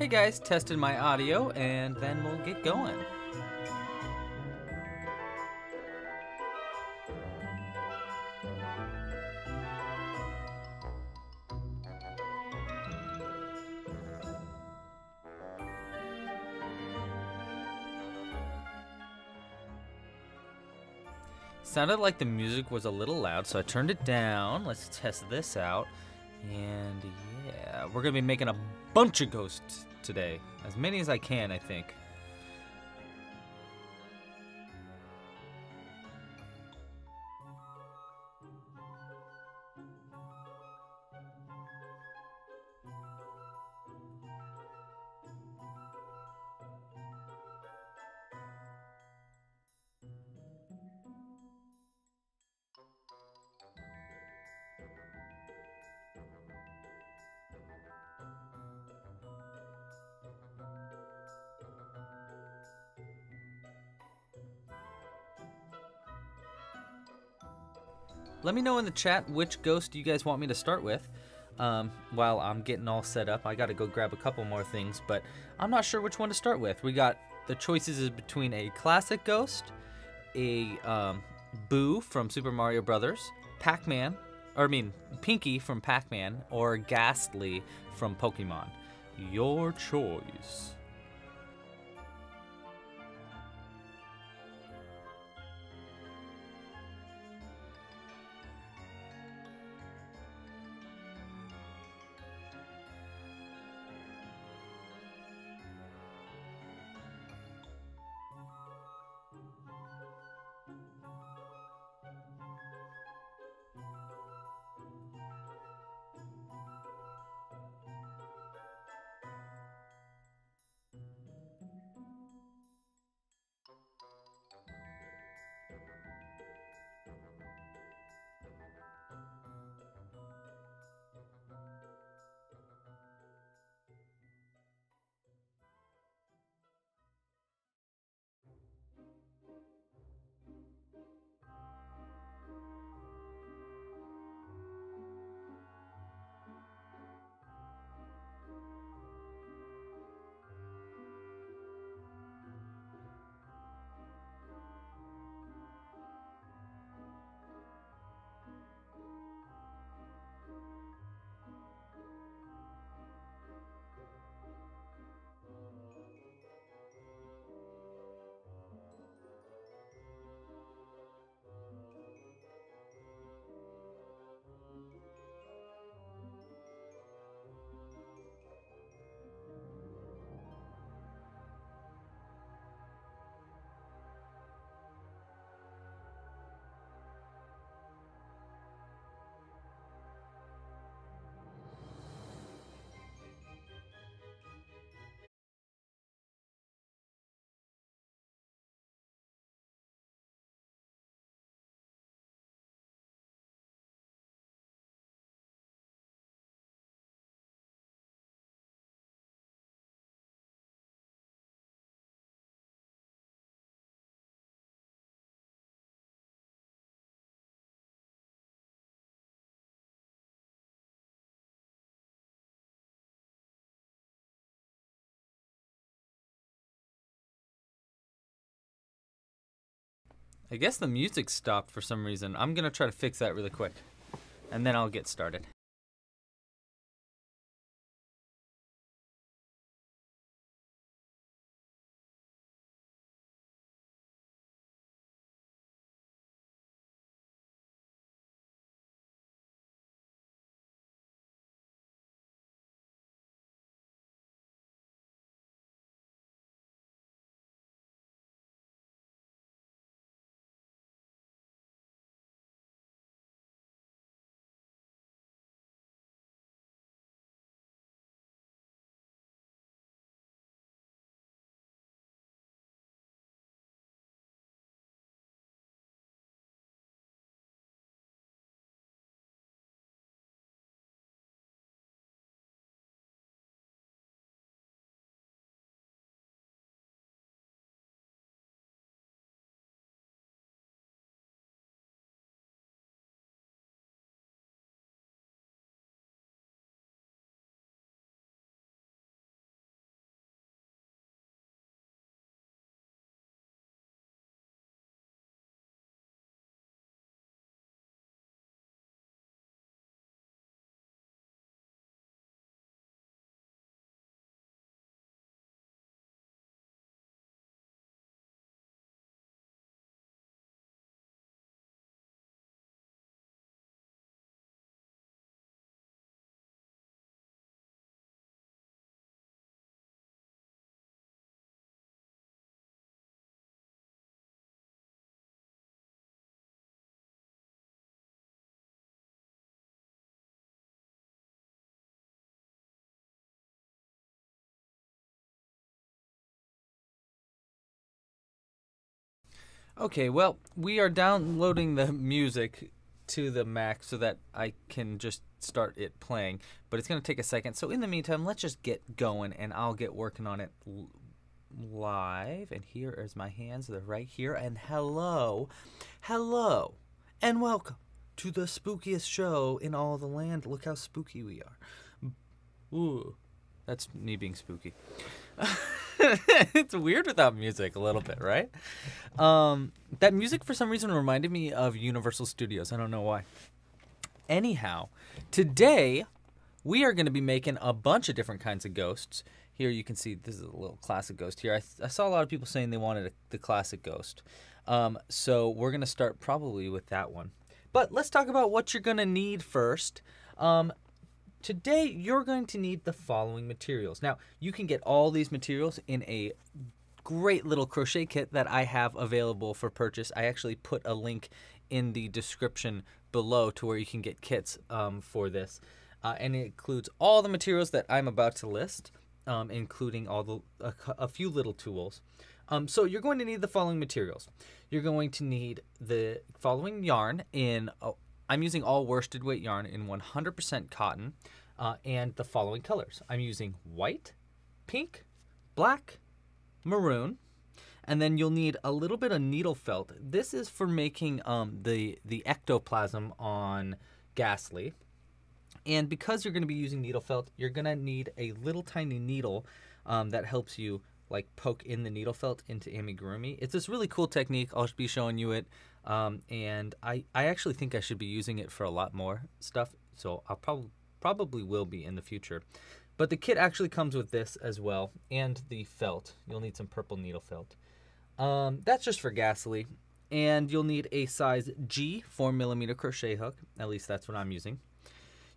Hey guys, tested my audio and then we'll get going. Sounded like the music was a little loud, so I turned it down. Let's test this out. And yeah, we're gonna be making a bunch of ghosts today. As many as I can, I think. Let me know in the chat which ghost you guys want me to start with. Um, while I'm getting all set up, I got to go grab a couple more things, but I'm not sure which one to start with. We got the choices is between a classic ghost, a um, Boo from Super Mario Brothers, Pac-Man, or I mean Pinky from Pac-Man, or Ghastly from Pokemon. Your choice. I guess the music stopped for some reason. I'm gonna try to fix that really quick. And then I'll get started. Okay, well, we are downloading the music to the Mac so that I can just start it playing, but it's going to take a second. So in the meantime, let's just get going and I'll get working on it live. And here is my hands, they're right here. And hello, hello, and welcome to the spookiest show in all the land. Look how spooky we are. Ooh, that's me being spooky. it's weird without music a little bit, right? Um, that music for some reason reminded me of Universal Studios. I don't know why. Anyhow, today we are going to be making a bunch of different kinds of ghosts. Here you can see this is a little classic ghost here. I, I saw a lot of people saying they wanted a, the classic ghost. Um, so we're going to start probably with that one. But let's talk about what you're going to need first. Um, today you're going to need the following materials. Now, you can get all these materials in a great little crochet kit that I have available for purchase. I actually put a link in the description below to where you can get kits um, for this. Uh, and it includes all the materials that I'm about to list, um, including all the a, a few little tools. Um, so you're going to need the following materials. You're going to need the following yarn in I'm using all worsted weight yarn in 100% cotton uh, and the following colors. I'm using white, pink, black, maroon, and then you'll need a little bit of needle felt. This is for making um, the, the ectoplasm on Ghastly. And because you're going to be using needle felt, you're going to need a little tiny needle um, that helps you like poke in the needle felt into amigurumi. It's this really cool technique. I'll be showing you it. Um, and I, I actually think I should be using it for a lot more stuff. So I'll probably probably will be in the future. But the kit actually comes with this as well, and the felt. You'll need some purple needle felt. Um, that's just for Ghastly. And you'll need a size G 4 millimeter crochet hook. At least that's what I'm using.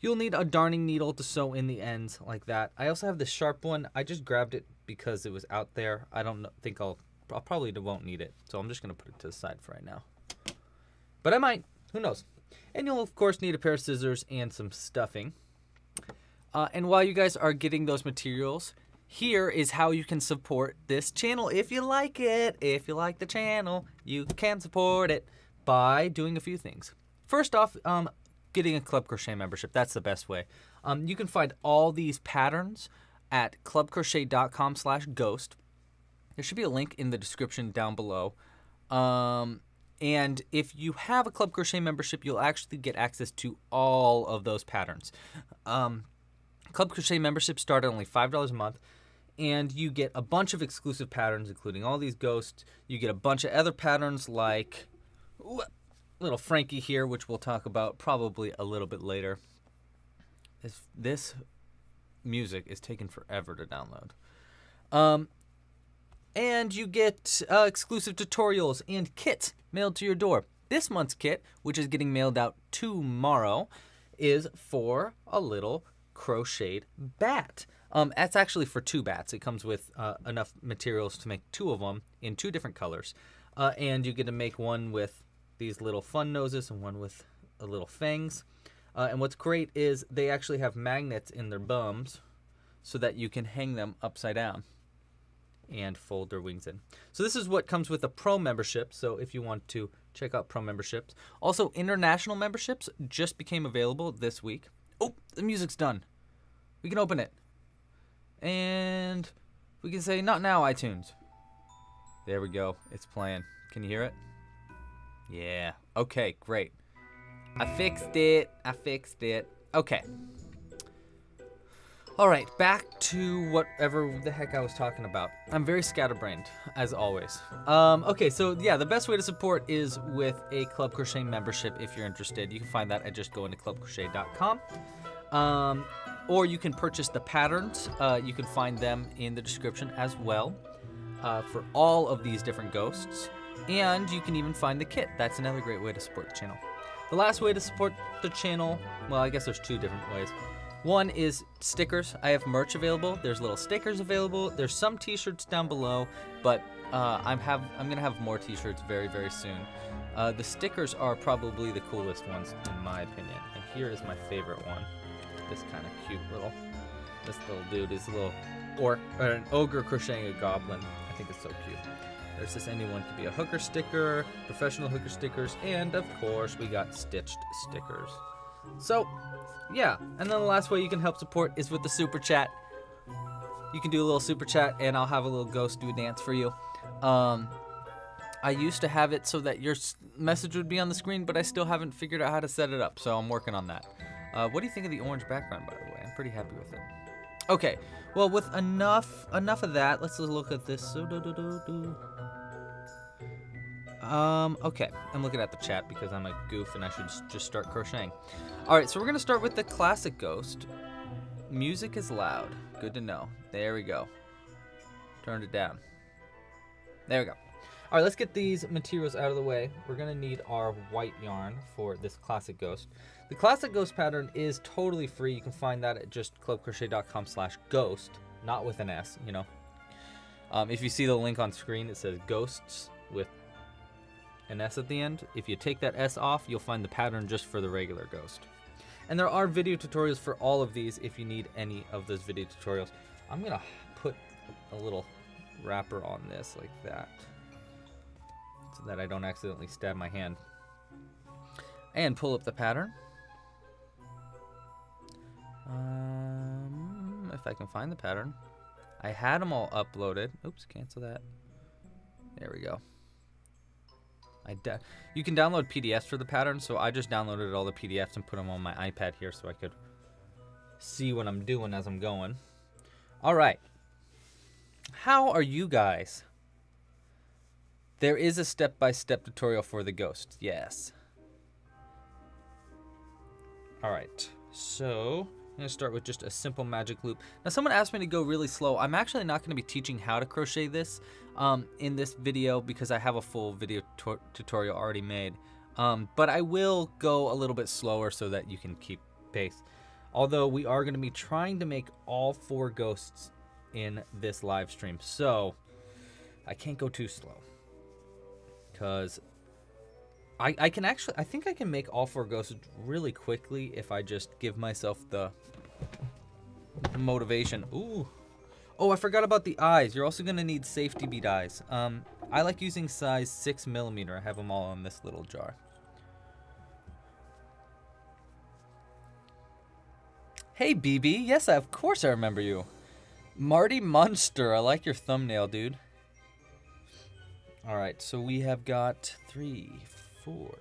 You'll need a darning needle to sew in the ends like that. I also have the sharp one. I just grabbed it because it was out there. I don't think I'll, I probably won't need it. So I'm just going to put it to the side for right now. But I might. Who knows? And you'll, of course, need a pair of scissors and some stuffing. Uh, and while you guys are getting those materials, here is how you can support this channel. If you like it, if you like the channel, you can support it by doing a few things. First off, um, getting a Club Crochet membership. That's the best way. Um, you can find all these patterns at clubcrochet.com slash ghost. There should be a link in the description down below. Um, and if you have a Club Crochet membership, you'll actually get access to all of those patterns. Um, Club Crochet memberships start at only $5 a month, and you get a bunch of exclusive patterns, including all these ghosts. You get a bunch of other patterns like little Frankie here, which we'll talk about probably a little bit later. This, this music is taking forever to download. Um, and you get uh, exclusive tutorials and kits mailed to your door. This month's kit, which is getting mailed out tomorrow, is for a little crocheted bat. Um, that's actually for two bats. It comes with uh, enough materials to make two of them in two different colors. Uh, and you get to make one with these little fun noses and one with a little fangs. Uh, and what's great is they actually have magnets in their bums so that you can hang them upside down and fold their wings in. So this is what comes with a pro membership. So if you want to check out pro memberships. Also, international memberships just became available this week. Oh, the music's done. We can open it. And we can say, not now, iTunes. There we go. It's playing. Can you hear it? Yeah. Okay, great. I fixed it. I fixed it. Okay. All right, back to whatever the heck I was talking about. I'm very scatterbrained, as always. Um, okay, so yeah, the best way to support is with a Club Crochet membership if you're interested. You can find that at just going to clubcrochet.com. Um, or you can purchase the patterns. Uh, you can find them in the description as well uh, for all of these different ghosts. And you can even find the kit. That's another great way to support the channel. The last way to support the channel, well, I guess there's two different ways. One is stickers. I have merch available. There's little stickers available. There's some t-shirts down below, but uh, I'm have I'm gonna have more t-shirts very very soon. Uh, the stickers are probably the coolest ones in my opinion. And here is my favorite one. This kind of cute little, this little dude is a little or, or an ogre crocheting a goblin. I think it's so cute. There's this anyone could be a hooker sticker, professional hooker stickers, and of course we got stitched stickers. So, yeah. And then the last way you can help support is with the super chat. You can do a little super chat, and I'll have a little ghost do a dance for you. Um, I used to have it so that your message would be on the screen, but I still haven't figured out how to set it up, so I'm working on that. Uh, what do you think of the orange background, by the way? I'm pretty happy with it. Okay, well, with enough enough of that, let's look at this. Um, okay, I'm looking at the chat because I'm a goof and I should just start crocheting. All right, so we're gonna start with the classic ghost. Music is loud. Good to know. There we go. Turned it down. There we go. All right, let's get these materials out of the way. We're gonna need our white yarn for this classic ghost. The classic ghost pattern is totally free. You can find that at just clubcrochet.com slash ghost, not with an S, you know. Um, if you see the link on screen, it says ghosts with an S at the end. If you take that S off, you'll find the pattern just for the regular ghost. And there are video tutorials for all of these if you need any of those video tutorials. I'm gonna put a little wrapper on this like that so that I don't accidentally stab my hand. And pull up the pattern. Um, if I can find the pattern. I had them all uploaded. Oops, cancel that. There we go. I you can download PDFs for the pattern, so I just downloaded all the PDFs and put them on my iPad here so I could see what I'm doing as I'm going. All right. How are you guys? There is a step-by-step tutorial for the ghost. Yes. All right. So, I'm going to start with just a simple magic loop. Now, someone asked me to go really slow. I'm actually not going to be teaching how to crochet this um, in this video because I have a full video tutorial already made. Um, but I will go a little bit slower so that you can keep pace. Although we are going to be trying to make all four ghosts in this live stream. So, I can't go too slow. Because I, I can actually I think I can make all four ghosts really quickly if I just give myself the, motivation. Ooh. Oh, I forgot about the eyes. You're also gonna need safety bead eyes. Um, I like using size six millimeter. I have them all in this little jar. Hey BB, yes, of course I remember you. Marty Munster, I like your thumbnail, dude. All right, so we have got three, four,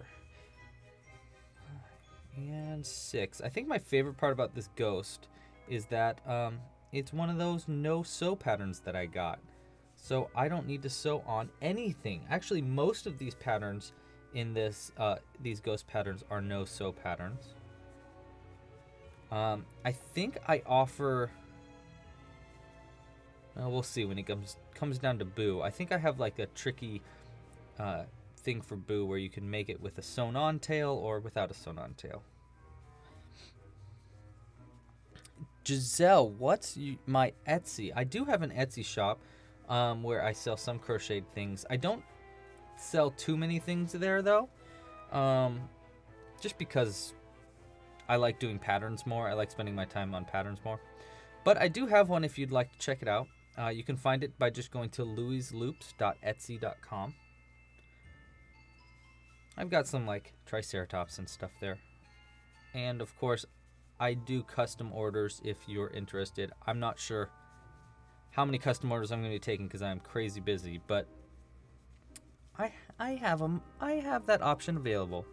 and six. I think my favorite part about this ghost is that um, it's one of those no sew patterns that I got. So I don't need to sew on anything. Actually, most of these patterns in this, uh, these ghost patterns are no sew patterns. Um, I think I offer. Well, we'll see when it comes comes down to Boo. I think I have like a tricky uh, thing for Boo where you can make it with a sewn on tail or without a sewn on tail. Giselle, what's my Etsy? I do have an Etsy shop um, where I sell some crocheted things. I don't sell too many things there though, um, just because I like doing patterns more. I like spending my time on patterns more. But I do have one if you'd like to check it out. Uh, you can find it by just going to louiesloops.etsy.com. I've got some like triceratops and stuff there. And of course, I do custom orders if you're interested. I'm not sure how many custom orders I'm going to be taking because I'm crazy busy, but I I have them. I have that option available.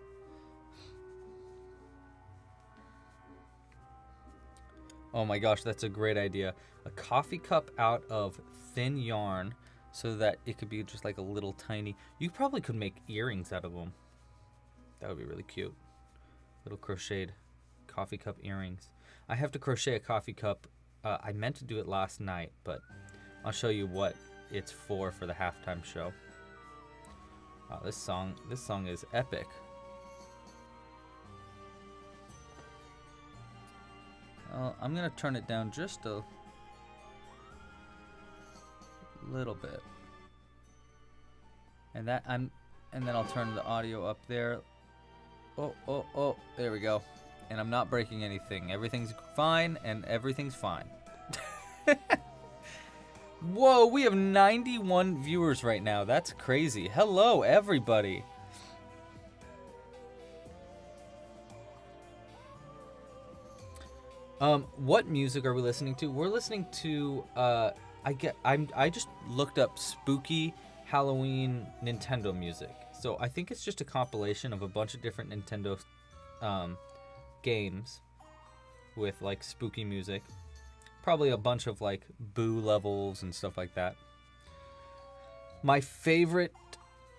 Oh my gosh, that's a great idea. A coffee cup out of thin yarn so that it could be just like a little tiny. You probably could make earrings out of them. That would be really cute. Little crocheted coffee cup earrings. I have to crochet a coffee cup. Uh, I meant to do it last night, but I'll show you what it's for for the halftime show. Wow, this song, this song is epic. Uh, I'm gonna turn it down just a little bit, and that I'm, and then I'll turn the audio up there. Oh, oh, oh! There we go. And I'm not breaking anything. Everything's fine, and everything's fine. Whoa, we have 91 viewers right now. That's crazy. Hello, everybody. Um, what music are we listening to? We're listening to uh I get I'm I just looked up spooky Halloween Nintendo music. So I think it's just a compilation of a bunch of different Nintendo um games with like spooky music. Probably a bunch of like boo levels and stuff like that. My favorite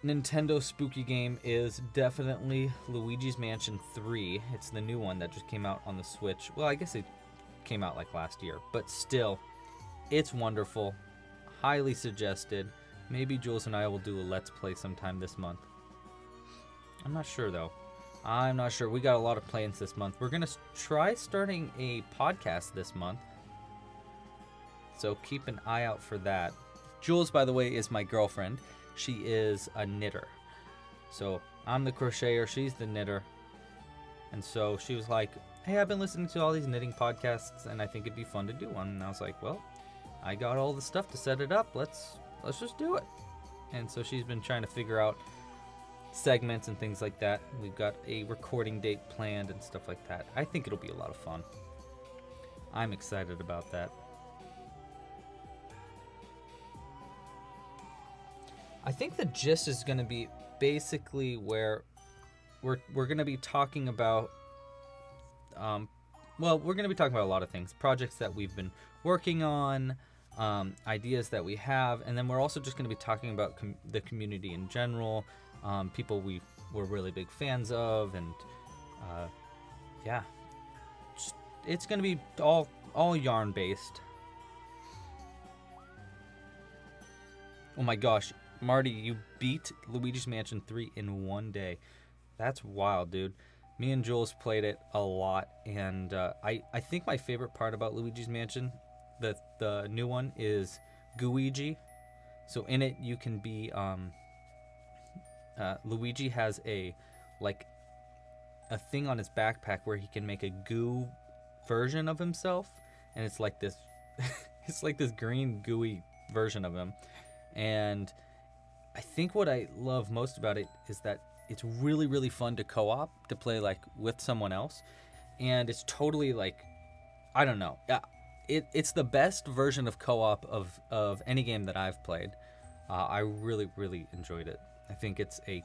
Nintendo spooky game is definitely Luigi's Mansion 3. It's the new one that just came out on the Switch. Well, I guess it came out like last year, but still, it's wonderful. Highly suggested. Maybe Jules and I will do a Let's Play sometime this month. I'm not sure though. I'm not sure. We got a lot of plans this month. We're going to try starting a podcast this month. So keep an eye out for that. Jules, by the way, is my girlfriend. She is a knitter. So I'm the crocheter, she's the knitter. And so she was like, Hey, I've been listening to all these knitting podcasts and I think it'd be fun to do one. And I was like, Well, I got all the stuff to set it up. Let's let's just do it. And so she's been trying to figure out segments and things like that. We've got a recording date planned and stuff like that. I think it'll be a lot of fun. I'm excited about that. I think the gist is going to be basically where we're we're going to be talking about um well, we're going to be talking about a lot of things. Projects that we've been working on, um, ideas that we have, and then we're also just going to be talking about com- the community in general, um, people we were really big fans of, and uh, yeah, Just- it's going to be all all yarn based. Oh my gosh, Marty, you beat Luigi's Mansion 3 in one day. That's wild, dude. Me and Jules played it a lot, and uh, I I think my favorite part about Luigi's Mansion, the the new one, is Gooigi. So in it, you can be um. Uh, Luigi has a like a thing on his backpack where he can make a goo version of himself, and it's like this, it's like this green gooey version of him, and I think what I love most about it is that it's really really fun to co-op to play like with someone else, and it's totally like I don't know. It, it's the best version of co-op of, of any game that I've played. Uh, I really really enjoyed it. I think it's a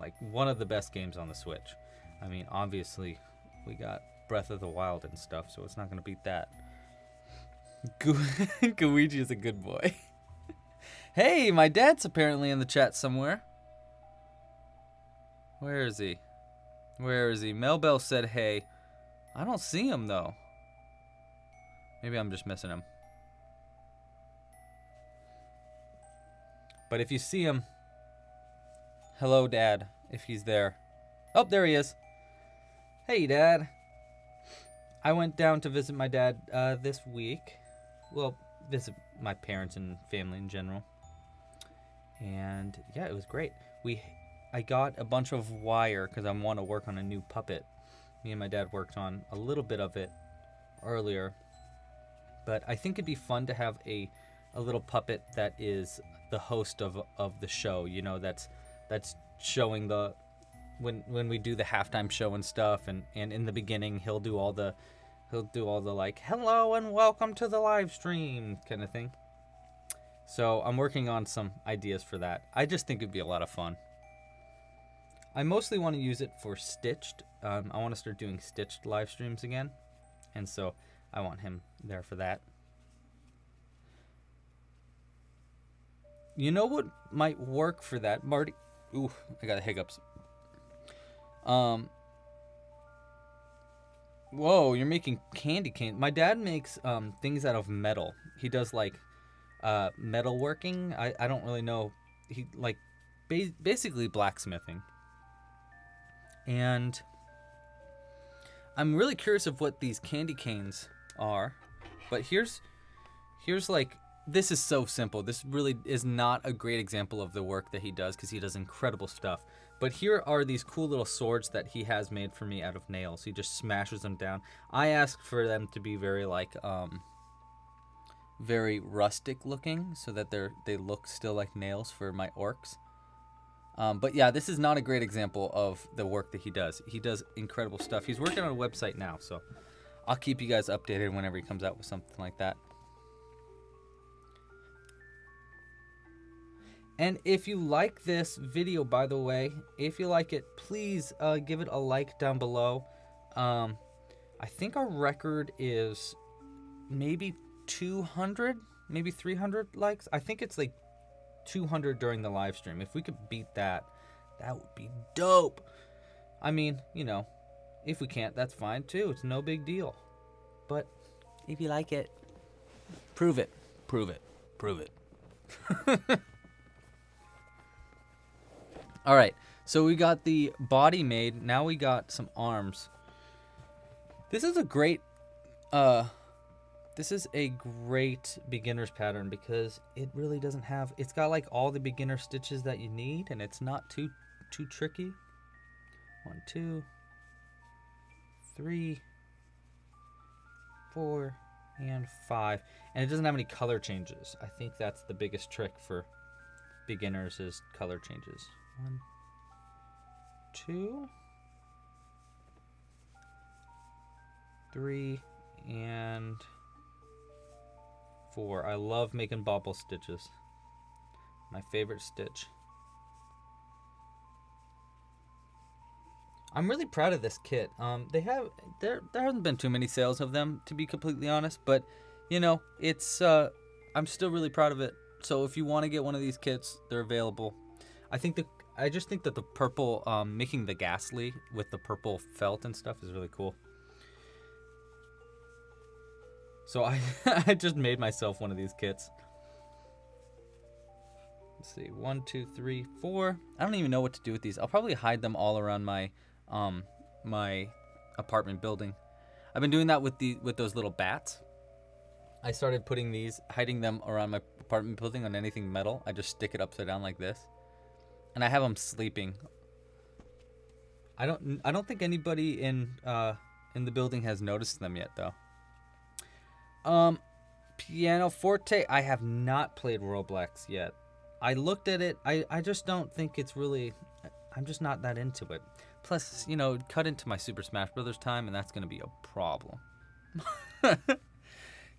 like one of the best games on the Switch. I mean, obviously we got Breath of the Wild and stuff, so it's not gonna beat that. Gu- Luigi is a good boy. hey, my dad's apparently in the chat somewhere. Where is he? Where is he? Melbell said hey. I don't see him though. Maybe I'm just missing him. But if you see him, hello, Dad, if he's there. Oh, there he is. Hey, Dad. I went down to visit my dad uh, this week. Well, visit my parents and family in general. And yeah, it was great. We, I got a bunch of wire because I want to work on a new puppet. Me and my dad worked on a little bit of it earlier, but I think it'd be fun to have a, a little puppet that is the host of of the show. You know, that's that's showing the when when we do the halftime show and stuff and and in the beginning he'll do all the he'll do all the like hello and welcome to the live stream kind of thing. So i'm working on some ideas for that. I just think it'd be a lot of fun. I mostly want to use it for stitched. Um, i want to start doing stitched live streams again and so i want him there for that. You know what might work for that marty ooh i got hiccups um. Whoa, you're making candy cane. My dad makes um things out of metal. He does like uh metal working. I I don't really know. He like ba- basically blacksmithing. And I'm really curious of what these candy canes are. But here's here's like this is so simple. This really is not a great example of the work that he does because he does incredible stuff. But here are these cool little swords that he has made for me out of nails. He just smashes them down. I asked for them to be very like um very rustic looking so that they're they look still like nails for my orcs. Um, but yeah, this is not a great example of the work that he does. He does incredible stuff. He's working on a website now, so I'll keep you guys updated whenever he comes out with something like that. And if you like this video, by the way, if you like it, please uh, give it a like down below. Um, I think our record is maybe 200, maybe 300 likes. I think it's like 200 during the live stream. If we could beat that, that would be dope. I mean, you know, if we can't, that's fine too. It's no big deal. But if you like it, prove it. Prove it. Prove it. All right. So we got the body made. Now we got some arms. This is a great uh this is a great beginner's pattern because it really doesn't have it's got like all the beginner stitches that you need and it's not too too tricky. One, two, three, four, and five. And it doesn't have any color changes. I think that's the biggest trick for beginners is color changes. One, two, three, and four. I love making bobble stitches. My favorite stitch. I'm really proud of this kit. Um, they have there there hasn't been too many sales of them to be completely honest, but you know it's uh, I'm still really proud of it. So if you want to get one of these kits, they're available. I think the I just think that the purple um, making the ghastly with the purple felt and stuff is really cool. So I I just made myself one of these kits. Let's see, one, two, three, four. I don't even know what to do with these. I'll probably hide them all around my um, my apartment building. I've been doing that with the with those little bats. I started putting these, hiding them around my apartment building on anything metal. I just stick it upside down like this, and I have them sleeping. I don't I don't think anybody in uh, in the building has noticed them yet though. Um, piano forte. I have not played Roblox yet. I looked at it. I I just don't think it's really. I'm just not that into it. Plus, you know, cut into my Super Smash Brothers time, and that's going to be a problem.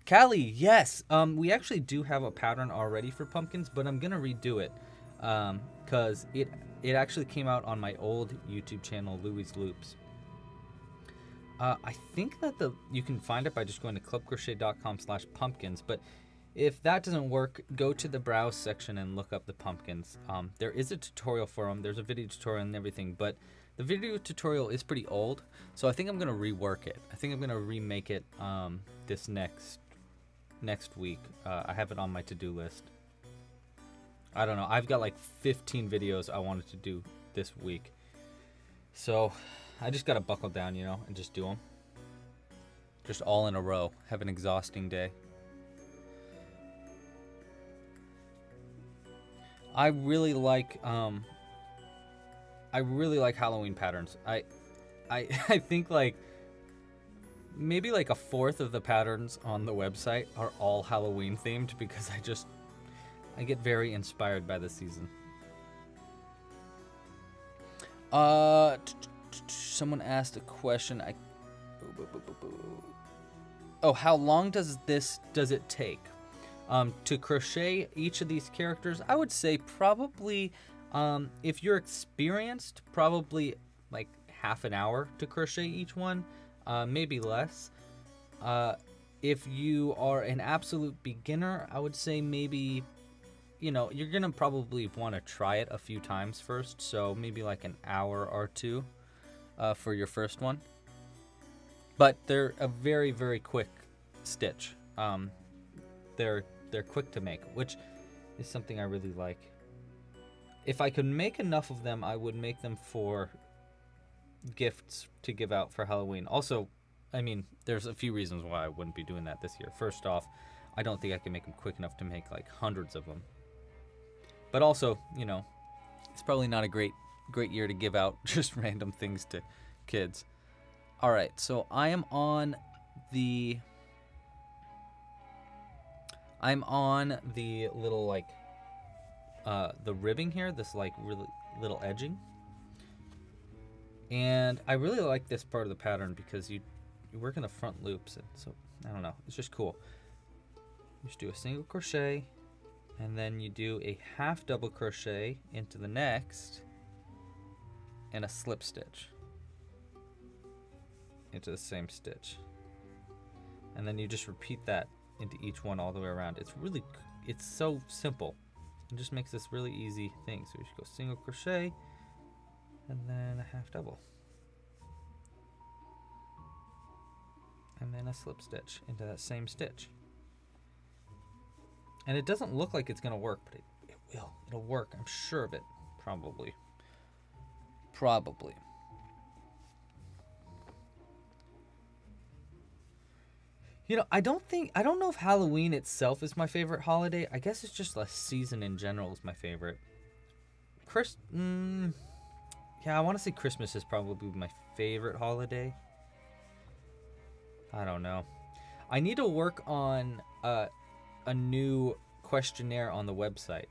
Callie, yes. Um, we actually do have a pattern already for pumpkins, but I'm gonna redo it, um, cause it it actually came out on my old YouTube channel, Louie's Loops. Uh, I think that the you can find it by just going to clubcrochet.com/pumpkins, but if that doesn't work, go to the browse section and look up the pumpkins. Um, there is a tutorial for them. There's a video tutorial and everything, but the video tutorial is pretty old, so I think I'm gonna rework it. I think I'm gonna remake it um, this next next week. Uh, I have it on my to-do list. I don't know. I've got like 15 videos I wanted to do this week, so I just gotta buckle down, you know, and just do them. Just all in a row. Have an exhausting day. I really like um, I really like Halloween patterns. I, I, I think like maybe like a fourth of the patterns on the website are all Halloween themed because I just I get very inspired by the season. Uh, someone asked a question. I. Oh, how long does this does it take? Um, to crochet each of these characters, I would say probably um, if you're experienced, probably like half an hour to crochet each one, uh, maybe less. Uh, if you are an absolute beginner, I would say maybe, you know, you're gonna probably want to try it a few times first. So maybe like an hour or two uh, for your first one. But they're a very very quick stitch. Um, they're they're quick to make, which is something I really like if I could make enough of them, I would make them for gifts to give out for Halloween. Also, I mean, there's a few reasons why I wouldn't be doing that this year. First off, I don't think I can make them quick enough to make like hundreds of them. But also, you know, it's probably not a great great year to give out just random things to kids. All right, so I am on the I'm on the little like uh, the ribbing here, this like really little edging. And I really like this part of the pattern because you you work in the front loops, and so I don't know, it's just cool. Just do a single crochet, and then you do a half double crochet into the next, and a slip stitch into the same stitch. And then you just repeat that into each one all the way around. It's really, it's so simple. It just makes this really easy thing. So you should go single crochet and then a half double. And then a slip stitch into that same stitch. And it doesn't look like it's going to work, but it, it will. It'll work. I'm sure of it. Probably. Probably. You know, I don't think I don't know if Halloween itself is my favorite holiday. I guess it's just the season in general is my favorite. Chris, mm, yeah, I want to say Christmas is probably my favorite holiday. I don't know. I need to work on uh, a new questionnaire on the website,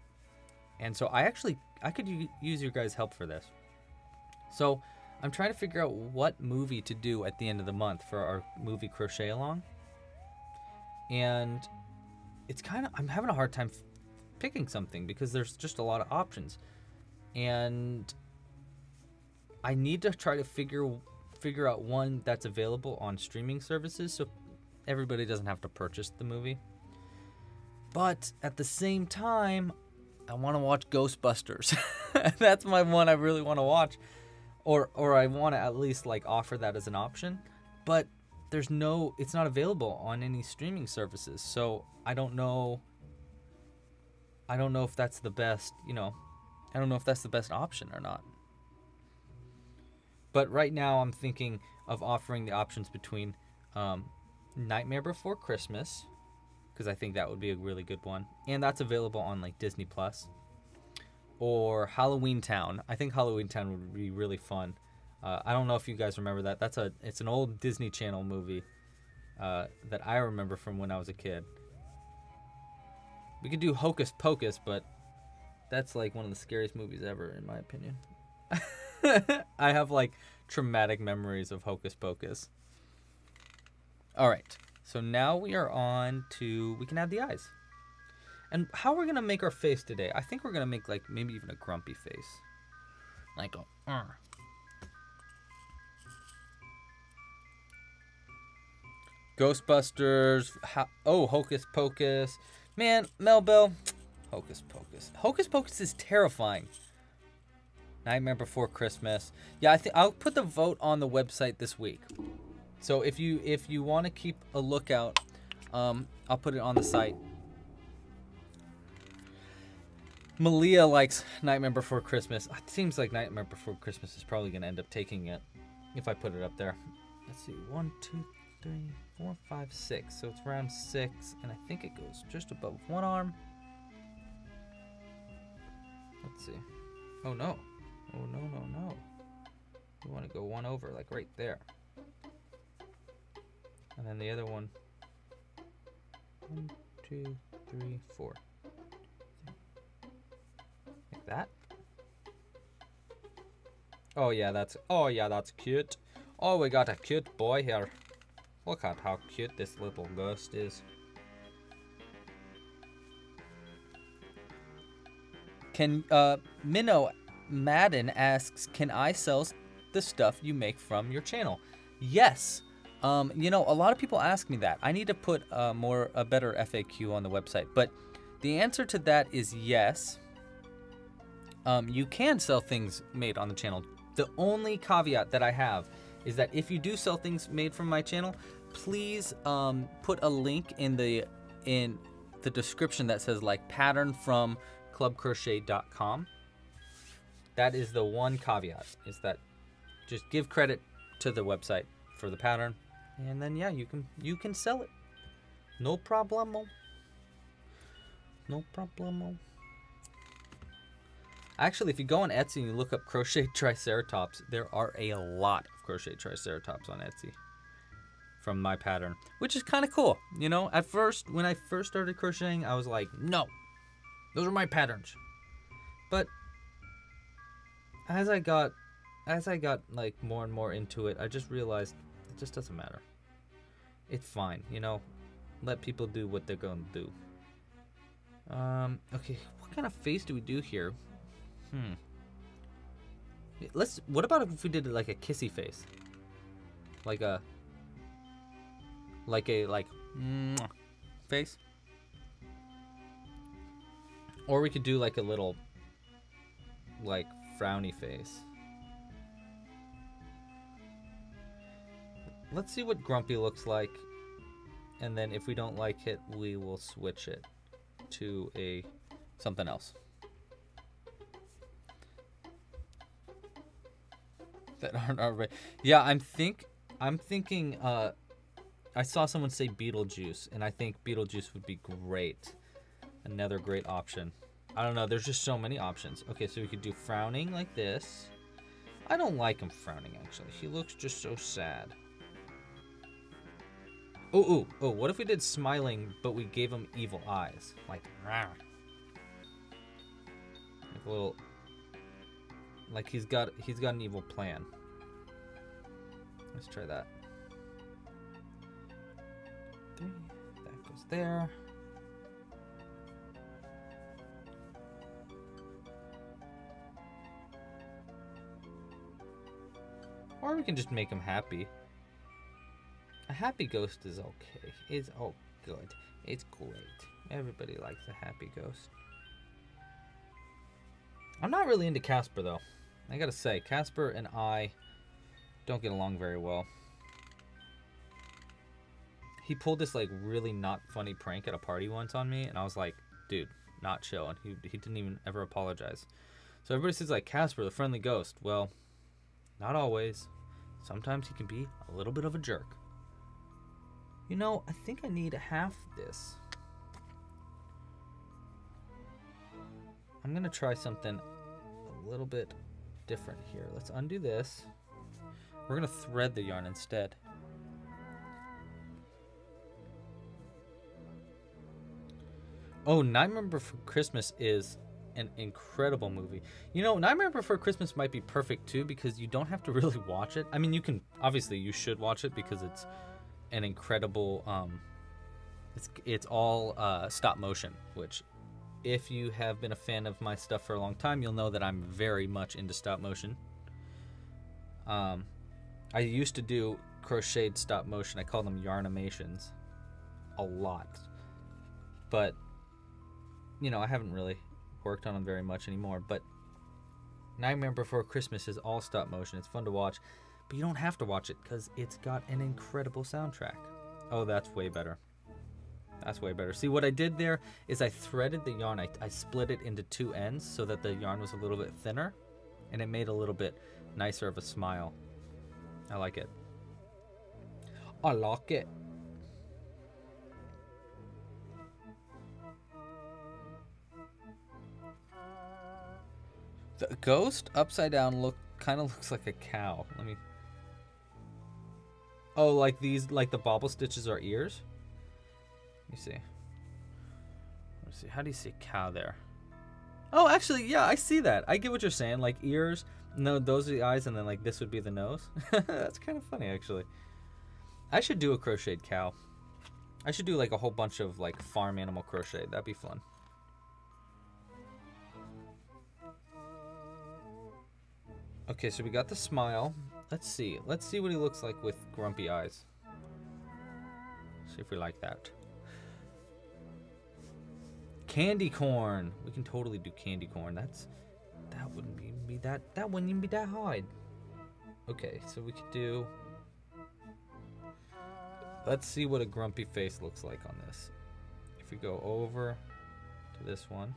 and so I actually I could use your guys' help for this. So I'm trying to figure out what movie to do at the end of the month for our movie crochet along and it's kind of I'm having a hard time picking something because there's just a lot of options, and I need to try to figure figure out one that's available on streaming services so everybody doesn't have to purchase the movie. But at the same time, I want to watch Ghostbusters. that's my one I really want to watch or or I want to at least like offer that as an option. But there's no it's not available on any streaming services so i don't know i don't know if that's the best you know i don't know if that's the best option or not but right now i'm thinking of offering the options between um, nightmare before christmas because i think that would be a really good one and that's available on like disney plus or halloween town i think halloween town would be really fun uh, I don't know if you guys remember that. That's a it's an old Disney Channel movie uh, that I remember from when I was a kid. We could do Hocus Pocus, but that's like one of the scariest movies ever, in my opinion. I have like traumatic memories of Hocus Pocus. All right, so now we are on to we can add the eyes. And how are we're gonna make our face today? I think we're gonna make like maybe even a grumpy face, like a. Uh. Ghostbusters. oh, Hocus Pocus. Man, Melbell. Hocus Pocus. Hocus Pocus is terrifying. Nightmare Before Christmas. Yeah, I think I'll put the vote on the website this week. So if you if you want to keep a lookout, um, I'll put it on the site. Malia likes Nightmare Before Christmas. It seems like Nightmare Before Christmas is probably going to end up taking it if I put it up there. Let's see. One, two, three, four, five, six. So it's round six, and I think it goes just above one arm. Let's see. Oh no. Oh no, no, no. We want to go one over, like right there. And then the other one. One, two, three, four. Like that. Oh yeah, that's oh yeah, that's cute. Oh, we got a cute boy here. Look at how cute this little ghost is. Can, uh, Minnow Madden asks, can I sell the stuff you make from your channel? Yes. Um, you know, a lot of people ask me that. I need to put a more, a better FAQ on the website, but the answer to that is yes. Um, you can sell things made on the channel. The only caveat that I have is that if you do sell things made from my channel, please um, put a link in the in the description that says like pattern from clubcrochet.com. That is the one caveat is that just give credit to the website for the pattern and then yeah, you can you can sell it. No problemo. No problemo. Actually, if you go on Etsy and you look up crochet triceratops, there are a lot of crochet triceratops on Etsy. from my pattern, which is kind of cool. You know, at first, when I first started crocheting, I was like, no, those are my patterns. But as I got, as I got like more and more into it, I just realized just doesn't matter. It's fine, you know. Let people do what they're going to do. Um, okay, what kind of face do we do here? Hmm. Let's. What about if we did like a kissy face? Like a. Like a like face. Or we could do like a little. Like frowny face. Let's see what Grumpy looks like. And then if we don't like it, we will switch it to a something else. That aren't already. Yeah, I'm think I'm thinking uh I saw someone say Beetlejuice and I think Beetlejuice would be great. Another great option. I don't know, there's just so many options. Okay, so we could do frowning like this. I don't like him frowning actually. He looks just so sad. Oh, oh, oh, what if we did smiling, but we gave him evil eyes? Like, like a little, like he's got, he's got an evil plan. Let's try that. That goes there. Or we can just make him happy. A happy ghost is okay. It's all good. It's great. Everybody likes a happy ghost. I'm not really into Casper though. I gotta say, Casper and I don't get along very well. He pulled this like really not funny prank at a party once on me, and I was like, dude, not chill. And he, he didn't even ever apologize. So everybody says like Casper, the friendly ghost. Well, not always. Sometimes he can be a little bit of a jerk. You know, I think I need half this. I'm gonna try something a little bit different here. Let's undo this. We're gonna thread the yarn instead. Oh, Nightmare Before Christmas is an incredible movie. You know, Nightmare Before Christmas might be perfect too because you don't have to really watch it. I mean, you can obviously you should watch it because it's an incredible. Um, it's it's all uh, stop motion, which if you have been a fan of my stuff for a long time, you'll know that I'm very much into stop motion. Um, I used to do crocheted stop motion. I call them yarnimations a lot. But you know, I haven't really worked on them very much anymore, but Nightmare Before Christmas is all stop motion. It's fun to watch, but you don't have to watch it cuz it's got an incredible soundtrack. Oh, that's way better. That's way better. See, what I did there is I threaded the yarn. I, I split it into two ends so that the yarn was a little bit thinner, and it made a little bit nicer of a smile. I like it. I like it. The ghost upside down look kind of looks like a cow. Let me. Oh, like these, like the bobble stitches are ears. Let me see. Let me see. How do you see cow there? Oh, actually, yeah, I see that. I get what you're saying. Like ears. No, those are the eyes, and then like this would be the nose. That's kind of funny, actually. I should do a crocheted cow. I should do like a whole bunch of like farm animal crochet. That'd be fun. Okay, so we got the smile. Let's see. Let's see what he looks like with grumpy eyes. See if we like that. Candy corn. We can totally do candy corn. That's that wouldn't be, be that that wouldn't even be that hard. Okay, so we could do Let's see what a grumpy face looks like on this. If we go over to this one.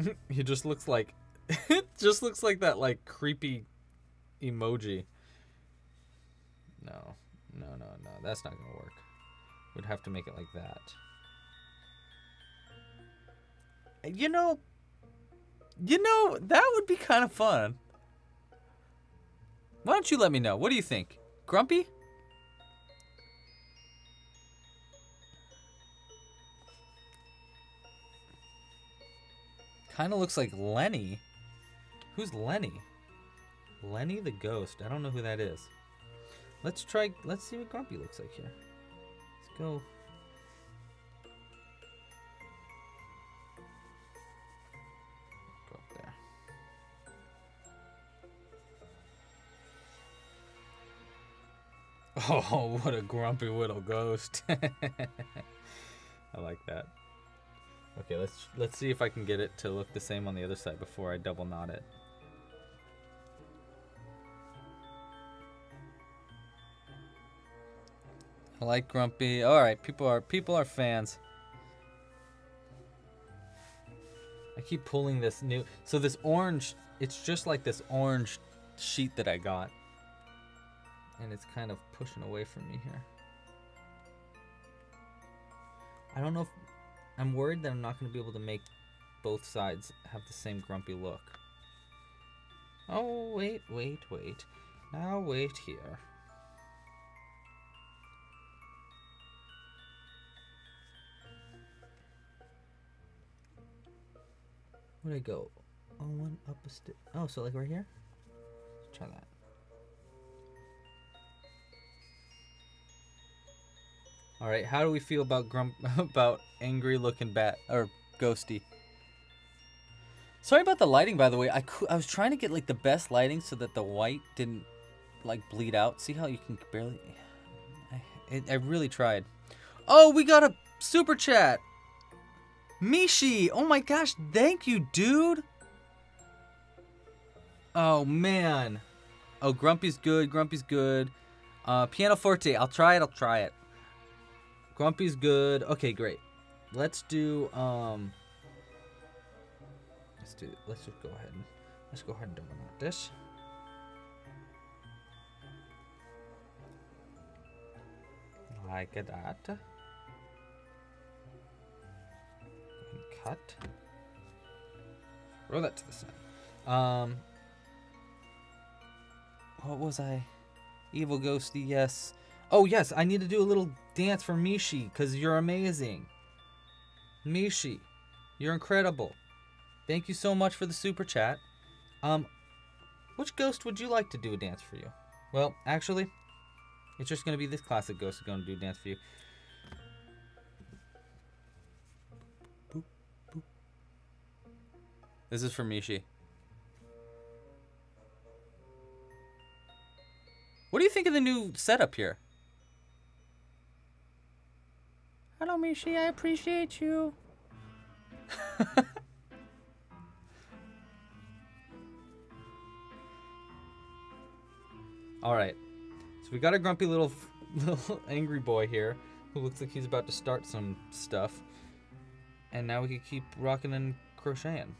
he just looks like it just looks like that like creepy emoji. No. No, no, no. That's not going to work. We'd have to make it like that. You know, You know, that would be kind of fun. Why don't you let me know? What do you think? Grumpy? Kind of looks like Lenny. Who's Lenny? Lenny the ghost. I don't know who that is. Let's try. Let's see what Grumpy looks like here. Let's go. Go up there. Oh, what a grumpy little ghost. I like that. Okay, let's let's see if I can get it to look the same on the other side before I double knot it. I like Grumpy. All right, people are people are fans. I keep pulling this new. So this orange, it's just like this orange sheet that I got, and it's kind of pushing away from me here. I don't know if I'm worried that I'm not going to be able to make both sides have the same grumpy look. Oh, wait, wait, wait. Now wait here. Where'd I go? Oh, one up a step. Oh, so like right here? Let's try that. All right, how do we feel about grump about angry looking bat or ghosty? Sorry about the lighting, by the way. I I was trying to get like the best lighting so that the white didn't like bleed out. See how you can barely. I, it, I really tried. Oh, we got a super chat. Mishi, oh my gosh, thank you, dude. Oh man. Oh, Grumpy's good. Grumpy's good. Uh, pianoforte. I'll try it. I'll try it. Grumpy's good. Okay, great. Let's do um. Let's do. Let's just go ahead and let's go ahead and knot this. Like that. And cut. Roll that to the side. Um. What was I? Evil ghosty. Yes. Oh yes, I need to do a little dance for Mishi because you're amazing. Mishi, you're incredible. Thank you so much for the super chat. Um, which ghost would you like to do a dance for you? Well, actually, it's just gonna be this classic ghost is gonna do a dance for you. This is for Mishi. What do you think of the new setup here? Hello, Mishi. I appreciate you. All right. So we got a grumpy little, little angry boy here who looks like he's about to start some stuff. And now we can keep rocking and crocheting.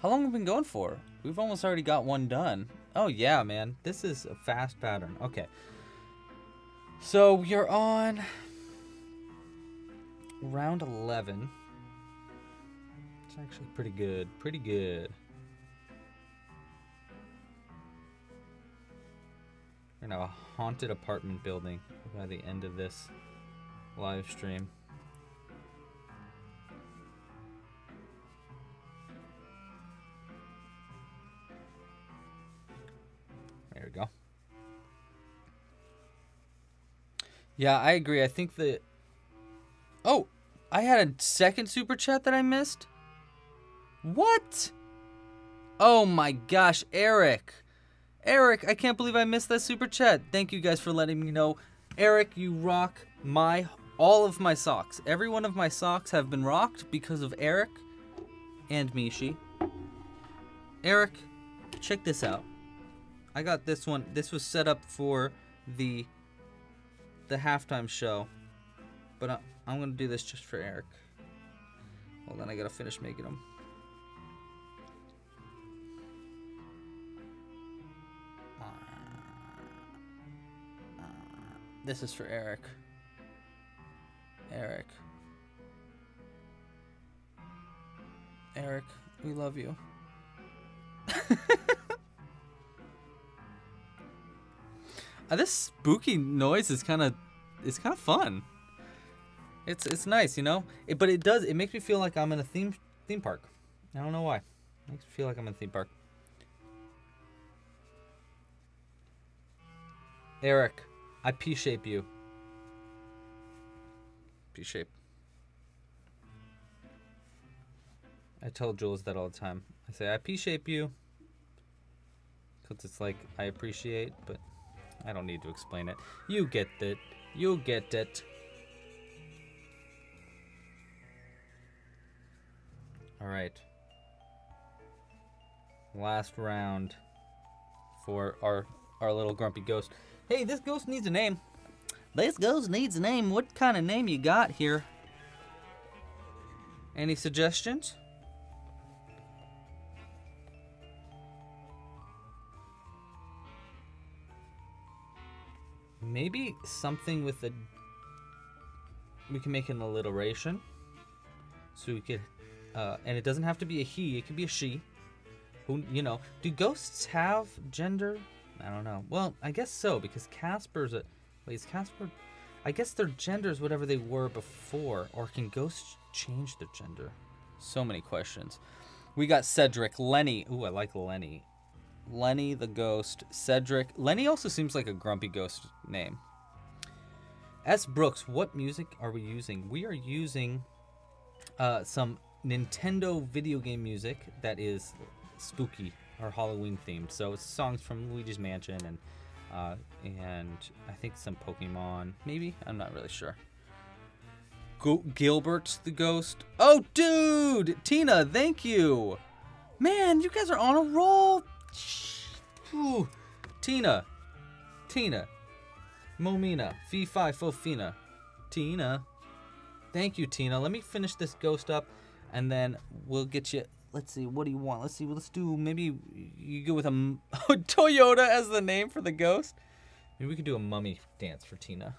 How long have we been going for? We've almost already got one done. Oh yeah, man. This is a fast pattern. Okay. So are on round 11. It's actually pretty good. Pretty good. We're in a haunted apartment building by the end of this live stream. There we go. Yeah, I agree. I think that. Oh, I had a second super chat that I missed. What? Oh my gosh, Eric. Eric, I can't believe I missed that super chat. Thank you guys for letting me know. Eric, you rock my all of my socks. Every one of my socks have been rocked because of Eric and Mishi. Eric, check this out. I got this one. This was set up for the the halftime show, but I, I'm gonna do this just for Eric. Well, then I gotta finish making them. Uh, uh, this is for Eric. Eric. Eric, we love you. uh, this spooky noise is kind of it's kind of fun. It's it's nice, you know. It, but it does it makes me feel like I'm in a theme theme park. I don't know why. It makes me feel like I'm in a theme park. Eric, I P shape you. P shape. I tell Jules that all the time. I say I P shape you. Because it's like I appreciate, but I don't need to explain it. You get it. You get it. Alright. Last round for our our little grumpy ghost. Hey, this ghost needs a name. This ghost needs a name. What kind of name you got here? Any suggestions? Maybe something with a. We can make an alliteration. So we could. Uh, and it doesn't have to be a he, it could be a she. Who, you know. Do ghosts have gender? I don't know. Well, I guess so, because Casper's a. Wait, is Casper. I guess their gender is whatever they were before. Or can ghosts change their gender? So many questions. We got Cedric, Lenny. Ooh, I like Lenny. Lenny the Ghost, Cedric. Lenny also seems like a grumpy ghost name. S. Brooks, what music are we using? We are using uh, some Nintendo video game music that is spooky or Halloween themed. So it's songs from Luigi's Mansion and uh, and I think some Pokemon, maybe. I'm not really sure. Go- Gilbert the Ghost. Oh, dude, Tina, thank you. Man, you guys are on a roll. Ooh. Tina. Tina. Momina. Fee Fi Fofina. Tina. Thank you, Tina. Let me finish this ghost up and then we'll get you. Let's see. What do you want? Let's see. Let's do. Maybe you go with a Toyota as the name for the ghost. Maybe we could do a mummy dance for Tina.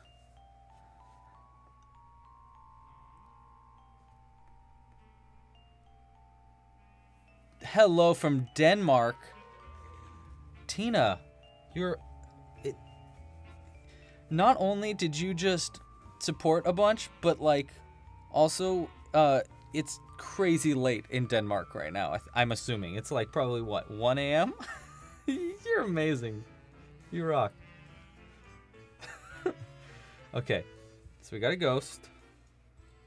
Hello from Denmark. Tina, you're. It, not only did you just support a bunch, but like, also, uh, it's crazy late in Denmark right now. I am assuming it's like probably what 1 a.m. you're amazing. You rock. okay, so we got a ghost,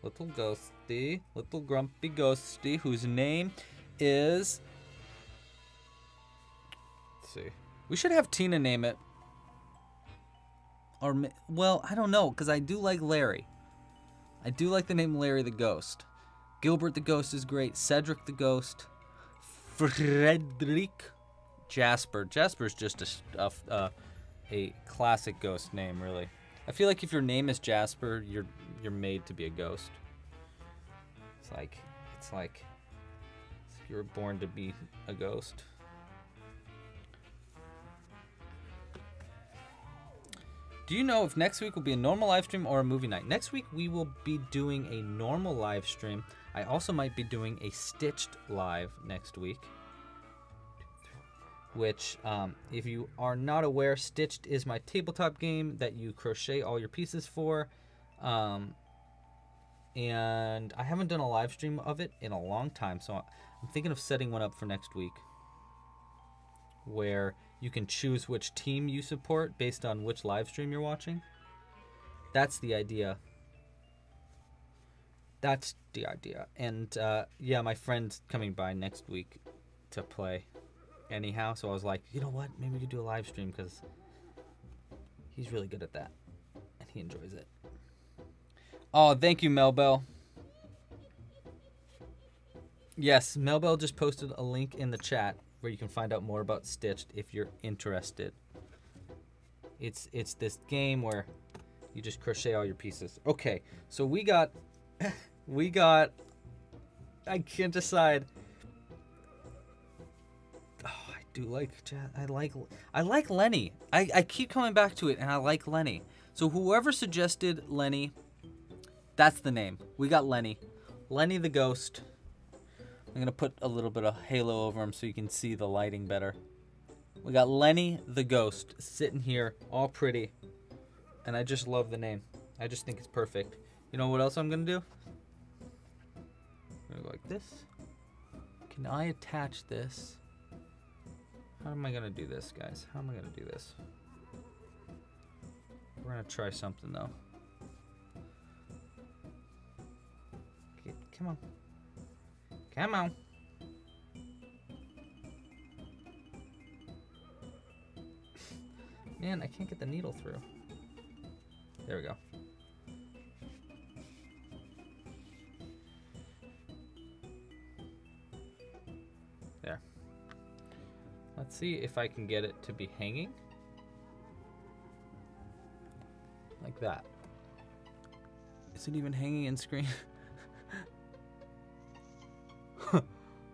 little ghosty, little grumpy ghosty, whose name is see. We should have Tina name it. Or, well, I don't know, because I do like Larry. I do like the name Larry the Ghost. Gilbert the Ghost is great. Cedric the Ghost. Frederick. Jasper. Jasper's just a, a, uh, a classic ghost name, really. I feel like if your name is Jasper, you're you're made to be a ghost. It's like it's like you were born to be a ghost. Do you know if next week will be a normal live stream or a movie night? Next week we will be doing a normal live stream. I also might be doing a Stitched live next week. Which, um, if you are not aware, Stitched is my tabletop game that you crochet all your pieces for. Um, and I haven't done a live stream of it in a long time, so I'm thinking of setting one up for next week where you can choose which team you support based on which live stream you're watching. That's the idea. That's the idea. And uh, yeah, my friend's coming by next week to play anyhow. So I was like, you know what? Maybe we could do a live stream because he's really good at that and he enjoys it. Oh, thank you, Melbell. Yes, Melbell just posted a link in the chat where you can find out more about Stitched if you're interested. It's it's this game where you just crochet all your pieces. Okay, so we got we got I can't decide. Oh, I do like I like I like Lenny. I, I keep coming back to it and I like Lenny. So whoever suggested Lenny, that's the name. We got Lenny. Lenny the ghost. I'm gonna put a little bit of halo over him so you can see the lighting better. We got Lenny the Ghost sitting here, all pretty. And I just love the name. I just think it's perfect. You know what else I'm gonna do? I'm gonna go like this. Can I attach this? How am I gonna do this, guys? How am I gonna do this? We're gonna try something though. Okay, come on. Come on. Man, I can't get the needle through. There we go. Let's see if I can get it to be hanging. Like that. Is it even hanging in screen?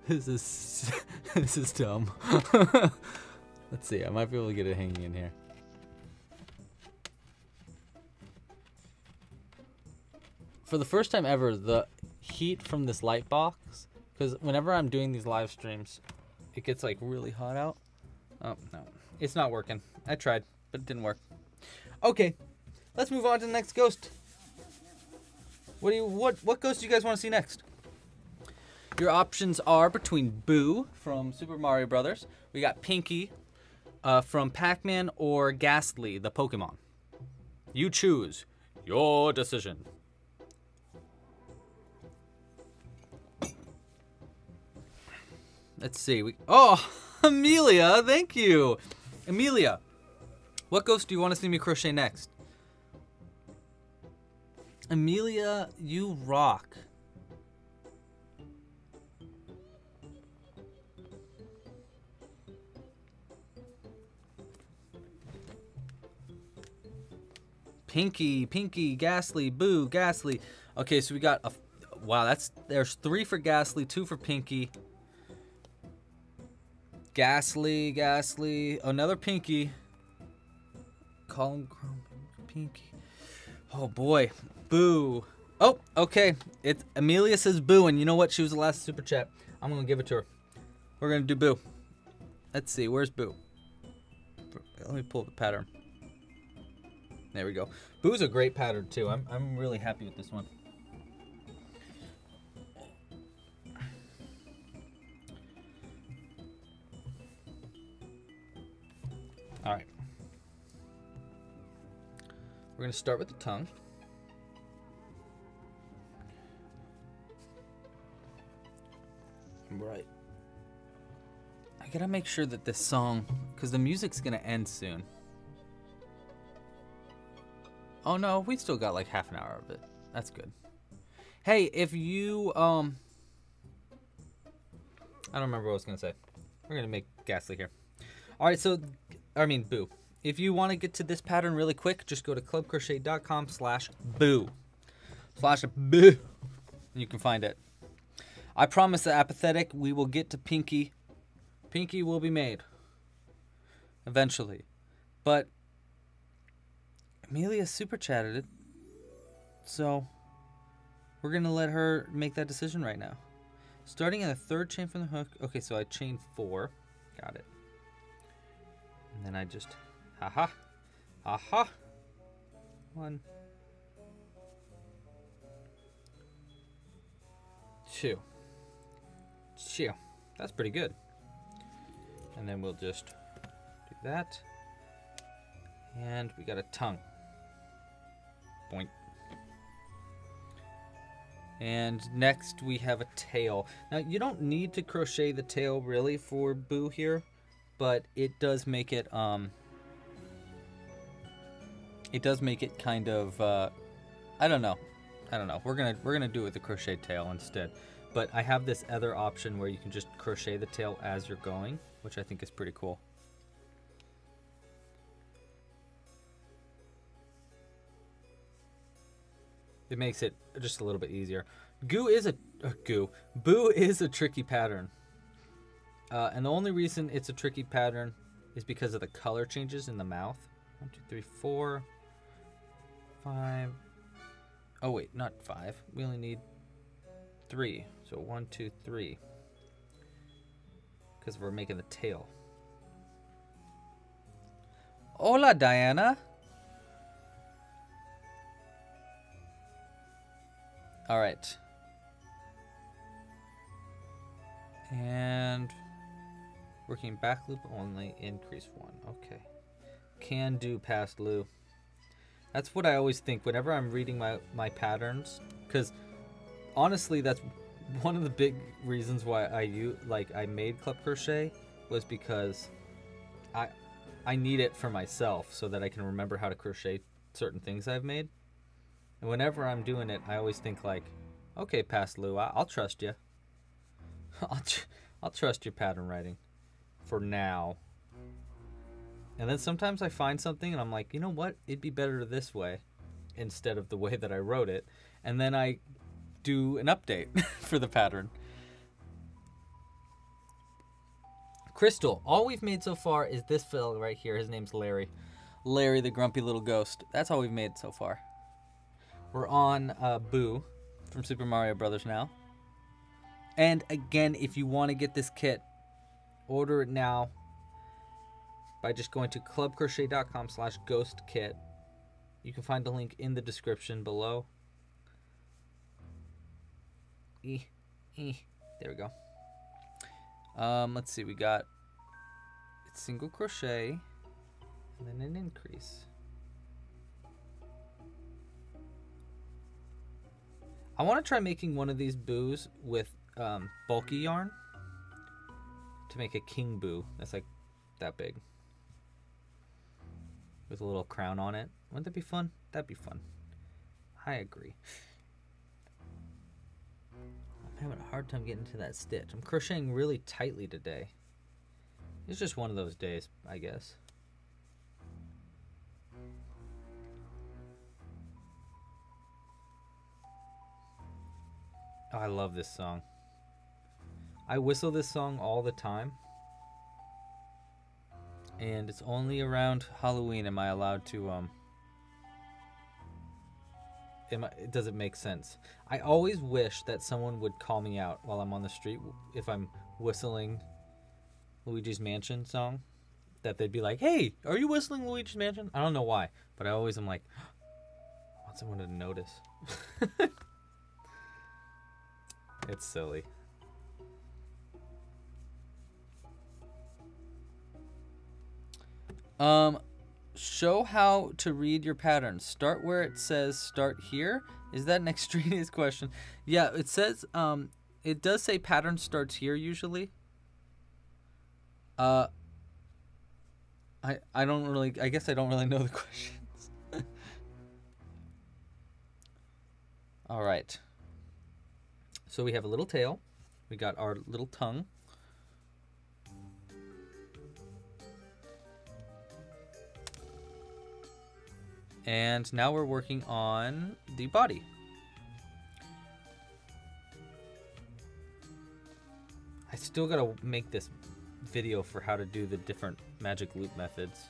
this is this is dumb. Let's see. I might be able to get it hanging in here. For the first time ever, the heat from this light box, because whenever I'm doing these live streams, it gets like really hot out. Oh no, it's not working. I tried, but it didn't work. Okay, let's move on to the next ghost. What do you what what ghost do you guys want to see next? Your options are between Boo from Super Mario Brothers. We got Pinky uh, from Pac-Man or Ghastly, the Pokemon. You choose. Your decision. Let's see. We oh, Amelia, thank you, Amelia. What ghost do you want to see me crochet next? Amelia, you rock. Pinky, Pinky, Ghastly, Boo, Ghastly. Okay, so we got a. Wow, that's there's three for Ghastly, two for Pinky. Ghastly, Ghastly, another Pinky. Colin Chrome, Pinky. Oh boy, Boo. Oh, okay. It's Amelia says Boo, and you know what? She was the last super chat. I'm gonna give it to her. We're gonna do Boo. Let's see, where's Boo? Let me pull up the pattern. There we go. Boo's a great pattern too. I'm I'm really happy with this one. We're going to start with the tongue. Right. I gotta make sure that this song, because the music's gonna end soon. Oh no, we still got like half an hour of it. That's good. Hey, if you um I don't remember what I was gonna say. We're gonna make Ghastly here. Alright, so I mean boo. If you want to get to this pattern really quick, just go to clubcrochet.com slash boo. Slash boo. And you can find it. I promise the apathetic we will get to Pinky. Pinky will be made. Eventually. But Amelia super chatted it. So we're gonna let her make that decision right now. Starting in the third chain from the hook. Okay, so I chain four. Got it. And then I just haha. Haha. One. Two. Two. That's pretty good. And then we'll just do that. And we got a tongue. Boink. And next we have a tail. Now you don't need to crochet the tail really for Boo here, but it does make it um it does make it kind of uh I don't know. I don't know. We're gonna we're gonna do it with the crochet tail instead. But I have this other option where you can just crochet the tail as you're going, which I think is pretty cool. It makes it just a little bit easier. Goo is a uh, goo. Boo is a tricky pattern. Uh, and the only reason it's a tricky pattern is because of the color changes in the mouth. One, two, three, four, five. Oh wait, not five. We only need three. So one, two, three. because we're making the tail. Hola, Diana. All right. And working back loop only, increase one. Okay. Can do past loop. That's what I always think whenever I'm reading my, my patterns. Because honestly, that's one of the big reasons why I use, like I made club crochet was because I I need it for myself so that I can remember how to crochet certain things I've made. And whenever I'm doing it, I always think like, okay, past Lou, I, will trust you. I'll tr- I'll trust your pattern writing for now. And then sometimes I find something and I'm like, you know what? It'd be better this way instead of the way that I wrote it. And then I do an update for the pattern. Crystal, all we've made so far is this fill right here. His name's Larry. Larry the grumpy little ghost. That's all we've made so far. We're on uh, Boo from Super Mario Brothers now. And again, if you want to get this kit, order it now by just going to clubcrochet.com slash ghost kit. You can find the link in the description below. E, e. There we go. Um, let's see, we got it's single crochet and then an increase. I want to try making one of these boos with um, bulky yarn to make a king boo that's like that big with a little crown on it. Wouldn't that be fun? That'd be fun. I agree I'm having a hard time getting to that stitch. I'm crocheting really tightly today. It's just one of those days, I guess. Oh, I love this song. I whistle this song all the time. And it's only around Halloween am I allowed to um am I, does it make sense? I always wish that someone would call me out while I'm on the street if I'm whistling Luigi's Mansion song. That they'd be like, "Hey, are you whistling Luigi's Mansion?" I don't know why, but I always am like, I want someone to notice. it's silly. Um, show how to read your patterns. Start where it says start here. Is that an extraneous question? Yeah, it says um it does say pattern starts here usually. Uh I I don't really I guess I don't really know the questions. All right. So we have a little tail. We got our little tongue. And now we're working on the body. I still gotta make this video for how to do the different magic loop methods.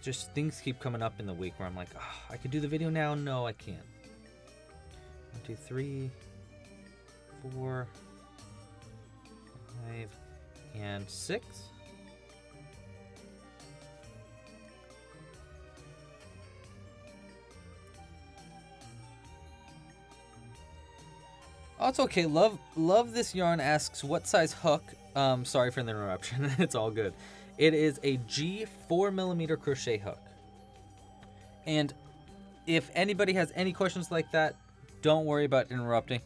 Just things keep coming up in the week where I'm like, oh, I could do the video now. No, I can't. One, two, three, four, five, and six. Oh, it's okay. Love love this yarn asks what size hook. Um, sorry for the interruption. it's all good. It is a G four millimeter crochet hook. And if anybody has any questions like that, don't worry about interrupting.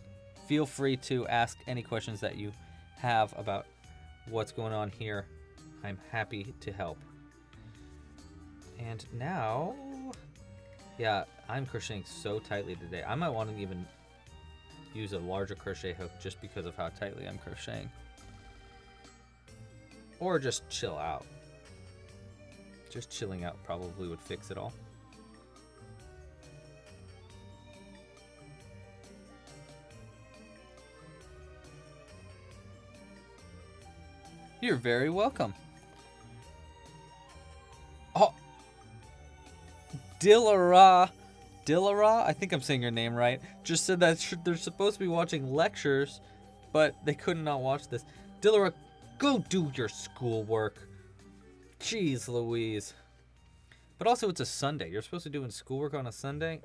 Feel free to ask any questions that you have about what's going on here. I'm happy to help. And now, yeah, I'm crocheting so tightly today. I might want to even use a larger crochet hook just because of how tightly I'm crocheting. Or just chill out. Just chilling out probably would fix it all. You're very welcome. Oh, Dillara Dillara, I think I'm saying your name right, just said that they're supposed to be watching lectures, but they could not watch this. Dillara, go do your schoolwork. Jeez Louise. But also, it's a Sunday. You're supposed to be doing schoolwork on a Sunday?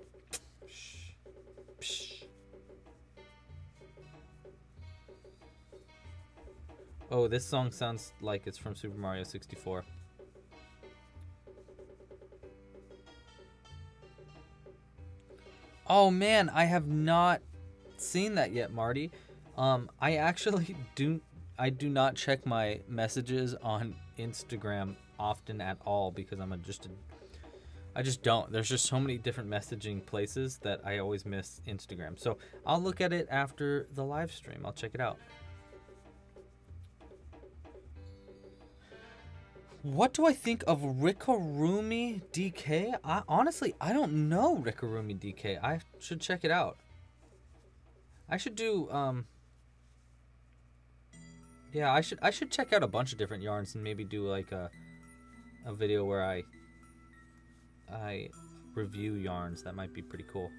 Psh. Psh. Oh, this song sounds like it's from Super Mario 64. Oh man, I have not seen that yet, Marty. Um, I actually do. I do not check my messages on Instagram often at all because I'm a, just a. I just don't. There's just so many different messaging places that I always miss Instagram. So I'll look at it after the live stream. I'll check it out. What do I think of Ricorumi DK? I, honestly, I don't know Ricorumi DK. I should check it out. I should do um Yeah, I should I should check out a bunch of different yarns and maybe do like a a video where I I review yarns. That might be pretty cool.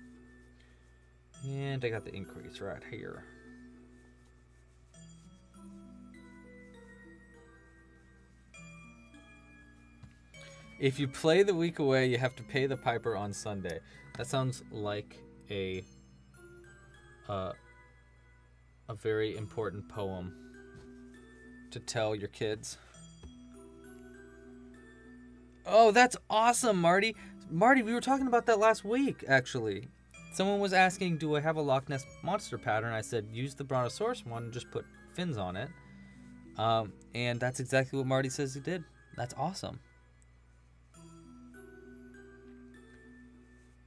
And I got the increase right here. If you play the week away, you have to pay the piper on Sunday. That sounds like a uh, a very important poem to tell your kids. Oh, that's awesome, Marty. Marty, we were talking about that last week, actually. Someone was asking, do I have a Loch Ness monster pattern? I said, use the Brontosaurus one and just put fins on it. Um, and that's exactly what Marty says he did. That's awesome.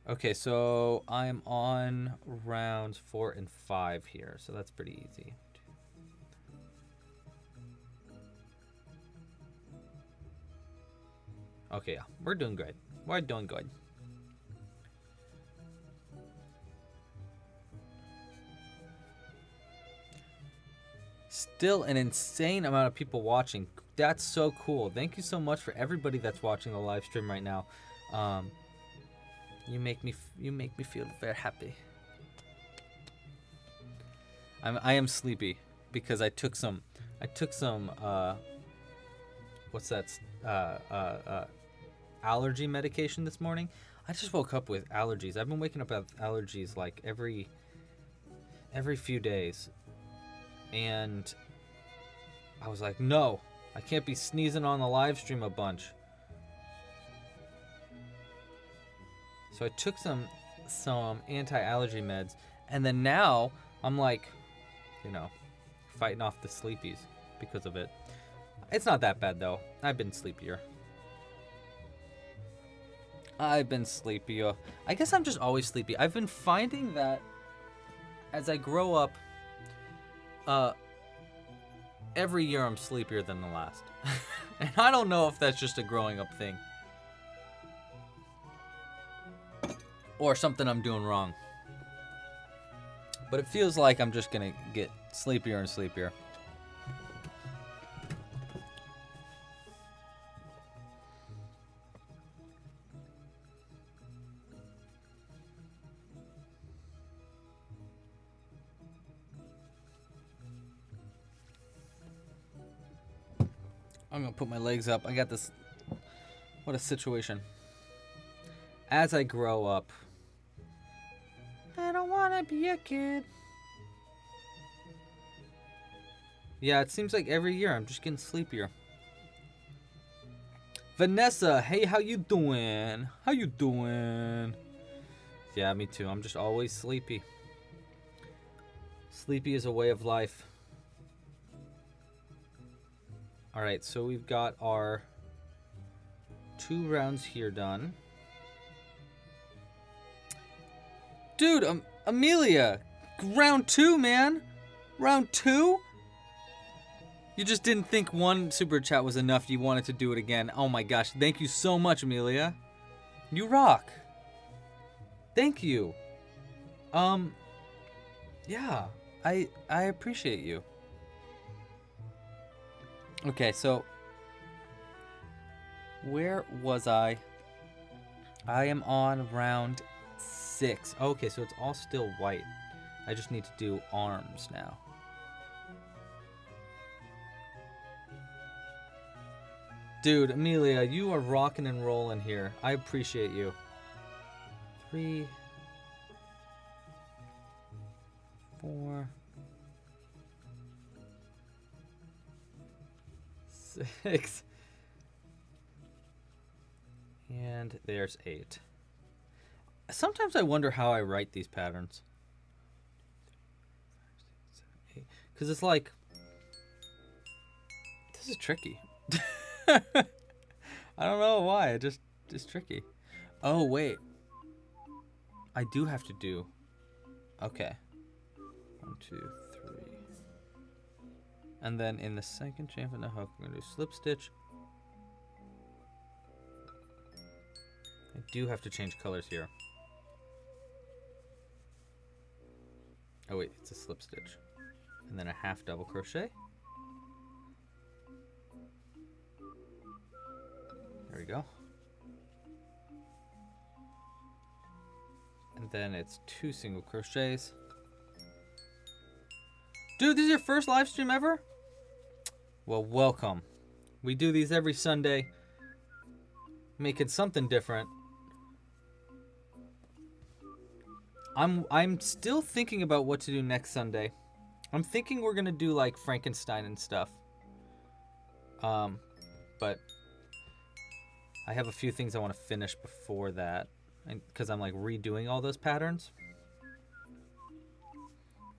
Okay, so I'm on rounds four and five here, so that's pretty easy. Okay, yeah, we're doing good. We're doing good. Still an insane amount of people watching. That's so cool. Thank you so much for everybody that's watching the live stream right now. Um, you make me you make me feel very happy. I'm I am sleepy because I took some I took some uh what's that uh uh, uh allergy medication this morning. I just woke up with allergies. I've been waking up with allergies like every every few days. And I was like, "No, I can't be sneezing on the live stream a bunch." So I took some some anti-allergy meds, and then now I'm like, you know, fighting off the sleepies because of it. It's not that bad though. I've been sleepier. I've been sleepier. I guess I'm just always sleepy. I've been finding that as I grow up, uh, every year I'm sleepier than the last. and I don't know if that's just a growing up thing. Or something I'm doing wrong. But it feels like I'm just gonna get sleepier and sleepier. I'm gonna put my legs up. I got this. What a situation. As I grow up, To be a kid. Yeah, it seems like every year I'm just getting sleepier. Vanessa, hey, how you doing? How you doing? Yeah, me too. I'm just always sleepy. Sleepy is a way of life. All right, so we've got our two rounds here done. Dude, um, Amelia, round two, man. Round two? You just didn't think one super chat was enough. You wanted to do it again. Oh my gosh. Thank you so much, Amelia. You rock. Thank you. Um, yeah, I, I appreciate you. Okay, so where was I? I am on round six. Okay, so it's all still white. I just need to do arms now. Dude, Amelia, you are rocking and rolling here. I appreciate you. Three, four, six, and there's eight. Sometimes I wonder how I write these patterns. Because it's like, this is tricky. I don't know why. It just it's tricky. Oh wait. I do have to do. Okay. One, two, three. And then in the second chain from the hook, we're gonna do slip stitch. I do have to change colors here. Oh wait, it's a slip stitch. And then a half double crochet. There we go. And then it's two single crochets. Dude, this is your first live stream ever? Well, welcome. We do these every Sunday. Making something different. I'm I'm still thinking about what to do next Sunday. I'm thinking we're gonna do like Frankenstein and stuff. Um, but I have a few things I want to finish before that, because I'm like redoing all those patterns.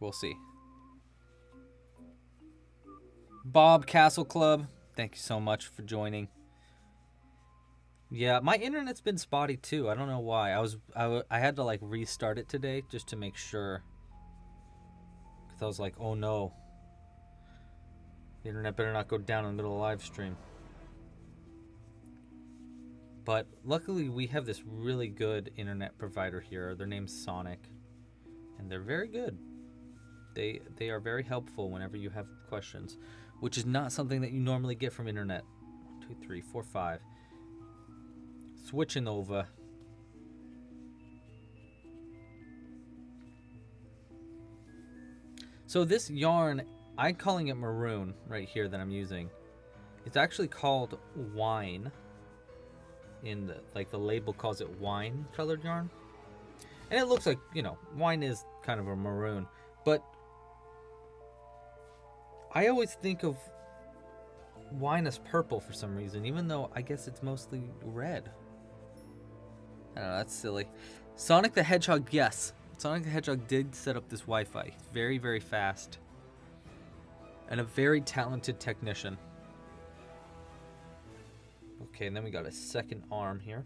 We'll see. Bob Castle Club, thank you so much for joining. Yeah, my internet's been spotty too. I don't know why. I was I, I had to like restart it today just to make sure. Cause I was like, oh no. The internet better not go down in the middle of live stream. But luckily, we have this really good internet provider here. Their name's Sonic, and they're very good. They they are very helpful whenever you have questions, which is not something that you normally get from internet. Two, three, four, five switching over. So this yarn, I'm calling it maroon right here that I'm using. It's actually called wine. In the like the label calls it wine colored yarn. And it looks like, you know, wine is kind of a maroon, but I always think of wine as purple for some reason, even though I guess it's mostly red. I don't know, that's silly. Sonic the Hedgehog, yes. Sonic the Hedgehog did set up this Wi-Fi. Very, very fast. And a very talented technician. Okay, and then we got a second arm here.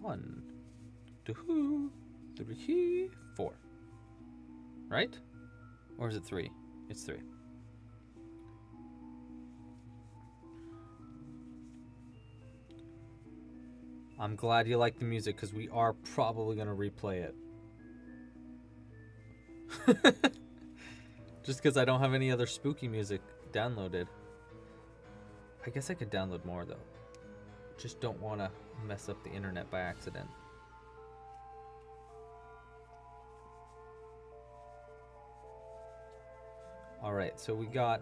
One, two, three, four. Right? Or is it three? It's three. I'm glad you like the music because we are probably going to replay it. Just because I don't have any other spooky music downloaded. I guess I could download more though. Just don't want to mess up the internet by accident. Alright, so we got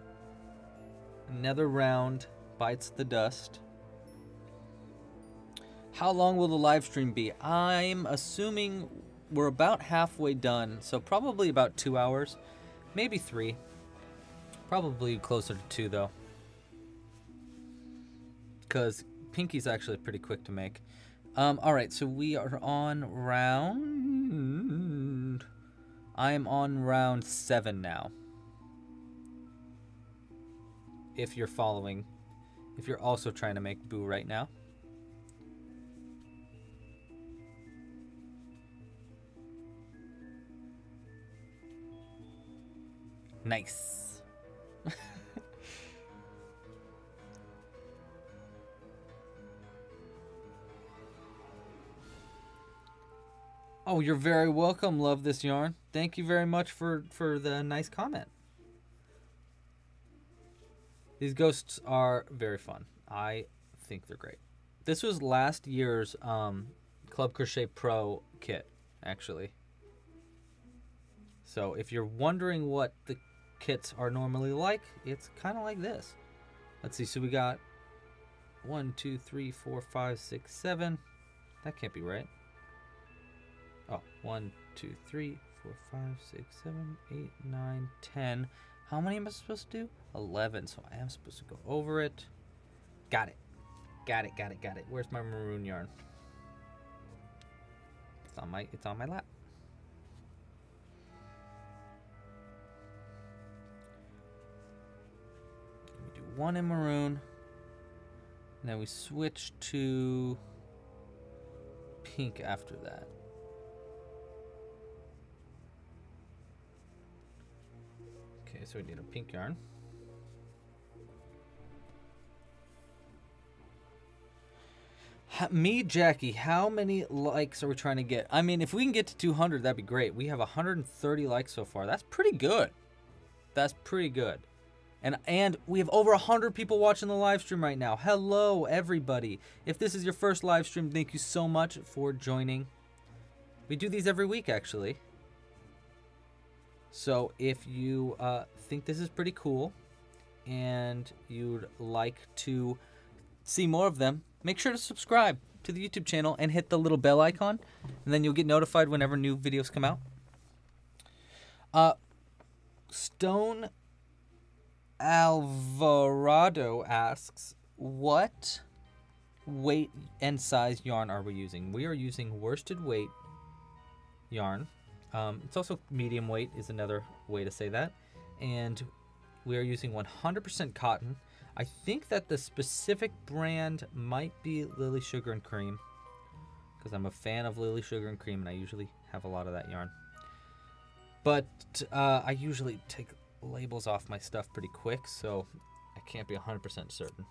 another round bites the dust. How long will the live stream be? I'm assuming we're about halfway done, so probably about two hours, maybe three. Probably closer to two, though. Because Pinky's actually pretty quick to make. Um, Alright, so we are on round... I am on round seven now. If you're following. If you're also trying to make Boo right now. Nice. oh, you're very welcome. Love this yarn. Thank you very much for for the nice comment. These ghosts are very fun. I think they're great. This was last year's um, Club Crochet Pro kit, actually. So if you're wondering what the kits are normally like, it's kind of like this. Let's see. So we got one, two, three, four, five, six, seven. That can't be right. Oh, one, two, three, four, five, six, seven, eight, nine, ten. How many am I supposed to do? Eleven. So I am supposed to go over it. Got it. Got it. Got it. Got it. Where's my maroon yarn? It's on my. It's on my lap. One in maroon. Then we switch to pink after that. Okay, so we need a pink yarn. Me, Jackie, how many likes are we trying to get? I mean, if we can get to 200, that'd be great. We have 130 likes so far. That's pretty good. That's pretty good. And and we have over 100 people watching the live stream right now. Hello, everybody. If this is your first live stream, thank you so much for joining. We do these every week, actually. So if you uh, think this is pretty cool and you'd like to see more of them, make sure to subscribe to the YouTube channel and hit the little bell icon, and then you'll get notified whenever new videos come out. Uh, Stone Alvarado asks, "What weight and size yarn are we using?" We are using worsted weight yarn. Um, it's also medium weight is another way to say that, and we are using 100% cotton. I think that the specific brand might be Lily Sugar and Cream, because I'm a fan of Lily Sugar and Cream, and I usually have a lot of that yarn. But uh, I usually take labels off my stuff pretty quick, so I can't be 100% certain.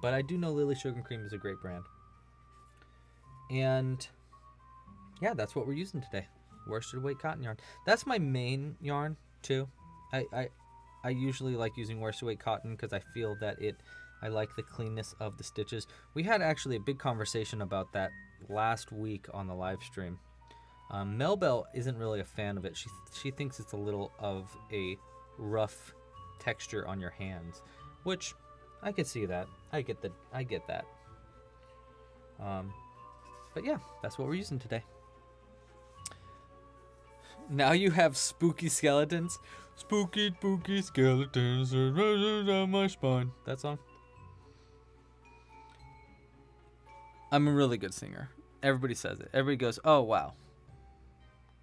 But I do know Lily Sugar Cream is a great brand. And yeah, that's what we're using today. Worsted weight cotton yarn. That's my main yarn too. I I, I usually like using worsted weight cotton because I feel that it I like the cleanness of the stitches. We had actually a big conversation about that last week on the live stream. Um, Melbell isn't really a fan of it. She she thinks it's a little of a rough texture on your hands, which I can see that. I get the I get that. Um, but yeah, that's what we're using today. Now you have spooky skeletons. Spooky, spooky skeletons are down my spine. That song. I'm a really good singer. Everybody says it. Everybody goes, "Oh wow,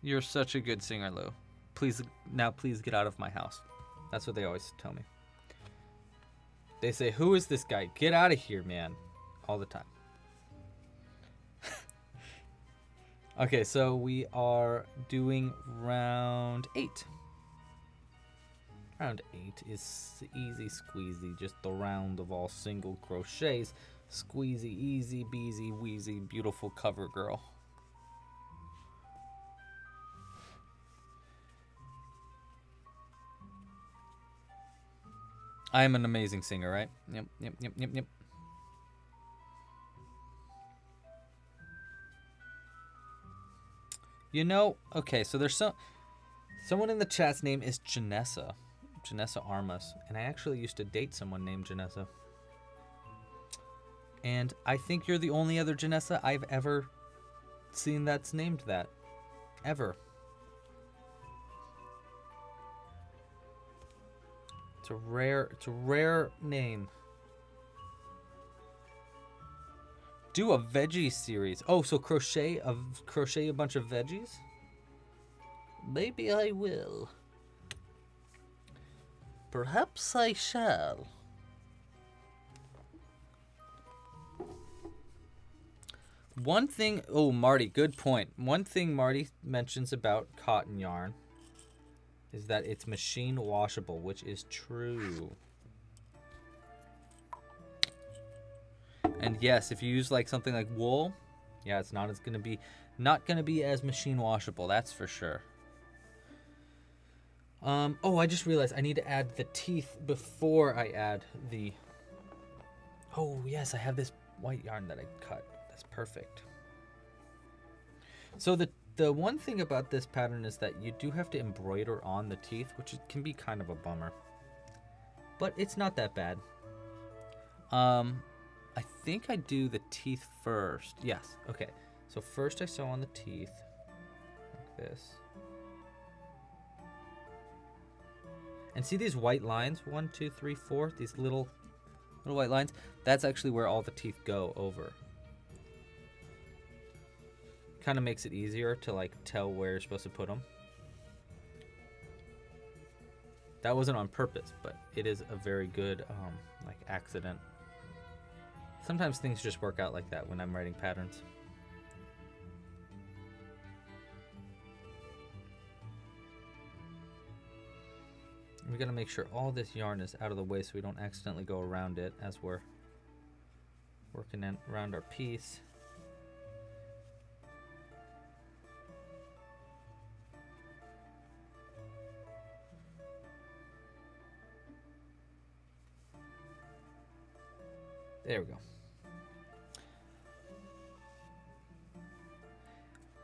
you're such a good singer, Lou. Please now, please get out of my house." That's what they always tell me. They say, "Who is this guy? Get out of here, man!" All the time. okay, so we are doing round eight. Round eight is easy squeezy, just the round of all single crochets. Squeezy, easy, beezy, wheezy, beautiful cover girl. I am an amazing singer, right? Yep, yep, yep, yep, yep. You know, okay, so there's some someone in the chat's name is Janessa. Janessa Armas, and I actually used to date someone named Janessa. And I think you're the only other Janessa I've ever seen that's named that. Ever. A rare it's a rare name. Do a veggie series. Oh, so crochet a crochet a bunch of veggies? Maybe I will. Perhaps I shall. One thing, oh, Marty, good point. One thing Marty mentions about cotton yarn is that it's machine washable, which is true. And yes, if you use like something like wool, yeah, it's not It's gonna be not gonna be as machine washable, that's for sure. Um, oh, I just realized I need to add the teeth before I add the. Oh yes, I have this white yarn that I cut. That's perfect. So the the one thing about this pattern is that you do have to embroider on the teeth, which can be kind of a bummer. But it's not that bad. Um, I think I do the teeth first. Yes. Okay. So first I sew on the teeth like this. And see these white lines? One, two, three, four. These little little white lines. That's actually where all the teeth go over. Kind of makes it easier to like tell where you're supposed to put them. That wasn't on purpose, but it is a very good um, like accident. Sometimes things just work out like that when I'm writing patterns. We gotta make sure all this yarn is out of the way so we don't accidentally go around it as we're working in, around our piece. There we go.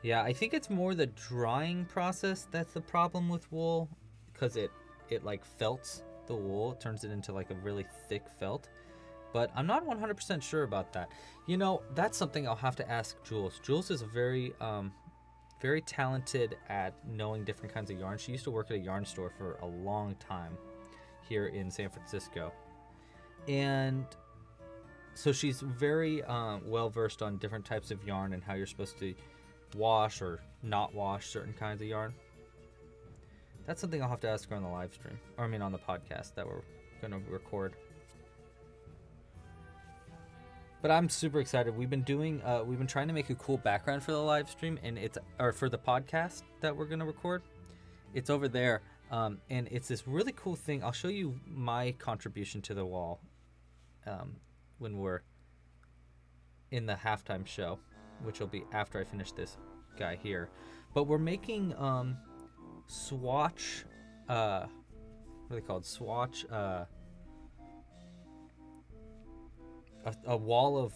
Yeah, I think it's more the drying process that's the problem with wool because it it like felts the wool, turns it into like a really thick felt. But I'm not 100% sure about that. You know, that's something I'll have to ask Jules. Jules is a very um very talented at knowing different kinds of yarn. She used to work at a yarn store for a long time here in San Francisco. And so she's very um, well versed on different types of yarn and how you're supposed to wash or not wash certain kinds of yarn. That's something I'll have to ask her on the live stream, or I mean on the podcast that we're going to record. But I'm super excited. We've been doing, uh, we've been trying to make a cool background for the live stream, and it's or for the podcast that we're going to record. It's over there, um, and it's this really cool thing. I'll show you my contribution to the wall um, when we're in the halftime show, which will be after I finish this guy here. But we're making um, swatch, uh, what are they called? Swatch, uh, a, a wall of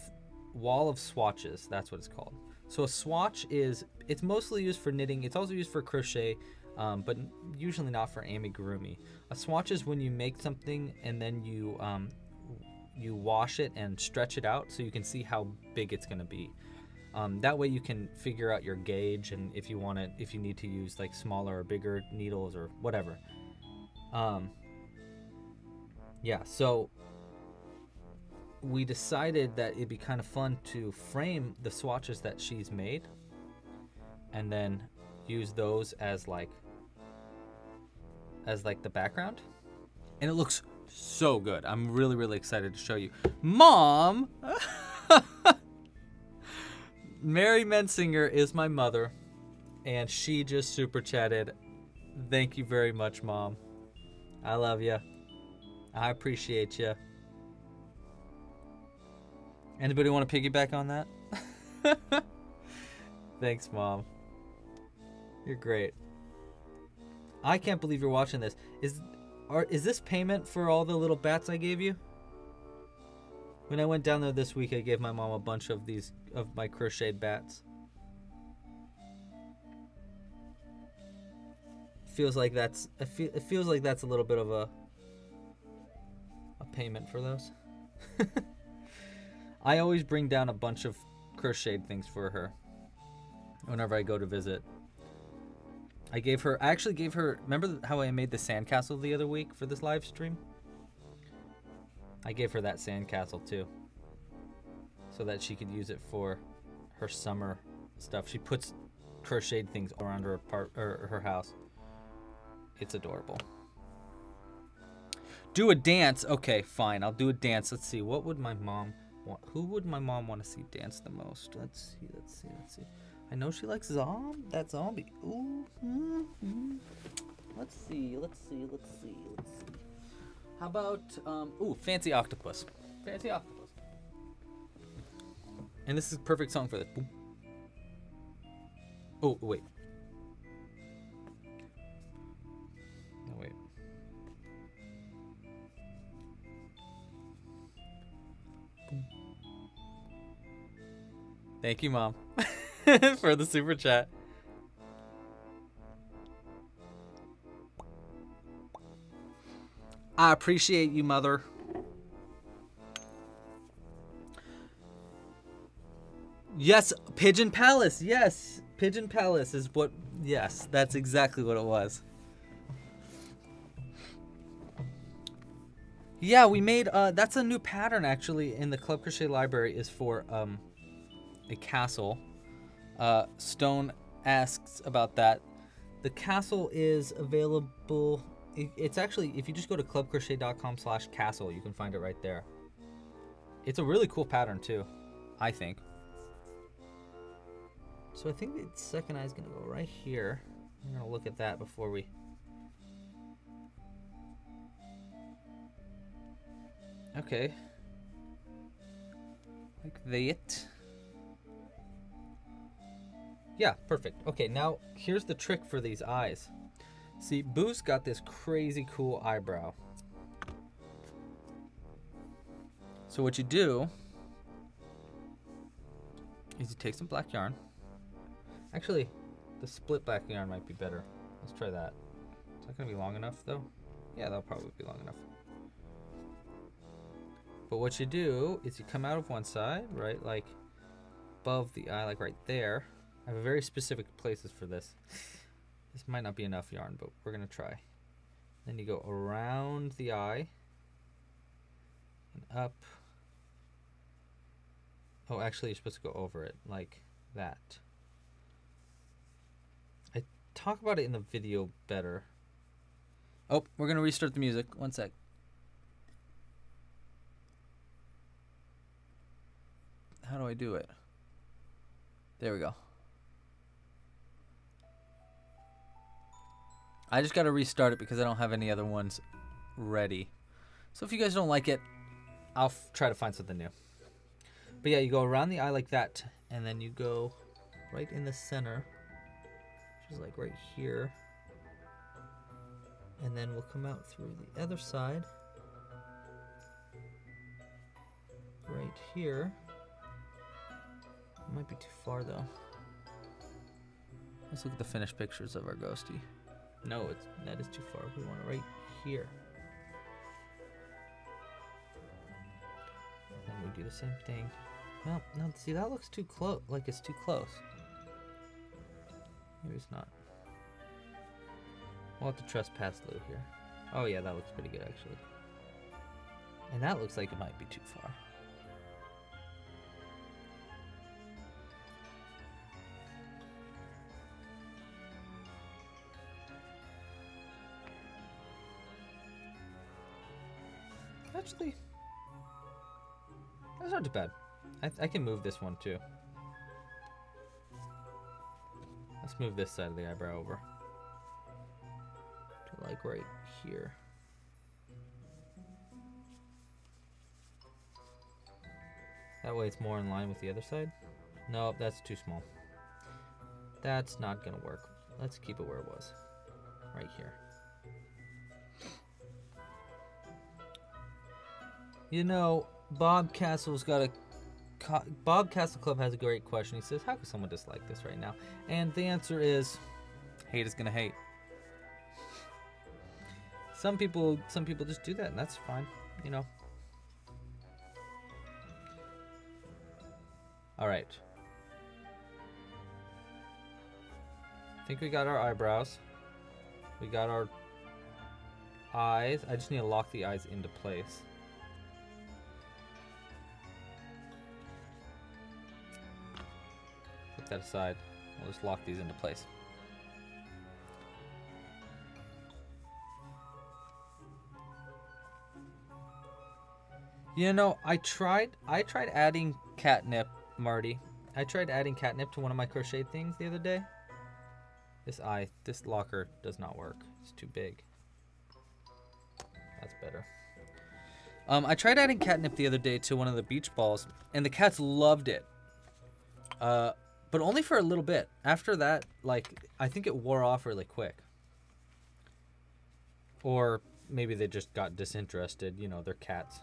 wall of swatches. That's what it's called. So a swatch is it's mostly used for knitting. It's also used for crochet, um, but usually not for amigurumi. A swatch is when you make something and then you um, you wash it and stretch it out so you can see how big it's going to be. Um, that way you can figure out your gauge and if you want it, if you need to use like smaller or bigger needles or whatever. Um, yeah, so we decided that it'd be kind of fun to frame the swatches that she's made and then use those as like as like the background and it looks so good i'm really really excited to show you mom mary mensinger is my mother and she just super chatted thank you very much mom i love you i appreciate you Anybody want to piggyback on that? Thanks, Mom. You're great. I can't believe you're watching this. Is are is this payment for all the little bats I gave you? When I went down there this week, I gave my mom a bunch of these of my crocheted bats. Feels like that's it feels like that's a little bit of a a payment for those. I always bring down a bunch of crocheted things for her whenever I go to visit. I gave her, I actually gave her, remember how I made the sandcastle the other week for this live stream? I gave her that sandcastle too. So that she could use it for her summer stuff. She puts crocheted things around her part or her house. It's adorable. Do a dance. Okay, fine. I'll do a dance. Let's see. What would my mom want? who would my mom want to see dance the most? Let's see, let's see, let's see. I know she likes Zom, that zombie. Ooh, mm, mm. Let's see, let's see, let's see, let's see. How about, um, ooh, Fancy Octopus. Fancy Octopus. And this is a perfect song for this. Boom. Oh, wait. Thank you, Mom. for the super chat. I appreciate you, mother. Yes, Pigeon Palace. Yes, Pigeon Palace is what. Yes, that's exactly what it was. Yeah, we made. Uh, that's a new pattern actually in the Club Crochet library. Is for um, a castle. Uh, Stone asks about that. The castle is available. It's actually if you just go to clubcrochet.com slash castle, you can find it right there. It's a really cool pattern too, I think. So I think the second eye is gonna go right here. I'm gonna look at that before we. Okay. Like that. Yeah, perfect. Okay, now here's the trick for these eyes. See, Boo's got this crazy cool eyebrow. So what you do is you take some black yarn. Actually, the split black yarn might be better. Let's try that. Is that gonna be long enough though? Yeah, that'll probably be long enough. But what you do is you come out of one side, right, like above the eye, like right there. I have very specific places for this. This might not be enough yarn, but we're gonna try. Then you go around the eye and up. Oh, actually, you're supposed to go over it like that. I talk about it in the video better. Oh, we're gonna restart the music. One sec. How do I do it? There we go. I just got to restart it because I don't have any other ones ready. So if you guys don't like it, I'll try to find something new. But yeah, you go around the eye like that, and then you go right in the center, which is like right here. And then we'll come out through the other side, right here. Might be too far though. Let's look at the finished pictures of our ghosty. No, it's that is too far. We want it right here. Then we do the same thing. No, no, see that looks too close. Like it's too close. Maybe it's not. We'll have to trespass Lou here. Oh yeah, that looks pretty good actually. And that looks like it might be too far. Actually, that's not too bad. I, I can move this one too. Let's move this side of the eyebrow over. To like right here. That way it's more in line with the other side. No, that's too small. That's not gonna work. Let's keep it where it was. Right here. You know, Bob Castle's got a. Bob Castle Club has a great question. He says, "How could someone dislike this right now?" And the answer is, hate is gonna hate. Some people, some people just do that, and that's fine. You know. All right. I think we got our eyebrows. We got our eyes. I just need to lock the eyes into place. That aside. We'll just lock these into place. You know, I tried I tried adding catnip, Marty. I tried adding catnip to one of my crochet things the other day. This eye, this locker does not work. It's too big. That's better. Um, I tried adding catnip the other day to one of the beach balls, and the cats loved it. Uh, but only for a little bit. After that, like I think it wore off really quick. Or maybe they just got disinterested. You know, they're cats.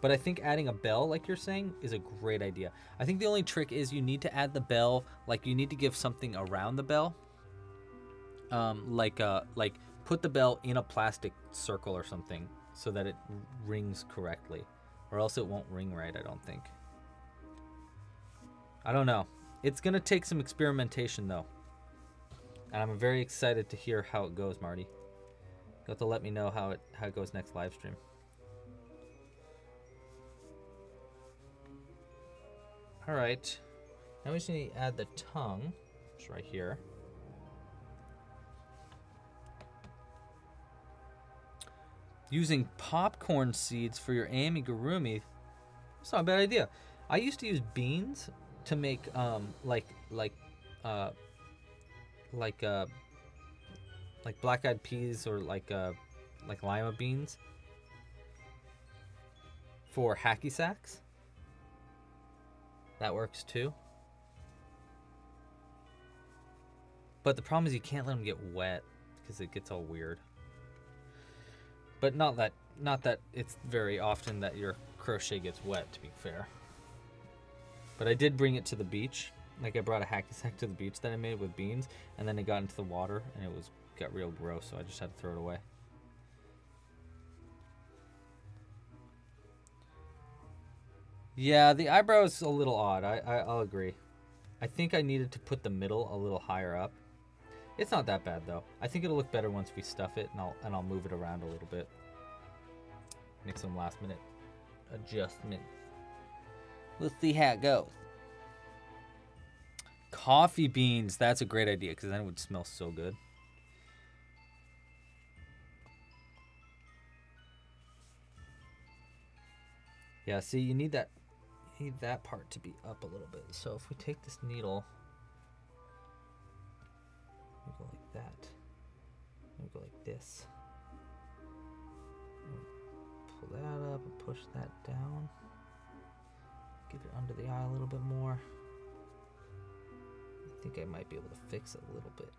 But I think adding a bell, like you're saying, is a great idea. I think the only trick is you need to add the bell, like you need to give something around the bell. Um, like uh, like put the bell in a plastic circle or something so that it rings correctly, or else it won't ring right. I don't think. I don't know. It's gonna take some experimentation though, and I'm very excited to hear how it goes, Marty. You have to let me know how it how it goes next live stream. All right. Now we just need to add the tongue. It's right here. Using popcorn seeds for your amigurumi. That's not a bad idea. I used to use beans to make um like like uh like uh like black eyed peas or like uh like lima beans for hacky sacks. That works too. But the problem is you can't let them get wet because it gets all weird. But not that not that it's very often that your crochet gets wet to be fair. But I did bring it to the beach. Like I brought a hacky sack to the beach that I made with beans and then it got into the water and it was got real gross so I just had to throw it away. Yeah, the eyebrow is a little odd. I, I I'll agree. I think I needed to put the middle a little higher up. It's not that bad though. I think it'll look better once we stuff it, and I'll and I'll move it around a little bit. Make some last minute adjustments. Let's see how it goes. Coffee beans. That's a great idea because then it would smell so good. Yeah, see, you need that you need that part to be up a little bit. So if we take this needle, we go like that. We go like this. Pull that up and push that down. Get it under the eye a little bit more. I think I might be able to fix it a little bit.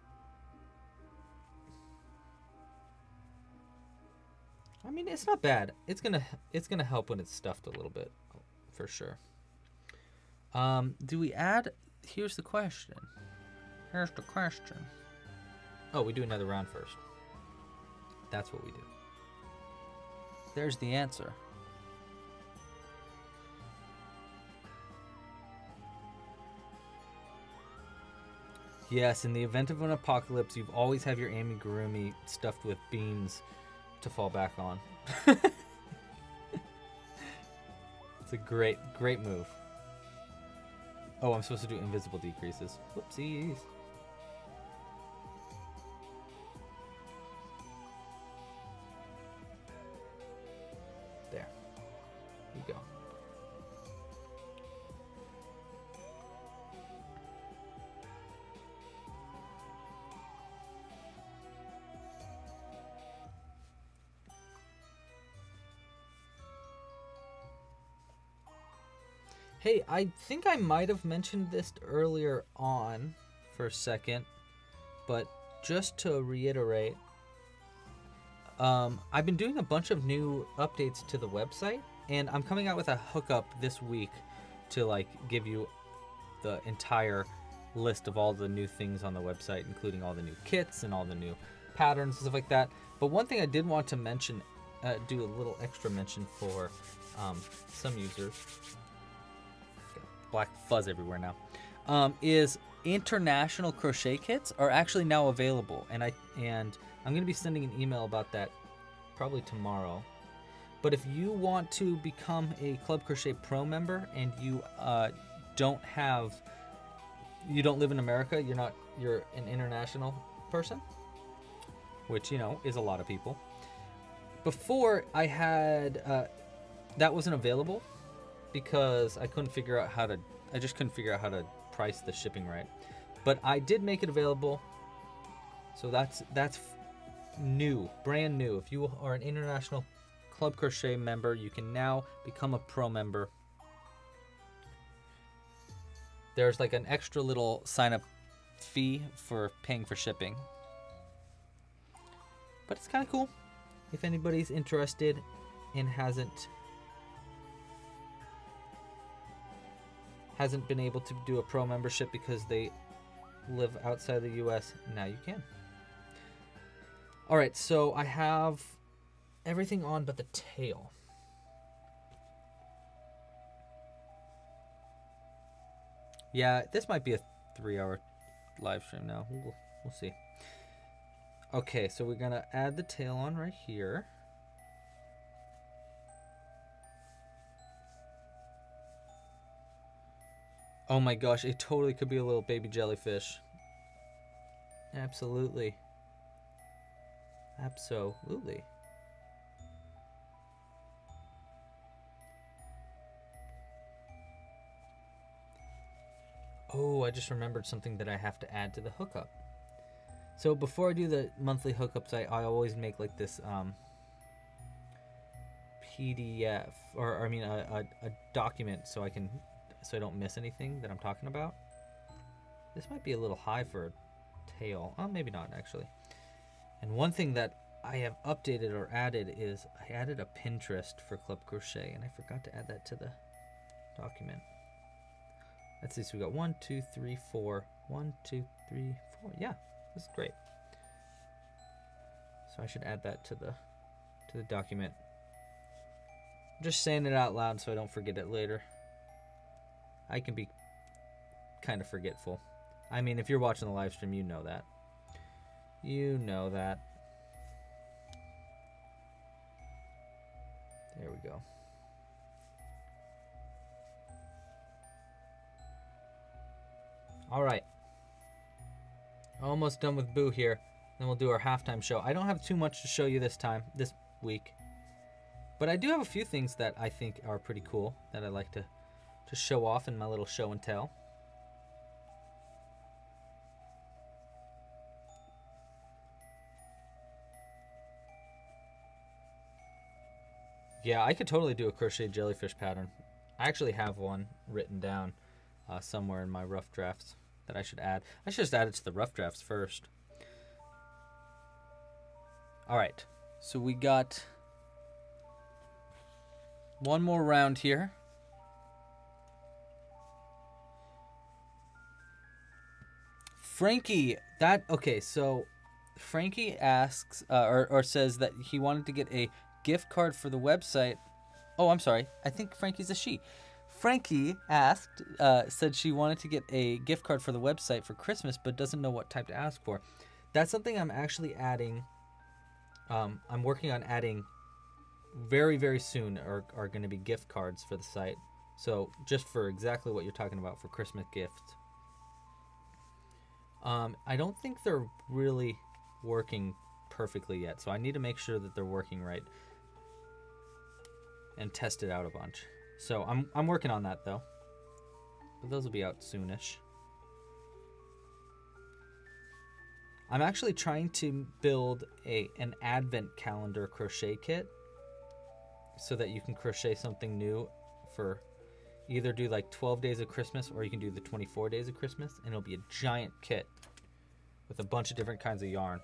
I mean, it's not bad. It's gonna it's gonna help when it's stuffed a little bit, for sure. Um, do we add? Here's the question. Here's the question. Oh, we do another round first. That's what we do. There's the answer. Yes, in the event of an apocalypse, you've always have your amigurumi stuffed with beans to fall back on. it's a great, great move. Oh, I'm supposed to do invisible decreases. Whoopsies. Hey, I think I might have mentioned this earlier on for a second, but just to reiterate, um, I've been doing a bunch of new updates to the website, and I'm coming out with a hookup this week to like give you the entire list of all the new things on the website, including all the new kits and all the new patterns and stuff like that. But one thing I did want to mention, uh, do a little extra mention for um, some users black fuzz everywhere now, um, is international crochet kits are actually now available, and I and I'm gonna be sending an email about that probably tomorrow. But if you want to become a Club Crochet Pro member and you uh, don't have, you don't live in America, you're not, you're an international person, which you know is a lot of people. Before I had, uh, that wasn't available because I couldn't figure out how to I just couldn't figure out how to price the shipping right. But I did make it available. So that's that's new, brand new. If you are an international Club Crochet member, you can now become a pro member. There's like an extra little sign up fee for paying for shipping. But it's kind of cool if anybody's interested and hasn't hasn't been able to do a pro membership because they live outside the US, now you can. All right, so I have everything on but the tail. Yeah, this might be a three hour live stream now. We'll, we'll see. Okay, so we're to add the tail on right here. Oh my gosh, it totally could be a little baby jellyfish. Absolutely. Absolutely. Oh, I just remembered something that I have to add to the hookup. So before I do the monthly hookups, I, I always make like this um, PDF or, I mean a, a, a document so I can so I don't miss anything that I'm talking about. This might be a little high for a tail. Oh, maybe not actually. And one thing that I have updated or added is I added a Pinterest for Club Crochet and I forgot to add that to the document. Let's see, so we got one, two, three, four. One, two, three, four. Yeah, this is great. So I should add that to the to the document. I'm just saying it out loud so I don't forget it later. I can be kind of forgetful. I mean, if you're watching the live stream, you know that. You know that. There we go. All right. Almost done with Boo here. Then we'll do our halftime show. I don't have too much to show you this time, this week. But I do have a few things that I think are pretty cool that I like to, to show off in my little show and tell. Yeah, I could totally do a crochet jellyfish pattern. I actually have one written down uh, somewhere in my rough drafts that I should add. I should just add it to the rough drafts first. All right, so we got one more round here. Frankie, that okay. So Frankie asks uh, or or says that he wanted to get a gift card for the website. Oh, I'm sorry. I think Frankie's a she. Frankie asked, uh, said she wanted to get a gift card for the website for Christmas, but doesn't know what type to ask for. That's something I'm actually adding. Um, I'm working on adding very, very soon are, are going to be gift cards for the site. So, just for exactly what you're talking about for Christmas gifts. Um, I don't think they're really working perfectly yet, so I need to make sure that they're working right and test it out a bunch. So I'm I'm working on that though. But those will be out soonish. I'm actually trying to build a an advent calendar crochet kit so that you can crochet something new for either do like 12 days of Christmas or you can do the 24 days of Christmas and it'll be a giant kit with a bunch of different kinds of yarn.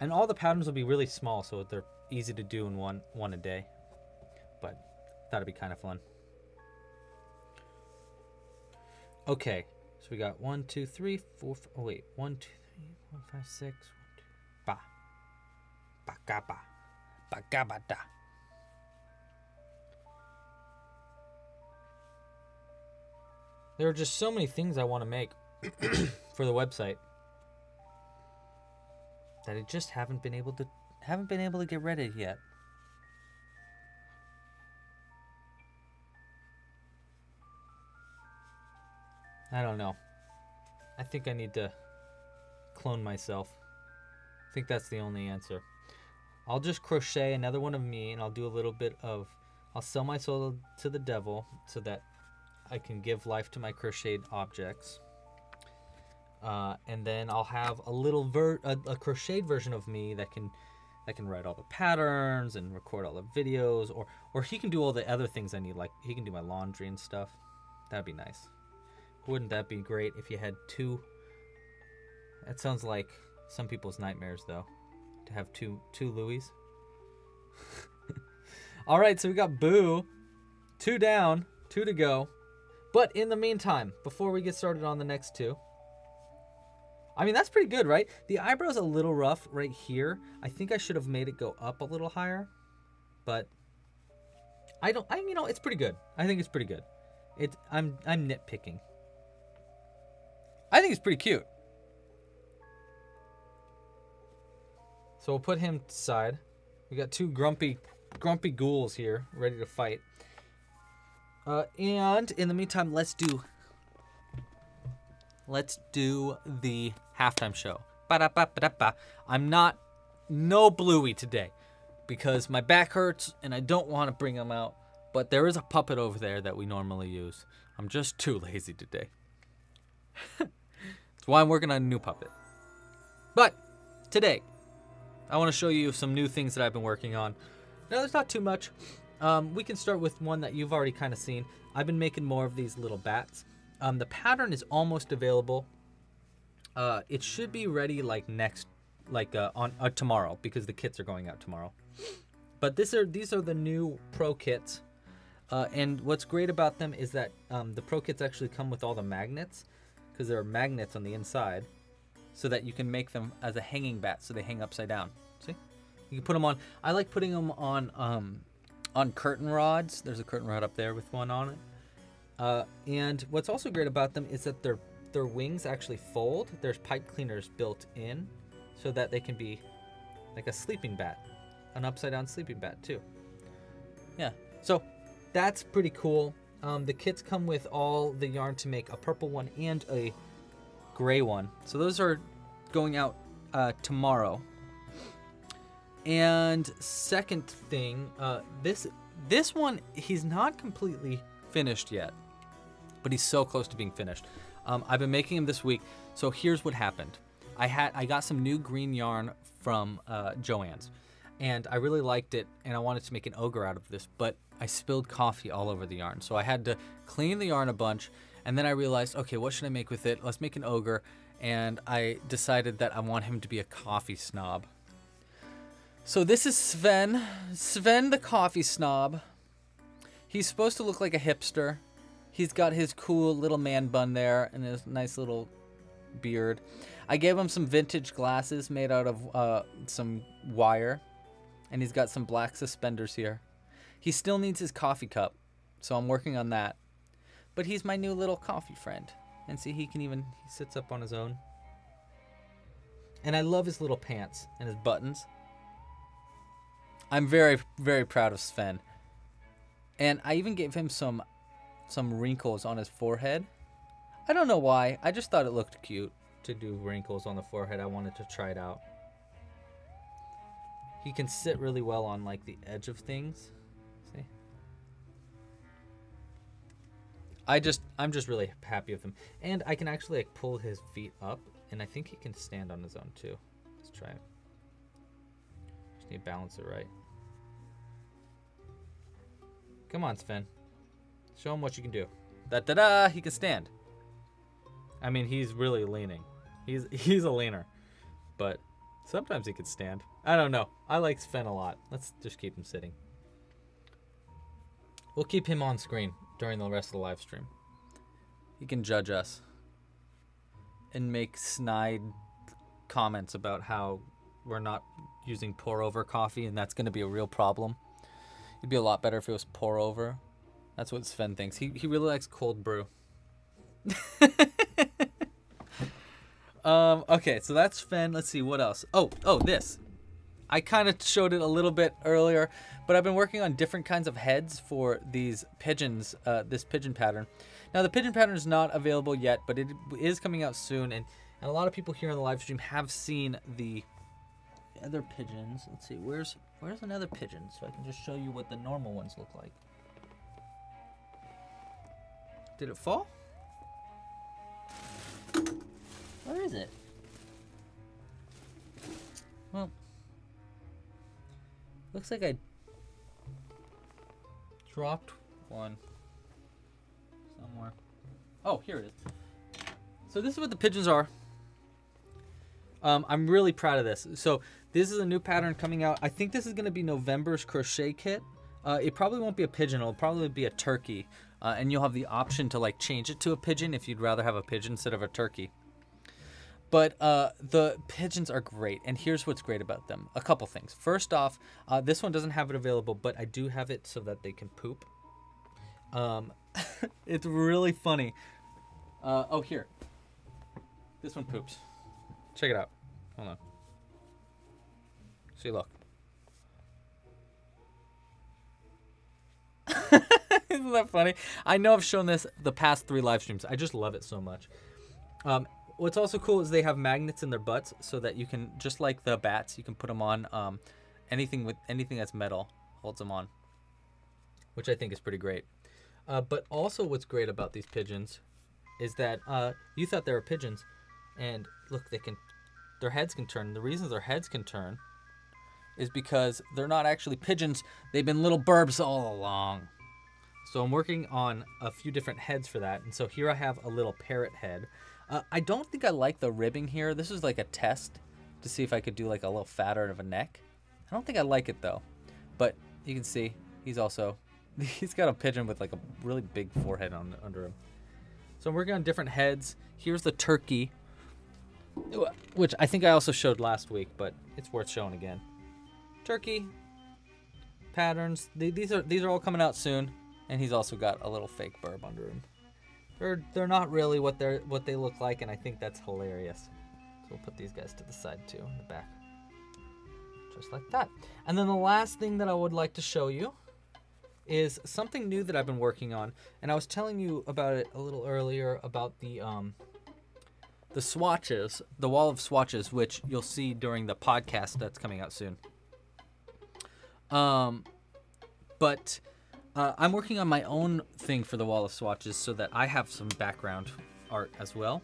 And all the patterns will be really small so they're easy to do in one one a day. But that'd be kind of fun. Okay, so we got one, two, three, four. F- oh wait, one, two, three, four, five, six. One, two, ba, ba, ga, ba, ba, ga, ba, da. There are just so many things I want to make for the website that I just haven't been able to haven't been able to get ready yet. I don't know. I think I need to clone myself. I think that's the only answer. I'll just crochet another one of me and I'll do a little bit of I'll sell my soul to the devil so that I can give life to my crocheted objects. Uh, and then I'll have a little ver- a, a crocheted version of me that can that can write all the patterns and record all the videos or or he can do all the other things I need like he can do my laundry and stuff. That'd be nice. Wouldn't that be great if you had two? That sounds like some people's nightmares, though, to have two two Louies. All right, so we got Boo, two down, two to go. But in the meantime, before we get started on the next two, I mean, that's pretty good, right? The eyebrow's a little rough right here. I think I should have made it go up a little higher, but I don't, I, you know, it's pretty good. I think it's pretty good. It, I'm, I'm nitpicking. I think it's pretty cute. So we'll put him side. We got two grumpy, grumpy ghouls here, ready to fight. Uh, and in the meantime, let's do, let's do the halftime show. Ba-da-ba-ba-da-ba. I'm not no Bluey today because my back hurts and I don't want to bring him out. But there is a puppet over there that we normally use. I'm just too lazy today. That's why I'm working on a new puppet. But today, I want to show you some new things that I've been working on. Now, there's not too much. Um, we can start with one that you've already kind of seen. I've been making more of these little bats. Um, the pattern is almost available. Uh, it should be ready like next, like uh, on uh, tomorrow because the kits are going out tomorrow. But these are these are the new pro kits, uh, and what's great about them is that um, the pro kits actually come with all the magnets because there are magnets on the inside, so that you can make them as a hanging bat, so they hang upside down. See, you can put them on. I like putting them on um, on curtain rods. There's a curtain rod up there with one on it. Uh, and what's also great about them is that their their wings actually fold. There's pipe cleaners built in, so that they can be like a sleeping bat, an upside down sleeping bat too. Yeah, so that's pretty cool. Um, the kits come with all the yarn to make a purple one and a gray one. So those are going out uh, tomorrow. And second thing, uh, this this one he's not completely finished yet, but he's so close to being finished. Um, I've been making him this week. So here's what happened. I had I got some new green yarn from uh, Joann's, and I really liked it, and I wanted to make an ogre out of this, but I spilled coffee all over the yarn, so I had to clean the yarn a bunch, and then I realized, okay, what should I make with it? Let's make an ogre, and I decided that I want him to be a coffee snob. So this is Sven, Sven the coffee snob. He's supposed to look like a hipster. He's got his cool little man bun there and his nice little beard. I gave him some vintage glasses made out of uh, some wire, and he's got some black suspenders here. He still needs his coffee cup, so I'm working on that. But he's my new little coffee friend. And see, he can even, he sits up on his own. And I love his little pants and his buttons. I'm very, very proud of Sven. And I even gave him some some wrinkles on his forehead. I don't know why. I just thought it looked cute to do wrinkles on the forehead. I wanted to try it out. He can sit really well on like the edge of things. See? I just I'm just really happy with him. And I can actually like pull his feet up and I think he can stand on his own too. Let's try it. Just need to balance it right. Come on, Sven. Show him what you can do. Da da da! He can stand. I mean, he's really leaning. He's he's a leaner, but sometimes he can stand. I don't know. I like Sven a lot. Let's just keep him sitting. We'll keep him on screen during the rest of the live stream. He can judge us and make snide comments about how we're not using pour over coffee and that's going to be a real problem. It'd be a lot better if it was pour over. That's what Sven thinks. He he really likes cold brew. um. Okay, so that's Sven. Let's see what else. Oh oh this. I kind of showed it a little bit earlier, but I've been working on different kinds of heads for these pigeons. Uh, this pigeon pattern. Now the pigeon pattern is not available yet, but it is coming out soon, and, and a lot of people here on the live stream have seen the other pigeons. Let's see, where's where's another pigeon so I can just show you what the normal ones look like. Did it fall? Where is it? Well, looks like I dropped one somewhere. Oh, here it is. So this is what the pigeons are. Um, I'm really proud of this. So this is a new pattern coming out. I think this is going to be November's crochet kit. Uh, it probably won't be a pigeon. It'll probably be a turkey uh, and you'll have the option to like change it to a pigeon if you'd rather have a pigeon instead of a turkey. But uh, the pigeons are great, and here's what's great about them. A couple things. First off, uh, this one doesn't have it available, but I do have it so that they can poop. Um, it's really funny. Uh, oh, here. This one poops. Check it out. Hold on. See, look. Isn't that funny? I know I've shown this the past three live streams. I just love it so much. Um, what's also cool is they have magnets in their butts so that you can, just like the bats, you can put them on um, anything with anything that's metal holds them on, which I think is pretty great. Uh, but also, what's great about these pigeons is that uh, you thought they were pigeons, and look, they can, their heads can turn. The reasons their heads can turn is because they're not actually pigeons. They've been little burbs all along. So I'm working on a few different heads for that. And so here I have a little parrot head. Uh, I don't think I like the ribbing here. This is like a test to see if I could do like a little fatter of a neck. I don't think I like it though. But you can see he's also, he's got a pigeon with like a really big forehead on under him. So I'm working on different heads. Here's the turkey, which I think I also showed last week, but it's worth showing again. Turkey patterns. These are these are all coming out soon, and he's also got a little fake burb under him. They're they're not really what they're what they look like, and I think that's hilarious. So we'll put these guys to the side too in the back, just like that. And then the last thing that I would like to show you is something new that I've been working on, and I was telling you about it a little earlier about the um the swatches, the wall of swatches, which you'll see during the podcast that's coming out soon. Um, but uh, I'm working on my own thing for the wall of swatches so that I have some background art as well.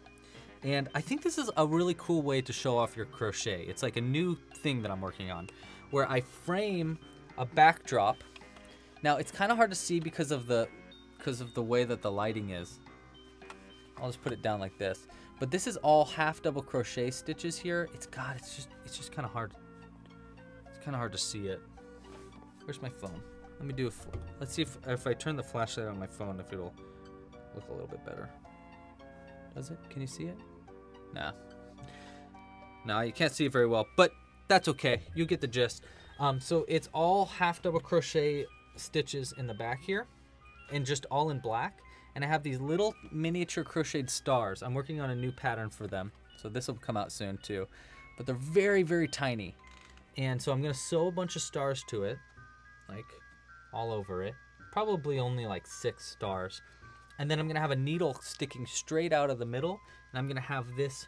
And I think this is a really cool way to show off your crochet. It's like a new thing that I'm working on where I frame a backdrop. Now it's kind of hard to see because of the because of the way that the lighting is. I'll just put it down like this. But this is all half double crochet stitches here. It's God, it's just it's just kind of hard. It's kind of hard to see it. Where's my phone? Let me do a. Let's see if if I turn the flashlight on my phone, if it'll look a little bit better. Does it? Can you see it? Nah. Nah, you can't see it very well, but that's okay. You get the gist. Um, so it's all half double crochet stitches in the back here, and just all in black. And I have these little miniature crocheted stars. I'm working on a new pattern for them, so this will come out soon too. But they're very, very tiny. And so I'm gonna sew a bunch of stars to it like all over it. Probably only like six stars. And then I'm gonna have a needle sticking straight out of the middle, and I'm gonna have this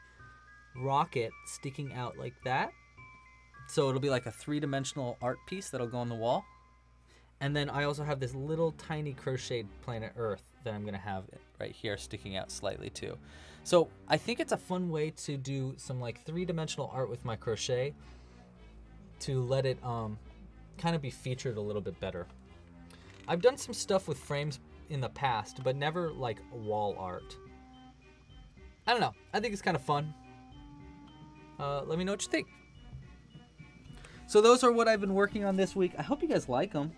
rocket sticking out like that. So it'll be like a three-dimensional art piece that'll go on the wall. And then I also have this little tiny crocheted planet Earth that I'm gonna have right here sticking out slightly too. So I think it's a fun way to do some like three-dimensional art with my crochet to let it um, kind of be featured a little bit better. I've done some stuff with frames in the past, but never like wall art. I don't know. I think it's kind of fun. Uh, let me know what you think. So those are what I've been working on this week. I hope you guys like them.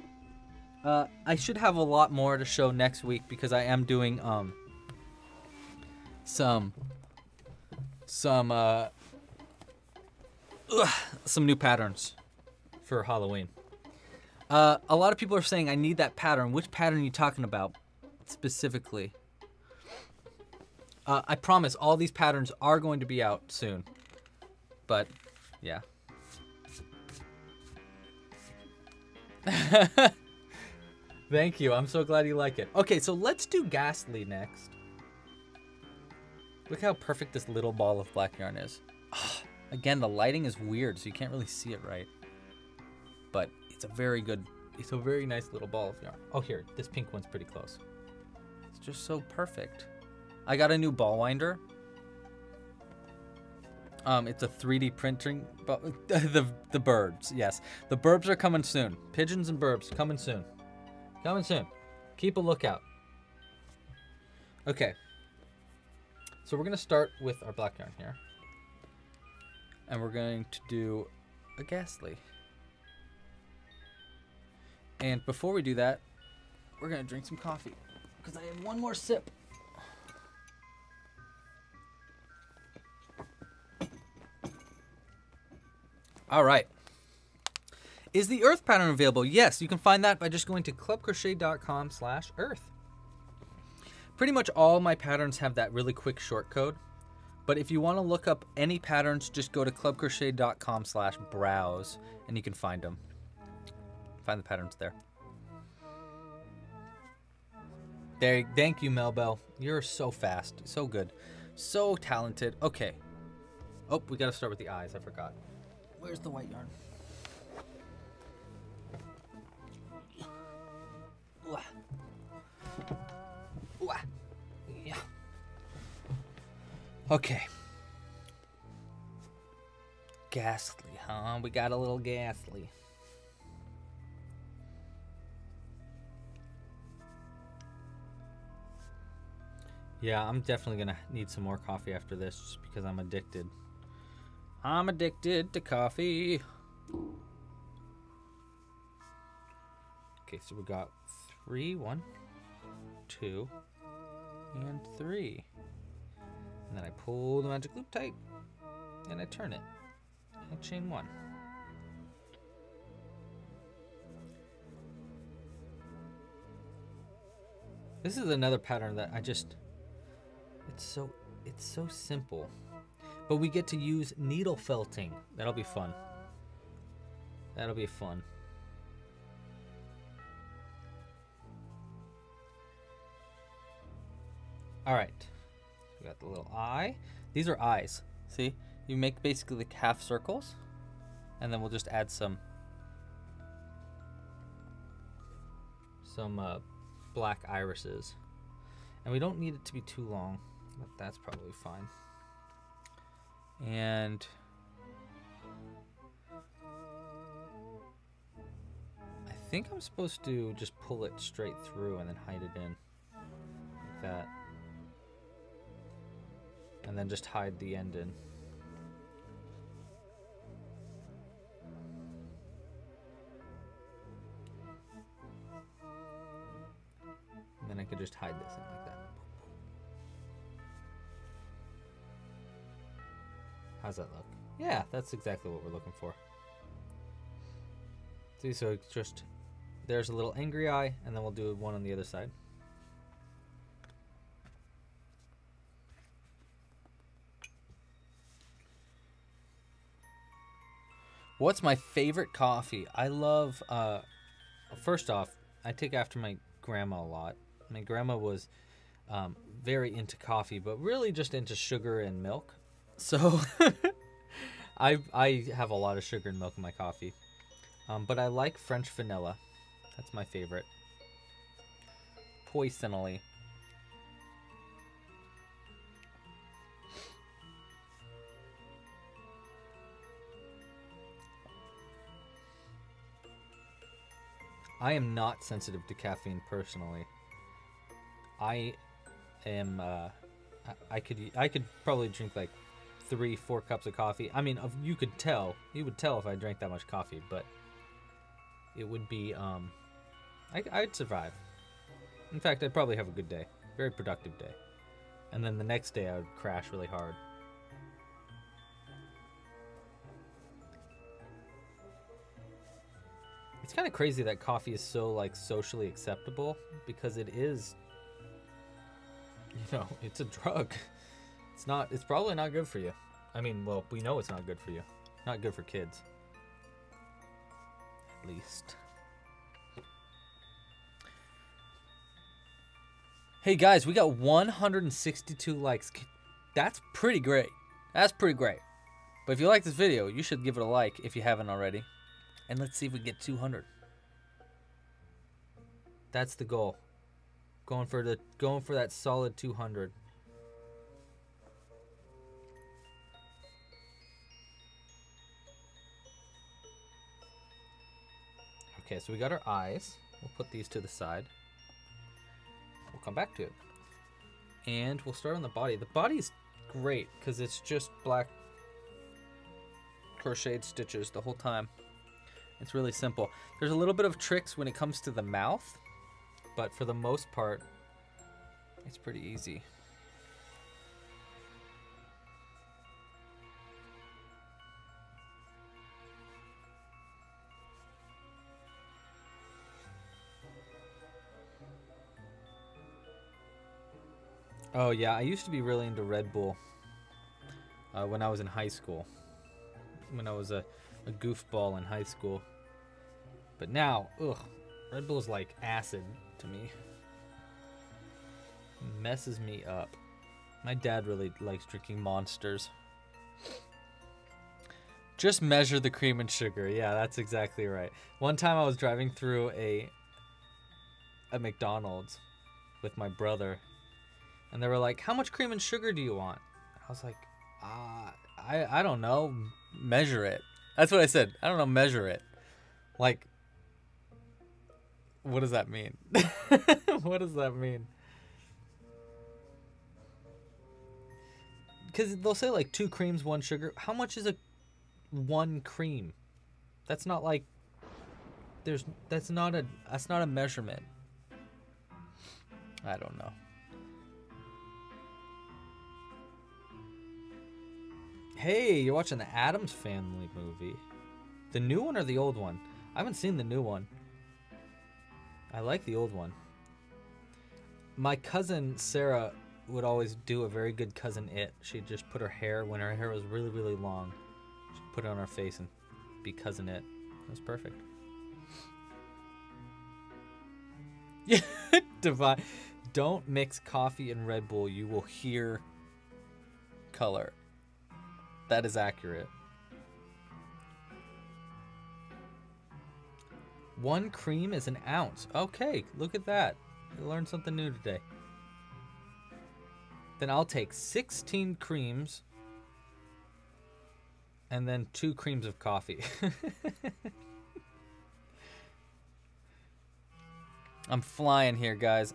Uh, I should have a lot more to show next week because I am doing um, some some uh, ugh, some new patterns for Halloween. Uh, a lot of people are saying I need that pattern. Which pattern are you talking about specifically? Uh, I promise all these patterns are going to be out soon. But, yeah. Thank you. I'm so glad you like it. Okay, so let's do Ghastly next. Look how perfect this little ball of black yarn is. again, the lighting is weird, so you can't really see it right. But it's a very good, it's a very nice little ball of yarn. Oh, here, this pink one's pretty close. It's just so perfect. I got a new ball winder. Um, it's a 3D printing, but the the birds, yes, the burbs are coming soon. Pigeons and burbs coming soon, coming soon. Keep a lookout. Okay. So we're gonna start with our black yarn here, and we're going to do a ghastly. And before we do that, we're gonna drink some coffee. because I have one more sip. All right. Is the earth pattern available? Yes, you can find that by just going to clubcrochet.com slash earth. Pretty much all my patterns have that really quick short code. But if you want to look up any patterns, just go to clubcrochet.com slash browse and you can find them. Find the patterns there. There, thank you, Melbell. You're so fast, so good, so talented. Okay. Oh, we got to start with the eyes. I forgot. Where's the white yarn? Ooh. Ooh. Yeah. Okay. Ghastly, huh? We got a little ghastly. Yeah, I'm definitely gonna need some more coffee after this just because I'm addicted. I'm addicted to coffee. Okay, so we got three, one, two, and three. And then I pull the magic loop tight, and I turn it. And chain one. This is another pattern that I just it's so it's so simple. But we get to use needle felting. That'll be fun. That'll be fun. All right. We got the little eye. These are eyes. See? You make basically like half circles and then we'll just add some some uh, black irises. And we don't need it to be too long. But that's probably fine. And I think I'm supposed to just pull it straight through and then hide it in like that. And then just hide the end in. And then I could just hide this in like that. How's that look? Yeah, that's exactly what we're looking for. See, so it's just there's a little angry eye, and then we'll do one on the other side. What's my favorite coffee? I love, uh, first off, I take after my grandma a lot. My grandma was um, very into coffee, but really just into sugar and milk. So I I have a lot of sugar and milk in my coffee. Um, but I like French vanilla. That's my favorite. Poisonally. I am not sensitive to caffeine personally. I am uh, I could I could probably drink like three, four cups of coffee. I mean, you could tell. You would tell if I drank that much coffee, but it would be. Um, I, I'd survive. In fact, I'd probably have a good day, very productive day, and then the next day I would crash really hard. It's kind of crazy that coffee is so like socially acceptable because it is you know, it's a drug. It's not. It's probably not good for you. I mean, well, we know it's not good for you. Not good for kids. At least. Hey guys, we got 162 likes. That's pretty great. That's pretty great. But if you like this video, you should give it a like if you haven't already. And let's see if we get 200. That's the goal. Going for the going for that solid 200. Okay, so we got our eyes. We'll put these to the side. We'll come back to it. And we'll start on the body. The body's great because it's just black crocheted stitches the whole time. It's really simple. There's a little bit of tricks when it comes to the mouth, but for the most part, It's pretty easy. Oh yeah, I used to be really into Red Bull uh, when I was in high school. When I was a, a goofball in high school. But now, ugh, Red Bull's like acid to me. Messes me up. My dad really likes drinking monsters. Just measure the cream and sugar. Yeah, that's exactly right. One time I was driving through a a McDonald's with my brother and they were like, "How much cream and sugar do you want?" I was like, uh, "I I don't know, measure it." That's what I said. I don't know, measure it. Like, what does that mean? what does that mean? Because they'll say like two creams, one sugar. How much is a one cream? That's not like. There's that's not a that's not a measurement. I don't know. Hey, you're watching the Addams Family movie. The new one or the old one? I haven't seen the new one. I like the old one. My cousin Sarah would always do a very good Cousin Itt. She'd just put her hair when her hair was really really long. She'd put it on her face and be Cousin Itt. It was perfect. Yeah, divide. Don't mix coffee and Red Bull. You will hear color. That is accurate. One cream is an ounce. Okay, look at that. You learned something new today. Then I'll take 16 creams and then two creams of coffee. I'm flying here, guys.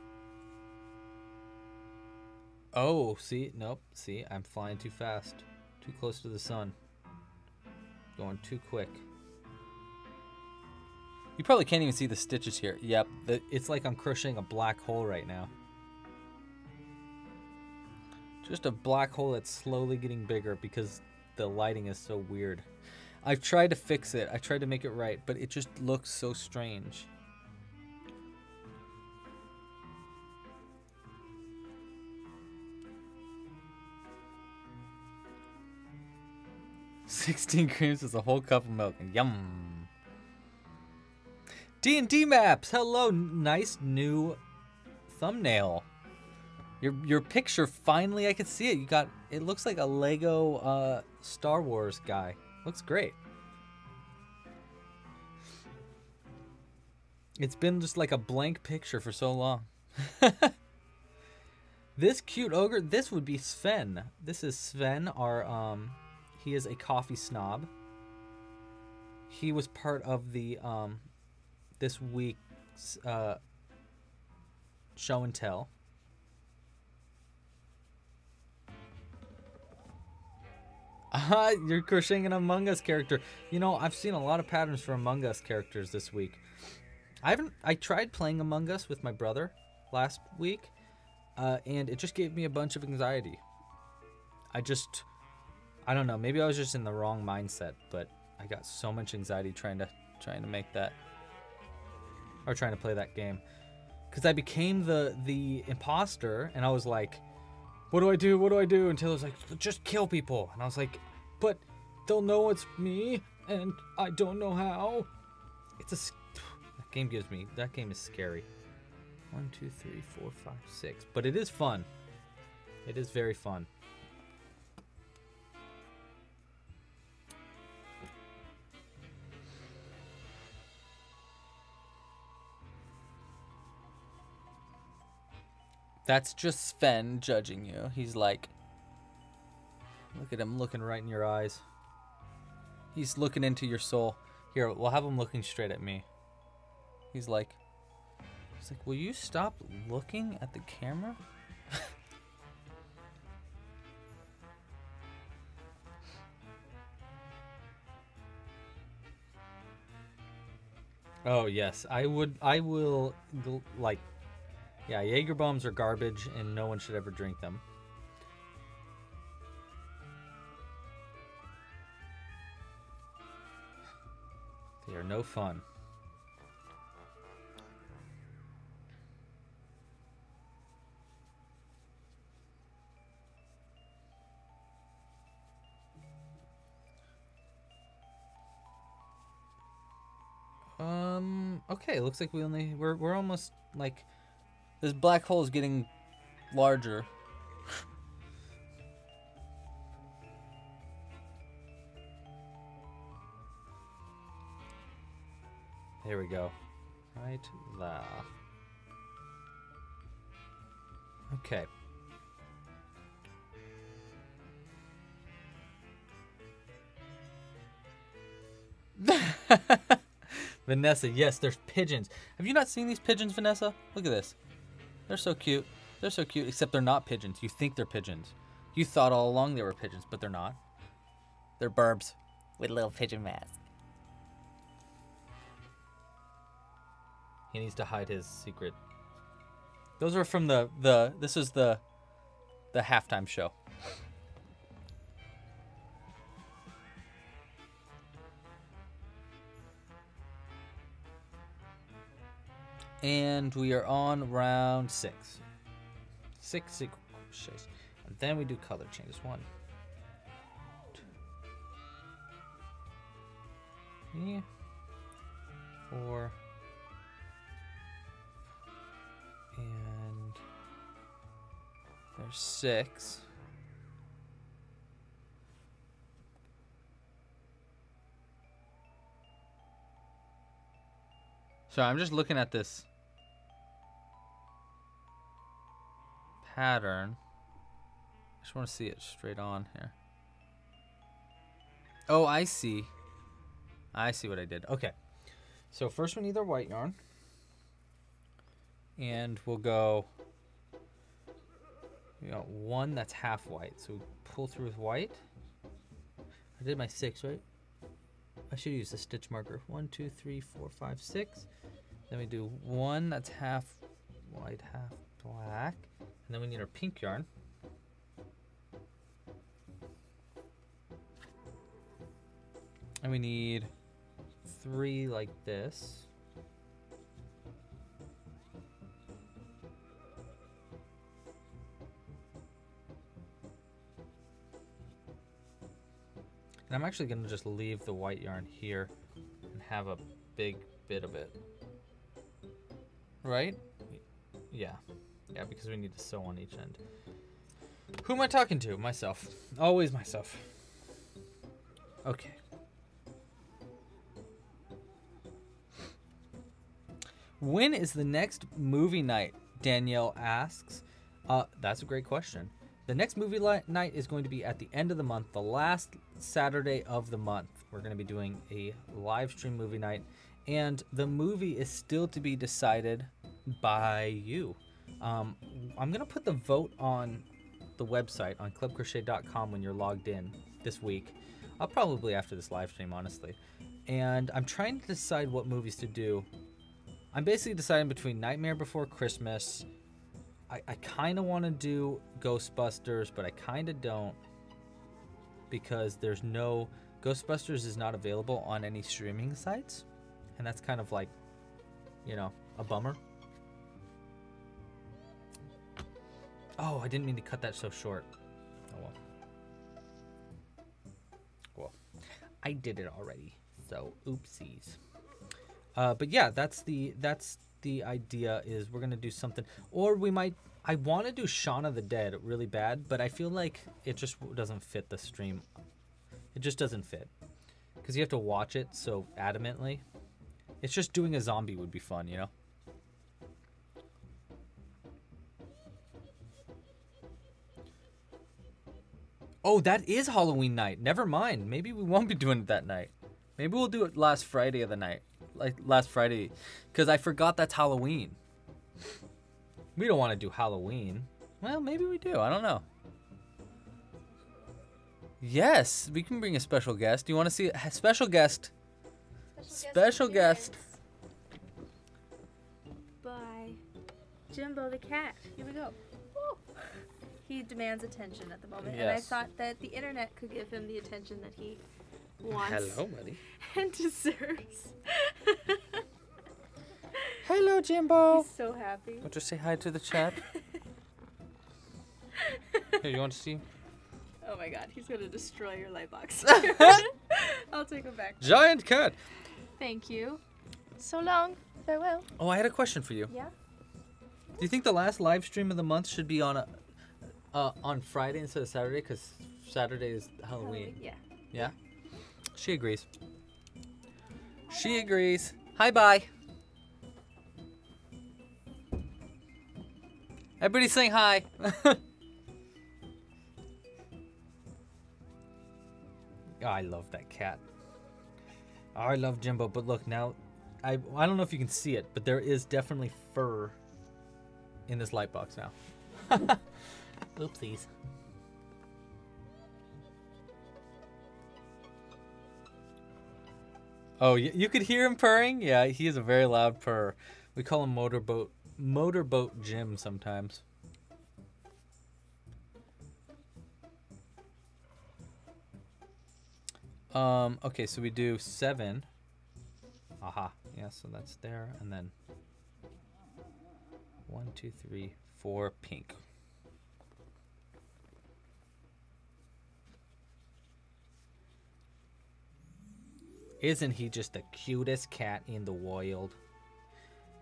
Oh, see? Nope. See, I'm flying too fast. Too close to the sun. Going too quick. You probably can't even see the stitches here. Yep, the, it's like I'm crocheting a black hole right now. Just a black hole that's slowly getting bigger because the lighting is so weird. I've tried to fix it. I tried to make it right, but it just looks so strange. 16 creams is a whole cup of milk. Yum. D&D maps. Hello, nice new thumbnail. Your your picture finally I can see it. You got it looks like a Lego uh, Star Wars guy. Looks great. It's been just like a blank picture for so long. this cute ogre, this would be Sven. This is Sven, our um he is a coffee snob. He was part of the um, this week's uh, show and tell. Ah, you're crocheting an Among Us character. You know, I've seen a lot of patterns for Among Us characters this week. I haven't. I tried playing Among Us with my brother last week, uh, and it just gave me a bunch of anxiety. I just I don't know. Maybe I was just in the wrong mindset, but I got so much anxiety trying to trying to make that or trying to play that game because I became the the imposter, and I was like, "What do I do? What do I do?" Until it was like, "Just kill people," and I was like, "But they'll know it's me, and I don't know how." It's a that game gives me that game is scary. One, two, three, four, five, six, but it is fun. It is very fun. That's just Sven judging you. He's like, look at him looking right in your eyes. He's looking into your soul. Here, we'll have him looking straight at me. He's like, he's like, will you stop looking at the camera? oh yes, I would. I will like Yeah, Jaeger bombs are garbage and no one should ever drink them. They are no fun. Um. Okay. Looks like we only we're we're almost like this black hole is getting larger. There we go. Right there. Okay. Vanessa, yes, there's pigeons. Have you not seen these pigeons, Vanessa? Look at this. They're so cute. They're so cute, except they're not pigeons. You think they're pigeons. You thought all along they were pigeons, but they're not. They're burbs with little pigeon masks. He needs to hide his secret. Those are from the the this is the the halftime show. And we are on round six. Six sequences. And then we do color changes. One. two, Three. Four. And there's six. So I'm just looking at this pattern. I just want to see it straight on here. Oh, I see. I see what I did. Okay. So first we need our white yarn. And we'll go we got one that's half white. So pull through with white. I did my six, right? I should use a stitch marker. One, two, three, four, five, six. Then we do one that's half white, half black. And then we need our pink yarn. And we need three like this. And I'm actually going to just leave the white yarn here and have a big bit of it. Right? Yeah. Yeah, because we need to sew on each end. Who am I talking to? Myself. Always myself. Okay. When is the next movie night? Danielle asks. Uh, that's a great question. The next movie night is going to be at the end of the month, the last Saturday of the month. We're going to be doing a live stream movie night, and the movie is still to be decided by you. Um, I'm going to put the vote on the website on clubcrochet.com when you're logged in this week. I'll probably after this live stream, honestly. And I'm trying to decide what movies to do. I'm basically deciding between Nightmare Before Christmas. I, I kind of want to do Ghostbusters, but I kind of don't because there's no Ghostbusters is not available on any streaming sites, and that's kind of like, you know, a bummer. Oh, I didn't mean to cut that so short. Oh well. Well, I did it already, so oopsies. Uh, but yeah, that's the that's the idea. Is we're gonna do something, or we might. I want to do Shaun of the Dead really bad, but I feel like it just doesn't fit the stream. It just doesn't fit because you have to watch it so adamantly. It's just doing a zombie would be fun, you know. Oh, that is Halloween night. Never mind. Maybe we won't be doing it that night. Maybe we'll do it last Friday of the night. Like last Friday. Because I forgot that's Halloween. We don't want to do Halloween. Well, maybe we do. I don't know. Yes, we can bring a special guest. Do you want to see a special guest? Special guest. Bye. Jimbo the cat. Here we go. Woo. He demands attention at the moment, and I thought that the internet could give him the attention that he wants Hello, buddy. and deserves. Hello, Jimbo. He's so happy. Want to say hi to the chat? Here, you want to see? Oh my god, he's gonna destroy your light box. I'll take him back. Giant cat. Thank you. So long. Farewell. Oh, I had a question for you. Yeah. Do you think the last live stream of the month should be on a uh, on Friday instead of Saturday? Because Saturday is Halloween. Yeah. Yeah. She agrees. She agrees. Hi, bye. Everybody saying hi. Oh, I love that cat. Oh, I love Jimbo, but look now, I I don't know if you can see it, but there is definitely fur in this light box now. Oopsies. Oh, you could hear him purring. Yeah, he is a very loud purr. We call him motorboat motorboat Jim sometimes. Um. Okay, so we do seven. Aha. Yeah. So that's there, and then one, two, three, four, pink. Isn't he just the cutest cat in the world?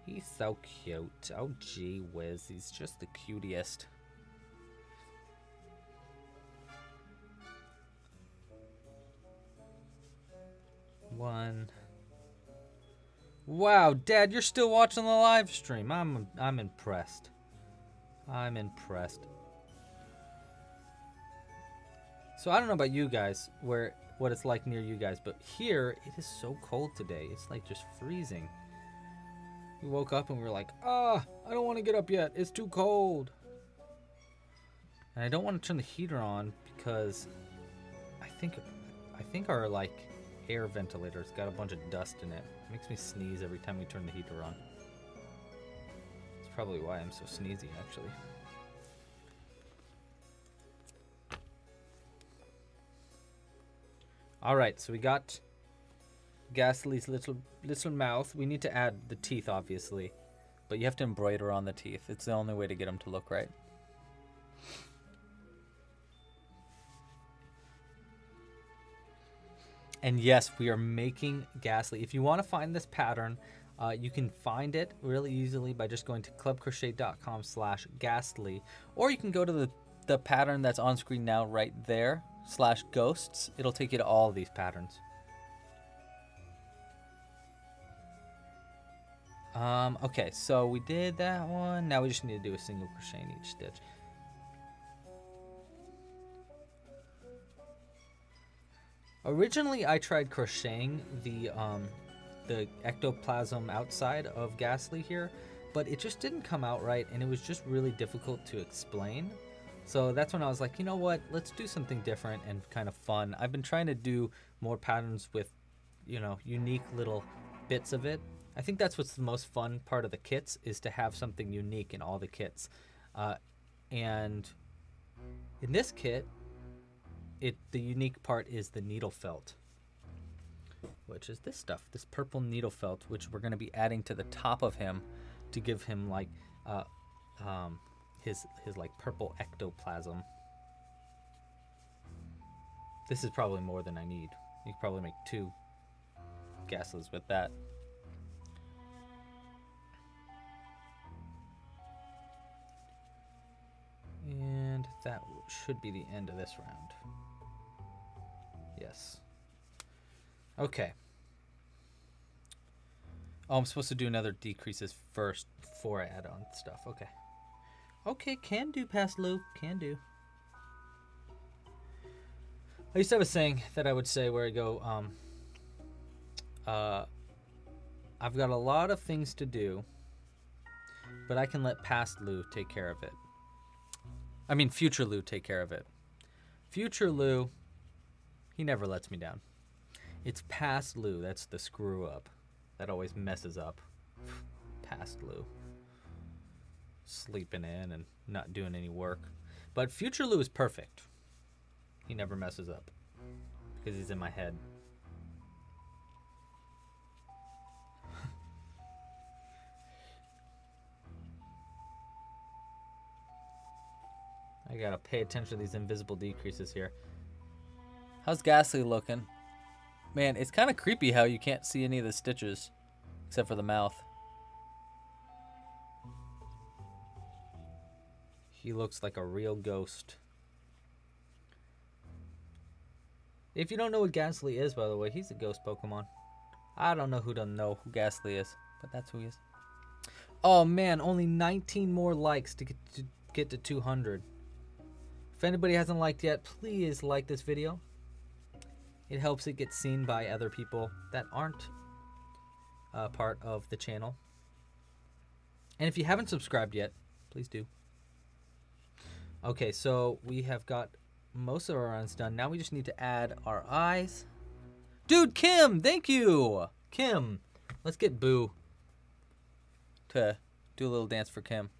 He's so cute. Oh, gee whiz. He's just the cutest. One. Wow, Dad, you're still watching the live stream. I'm I'm impressed. I'm impressed. So I don't know about you guys, where what it's like near you guys, but here it is so cold today. It's like just freezing. We woke up and we were like, ah, I don't want to get up yet. It's too cold. And I don't want to turn the heater on because I think I think our like air ventilator's got a bunch of dust in it. It makes me sneeze every time we turn the heater on. That's probably why I'm so sneezy actually. All right, so we got Ghastly's little little mouth. We need to add the teeth, obviously, but you have to embroider on the teeth. It's the only way to get them to look right. And yes, we are making Ghastly. If you want to find this pattern, uh, you can find it really easily by just going to clubcrochet.com slash ghastly. Or you can go to the, the pattern that's on screen now right there, slash ghosts. It'll take you to all these patterns. Um, okay, so we did that one. Now we just need to do a single crochet in each stitch. Originally, I tried crocheting the um, the ectoplasm outside of Ghastly here, but it just didn't come out right, and it was just really difficult to explain. So that's when I was like, you know what? Let's do something different and kind of fun. I've been trying to do more patterns with, you know, unique little bits of it. I think that's what's the most fun part of the kits is to have something unique in all the kits. Uh, and in this kit, it the unique part is the needle felt, which is this stuff, this purple needle felt, which we're going to be adding to the top of him to give him like uh, um, his his like purple ectoplasm. This is probably more than I need. You could probably make two gases with that. And that should be the end of this round. Yes. Okay. Oh, I'm supposed to do another decreases first before I add on stuff. Okay. Okay, can do past Lou. Can do. I used to have a saying that I would say where I go, um, uh, I've got a lot of things to do, but I can let past Lou take care of it. I mean, future Lou take care of it. Future Lou, he never lets me down. It's past Lou that's the screw up that always messes up. Past Lou. Sleeping in and not doing any work. But Future Lou is perfect. He never messes up because he's in my head. I gotta pay attention to these invisible decreases here. How's Ghastly looking? Man, it's kind of creepy how you can't see any of the stitches except for the mouth. He looks like a real ghost. If you don't know what Ghastly is, by the way, he's a ghost Pokemon. I don't know who doesn't know who Ghastly is, but that's who he is. Oh man, only 19 more likes to get to, get to 200. If anybody hasn't liked yet, please like this video. It helps it get seen by other people that aren't uh, part of the channel. And if you haven't subscribed yet, please do. Okay, so we have got most of our runs done. Now we just need to add our eyes. Dude, Kim, thank you. Kim, let's get Boo to do a little dance for Kim.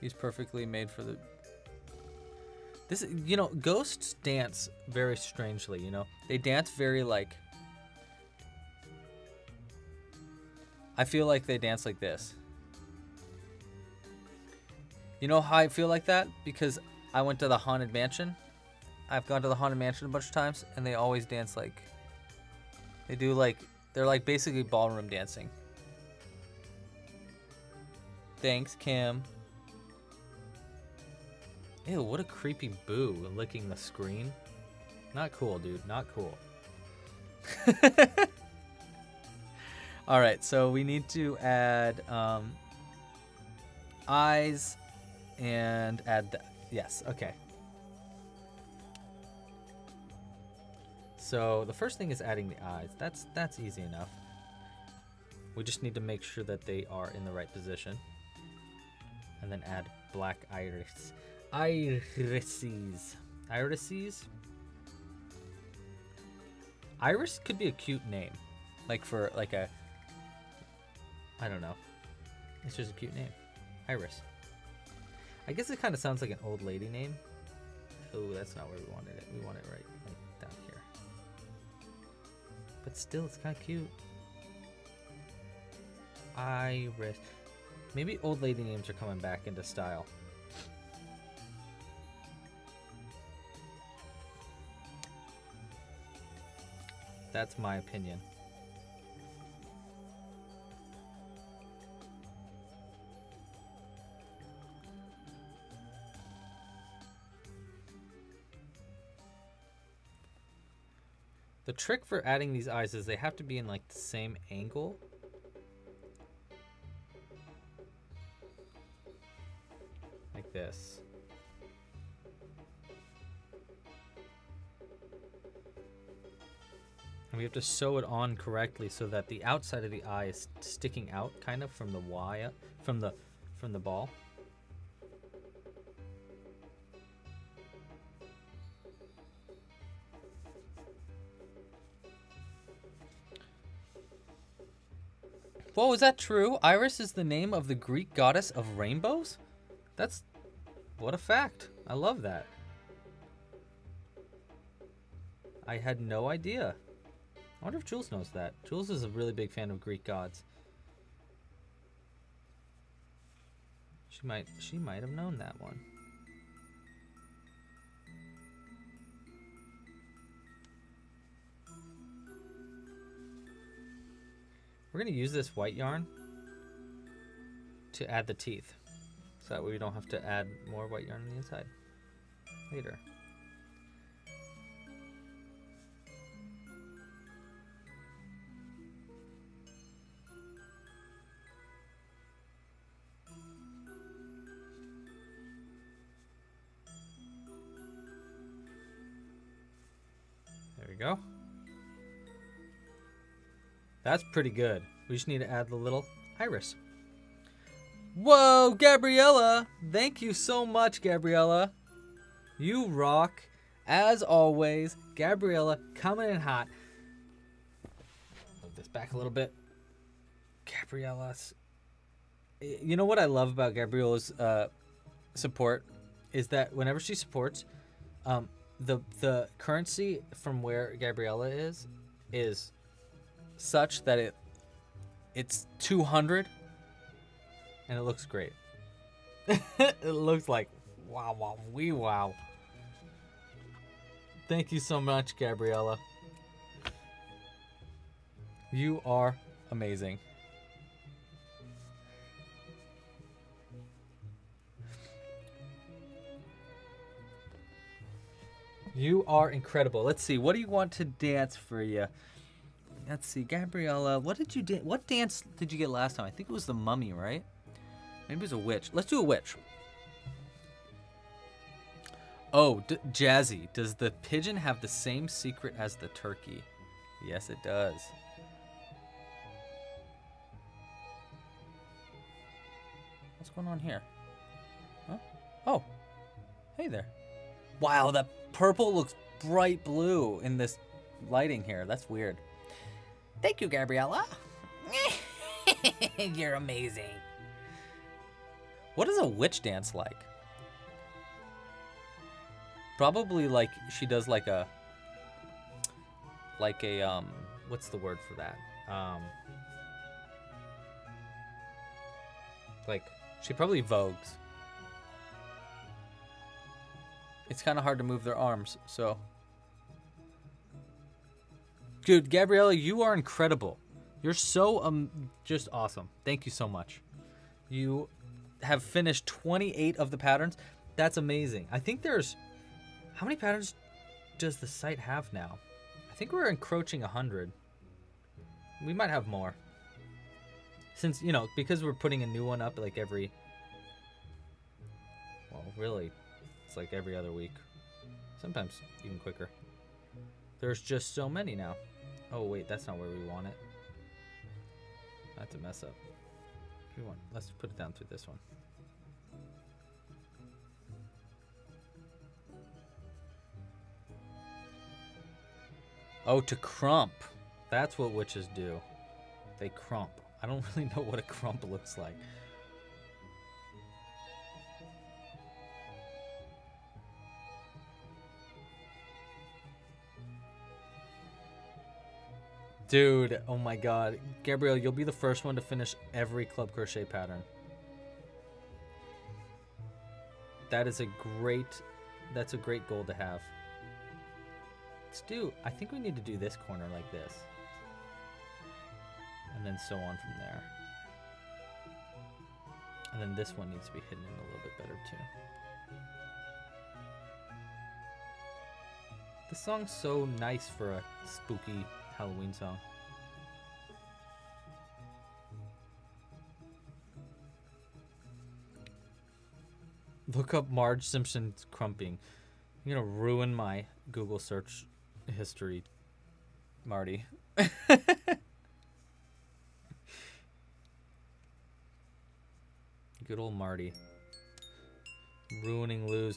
He's perfectly made for the this you know ghosts dance very strangely you know they dance very like i feel like they dance like this you know how i feel like that because i went to the haunted mansion i've gone to the haunted mansion a bunch of times and they always dance like they do like they're like basically ballroom dancing thanks kim Ew, what a creepy boo licking the screen. Not cool, dude. Not cool. Alright, so we need to add um, eyes and add the, yes, okay. So the first thing is adding the eyes. That's that's easy enough. We just need to make sure that they are in the right position. And then add black iris. Irises. Irises? Iris could be a cute name. Like for like a I don't know. It's just a cute name. Iris. I guess it kind of sounds like an old lady name. Oh, that's not where we wanted it. We want it right like down here. But still, it's kind of cute. Iris. Maybe old lady names are coming back into style. That's my opinion. The trick for adding these eyes is they have to be in like the same angle. Like this. And we have to sew it on correctly so that the outside of the eye is sticking out kind of from the wire uh, from the from the ball. Whoa, is that true? Iris is the name of the Greek goddess of rainbows? That's what a fact. I love that. I had no idea. I wonder if Jules knows that. Jules is a really big fan of Greek gods. She might she might have known that one. We're going to use this white yarn to add the teeth. So that way we don't have to add more white yarn on the inside later. That's pretty good. We just need to add the little iris. Whoa, Gabriella! Thank you so much, Gabriella. You rock. As always, Gabriella coming in hot. Move this back a little bit. Gabriella you know what I love about Gabriella's uh, support is that whenever she supports, um, the the currency from where Gabriella is is such that it it's 200 and it looks great. it looks like wow wow wee wow. Thank you so much, Gabriella. You are amazing. You are incredible. Let's see. What do you want to dance for you? Let's see, Gabriella. What did you da- What dance did you get last time? I think it was the mummy, right? Maybe it was a witch. Let's do a witch. Oh, D- Jazzy. Does the pigeon have the same secret as the turkey? Yes, it does. What's going on here? Huh? Oh. Hey there. Wow, that purple looks bright blue in this lighting here. That's weird. Thank you, Gabriella. You're amazing. What is a witch dance like? Probably like she does like a like a um what's the word for that? Um like she probably vogues. It's kind of hard to move their arms, so Dude, Gabriella, you are incredible. You're so um just awesome. Thank you so much. You have finished 28 of the patterns. That's amazing. I think there's how many patterns does the site have now? I think we're encroaching 100. We might have more. Since, you know, because we're putting a new one up like every well, really it's like every other week. Sometimes even quicker. There's just so many now. Oh wait, that's not where we want it. That's a mess up. We want let's put it down through this one. Oh, to crump. That's what witches do. They crump. I don't really know what a crump looks like. Dude, oh my god. Gabrielle, you'll be the first one to finish every club crochet pattern. That is a great that's a great goal to have. Let's do I think we need to do this corner like this. And then so on from there. And then this one needs to be hidden in a little bit better too. The song's so nice for a spooky Halloween song. Look up Marge Simpson's crumping. You're gonna ruin my Google search history, Marty. Good old Marty. Ruining Lou's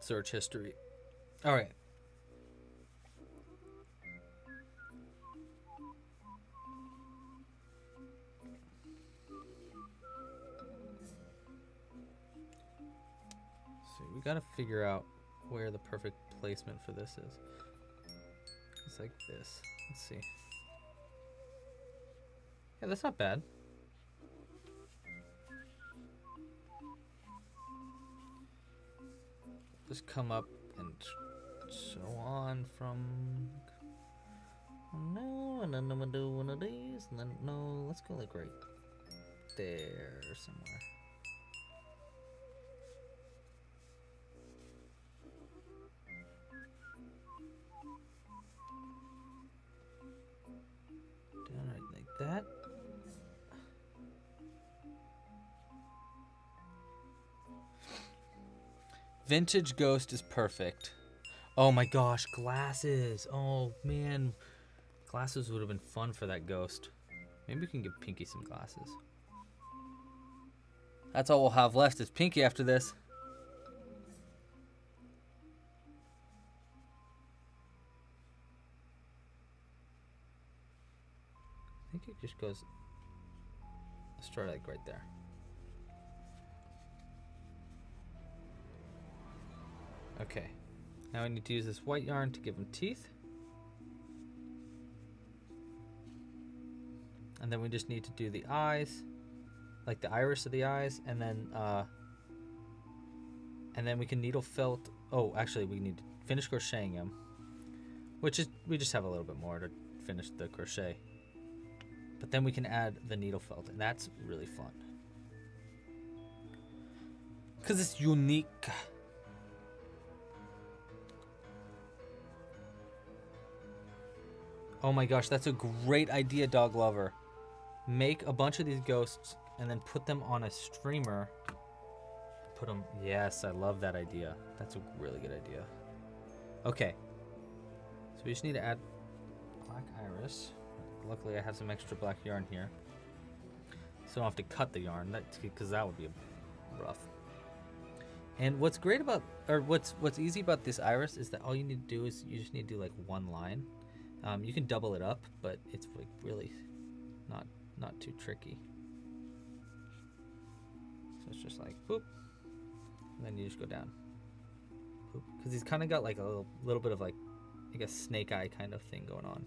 search history. Alright. Gotta figure out where the perfect placement for this is. It's like this. Let's see. Yeah, that's not bad. Just come up and so on from. No, and then I'm gonna do one of these, and then no, let's go like right there somewhere. That. Vintage Ghost is perfect. Oh my gosh, glasses. Oh man. Glasses would have been fun for that ghost. Maybe we can give Pinky some glasses. That's all we'll have left is Pinky after this. it just goes start like right there. Okay, now I need to use this white yarn to give them teeth. And then we just need to do the eyes, like the iris of the eyes, and then uh, and then we can needle felt. Oh, actually, we need to finish crocheting them, which is we just have a little bit more to finish the crochet. But then we can add the needle felt, and that's really fun because it's unique. Oh my gosh, that's a great idea, dog lover. Make a bunch of these ghosts and then put them on a streamer. Put them. Yes, I love that idea. That's a really good idea. Okay. So we just need to add black iris. Luckily, I have some extra black yarn here. So I don't have to cut the yarn, because that would be rough. And what's great about, or what's what's easy about this iris is that all you need to do is you just need to do like one line. Um, you can double it up, but it's like really not not too tricky. So it's just like boop, and then you just go down. Because he's kind of got like a little, little bit of like, I guess snake eye kind of thing going on,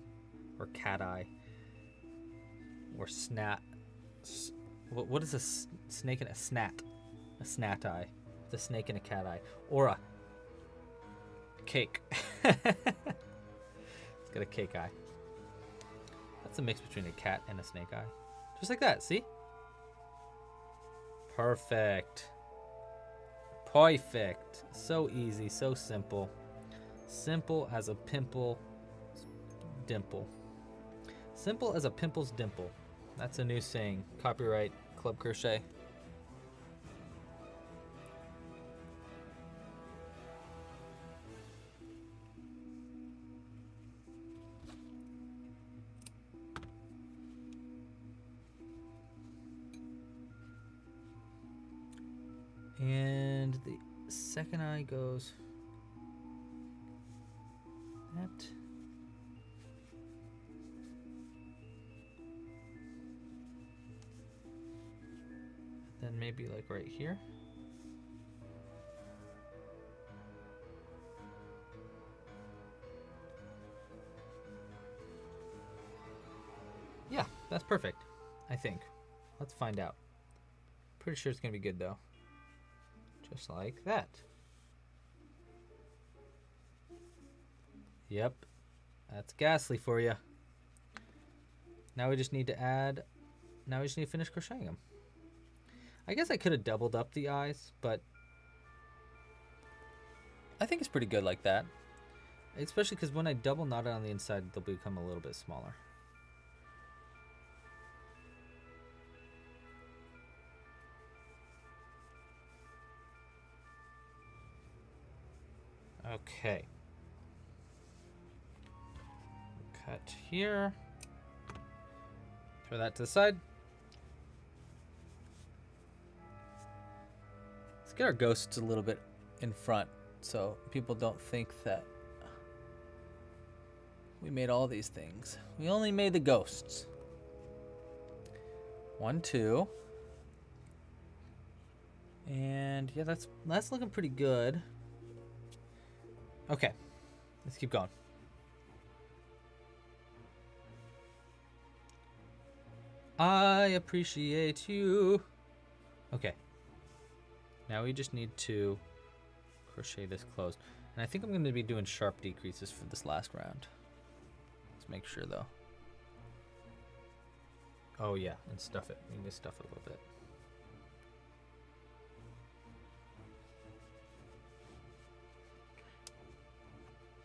or cat eye, or snat. What what is a snake and a snat? A snat eye the snake and a cat eye, or a cake. it's got a cake eye. That's a mix between a cat and a snake eye. Just like that, see? Perfect. Perfect. So easy, so simple. Simple as a pimple dimple. Simple as a pimple's dimple. That's a new saying. Copyright Club Crochet. And the second eye goes that. Then maybe like right here. Yeah, that's perfect. I think. Let's find out. Pretty sure it's to be good though. Just like that. Yep. That's ghastly for you. Now we just need to add... Now we just need to finish crocheting them. I guess I could have doubled up the eyes, but... I think it's pretty good like that. Especially because when I double knot it on the inside, they'll become a little bit smaller. Okay. Cut here. Throw that to the side. Get our ghosts a little bit in front so people don't think that we made all these things. We only made the ghosts. One, two. And yeah, that's that's looking pretty good. Okay. Let's keep going. I appreciate you. Okay. Now we just need to crochet this closed. And I think I'm going to be doing sharp decreases for this last round. Let's make sure though. Oh yeah, and stuff it. We need to stuff it a little bit.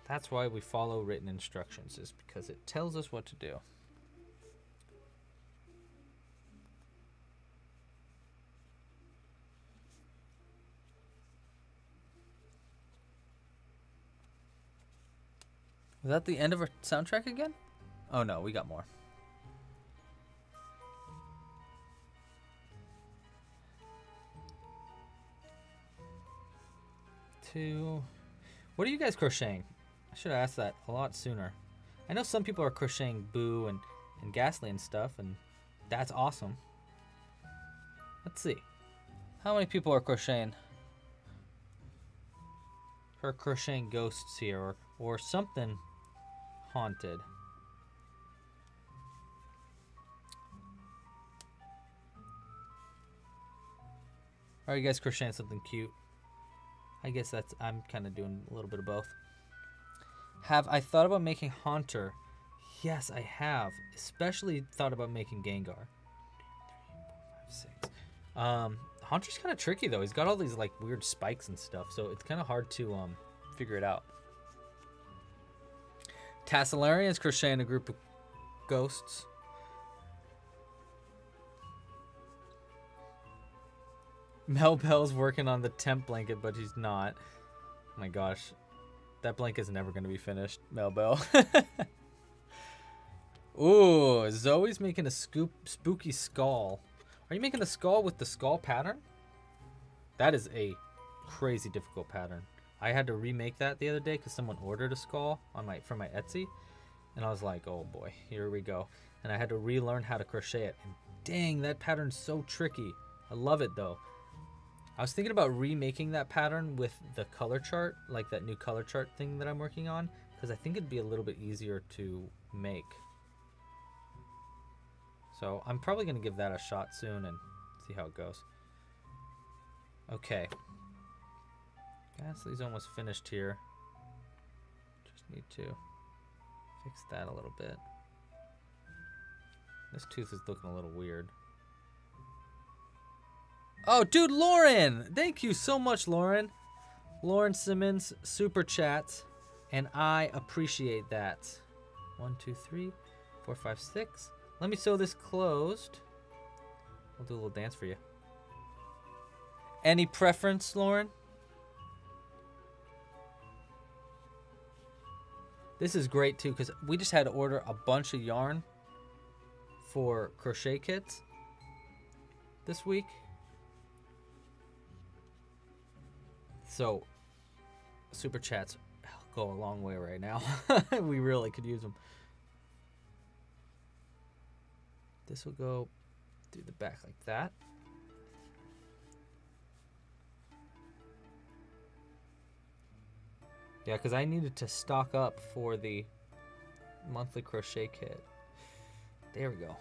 That's why we follow written instructions, is because it tells us what to do. Is that the end of our soundtrack again? Oh no, we got more. Two. What are you guys crocheting? I should have asked that a lot sooner. I know some people are crocheting Boo and, and Ghastly and stuff, and that's awesome. Let's see. How many people are crocheting? her crocheting ghosts here or, or something haunted. Are you guys crocheting something cute? I guess that's I'm kind of doing a little bit of both. Have I thought about making Haunter? Yes, I have. Especially thought about making Gengar. Um, Haunter's kind of tricky though. He's got all these like weird spikes and stuff, so it's kind of hard to um figure it out. Tasselarian crocheting a group of ghosts. Mel Bell's working on the temp blanket, but he's not. Oh my gosh. That blanket's never going to be finished, Mel Bell. Ooh, Zoe's making a scoop spooky skull. Are you making a skull with the skull pattern? That is a crazy difficult pattern. I had to remake that the other day because someone ordered a skull on my from my Etsy, and I was like, oh boy, here we go. And I had to relearn how to crochet it. And dang, that pattern's so tricky. I love it though. I was thinking about remaking that pattern with the color chart, like that new color chart thing that I'm working on, because I think it'd be a little bit easier to make. So I'm probably going to give that a shot soon and see how it goes. Okay. Gastly's almost finished here. Just need to fix that a little bit. This tooth is looking a little weird. Oh, dude, Lauren! Thank you so much, Lauren. Lauren Simmons, super chats, and I appreciate that. One, two, three, four, five, six. Let me sew this closed. I'll do a little dance for you. Any preference, Lauren? This is great too because we just had to order a bunch of yarn for crochet kits this week. So, super chats go a long way right now. we really could use them. This will go through the back like that. Yeah, because I needed to stock up for the monthly crochet kit. There we go.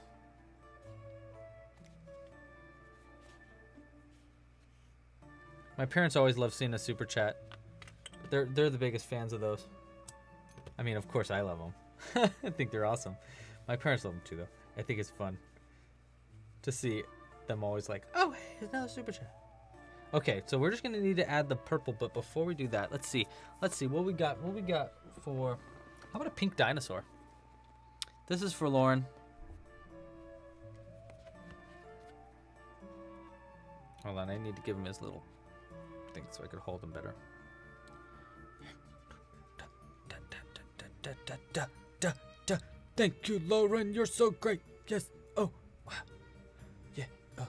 My parents always love seeing a super chat. They're they're the biggest fans of those. I mean, of course I love them. I think they're awesome. My parents love them too, though. I think it's fun to see them always like, oh, hey, another super chat. Okay, so we're just gonna need to add the purple, but before we do that, let's see. Let's see what we got. What we got for? How about a pink dinosaur? This is for Lauren. Hold on, I need to give him his little thing so I could hold him better. Thank you, Lauren. You're so great. Yes. Oh. Wow. Yeah. Oh.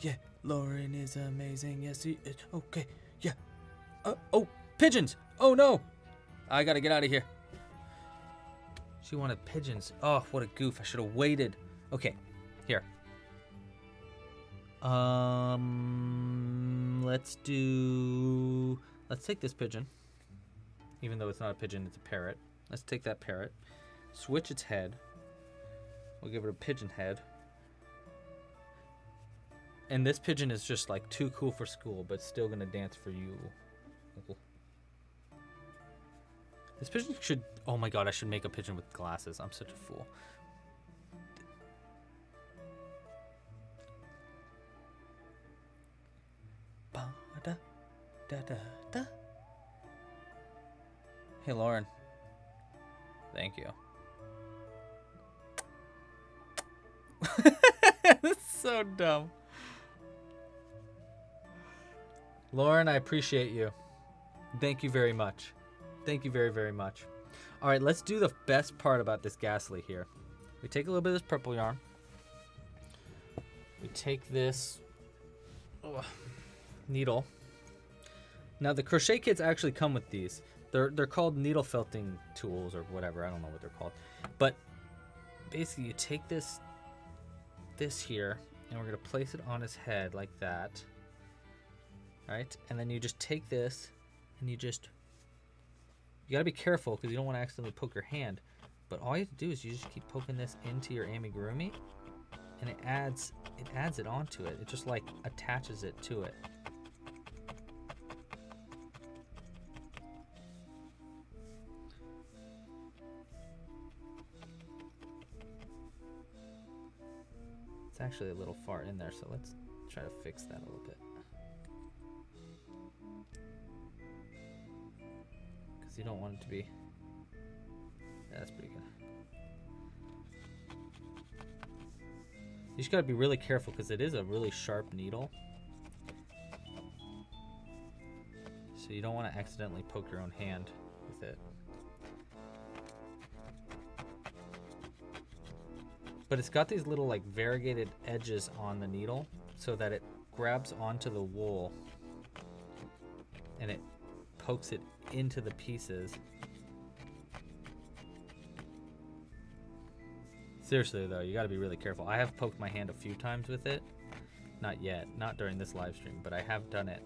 Yeah. Lauren is amazing. Yes, he is. Okay. Yeah. Uh, oh, pigeons. Oh no. I gotta get out of here. She wanted pigeons. Oh, what a goof. I should have waited. Okay. Here. Um, let's do. Let's take this pigeon. Even though it's not a pigeon, it's a parrot. Let's take that parrot, switch its head. We'll give it a pigeon head. And this pigeon is just like too cool for school, but still gonna dance for you. This pigeon should. Oh my god, I should make a pigeon with glasses. I'm such a fool. Hey, Lauren. Thank you. That's so dumb. Lauren, I appreciate you. Thank you very much. Thank you very, very much. All right, let's do the best part about this Gastly here. We take a little bit of this purple yarn. We take this oh, needle. Now the crochet kits actually come with these. They're they're called needle felting tools or whatever. I don't know what they're called. But basically, you take this this here, and we're gonna place it on his head like that. Right, and then you just take this, and you just You gotta be careful because you don't want to accidentally poke your hand. But all you have to do is you just keep poking this into your amigurumi, and it adds it adds it onto it. It just like attaches it to it. It's actually a little far in there, so let's try to fix that a little bit. Because you don't want it to be. Yeah, that's pretty good. You just gotta be really careful because it is a really sharp needle. So you don't want to accidentally poke your own hand with it. But it's got these little like variegated edges on the needle so that it grabs onto the wool and it pokes it into the pieces. Seriously though, you got to be really careful. I have poked my hand a few times with it. Not yet, not during this live stream, but I have done it.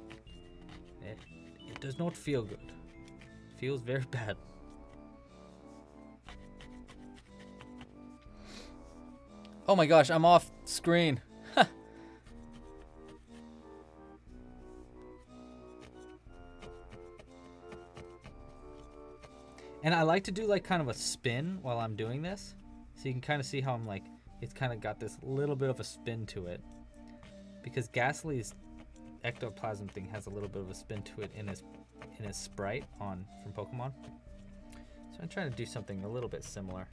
It, it does not feel good. feels very bad. Oh my gosh, I'm off screen. And I like to do like kind of a spin while I'm doing this. So you can kind of see how I'm like, it's kind of got this little bit of a spin to it. Because Gastly's ectoplasm thing has a little bit of a spin to it in his in his sprite on from Pokemon. So I'm trying to do something a little bit similar.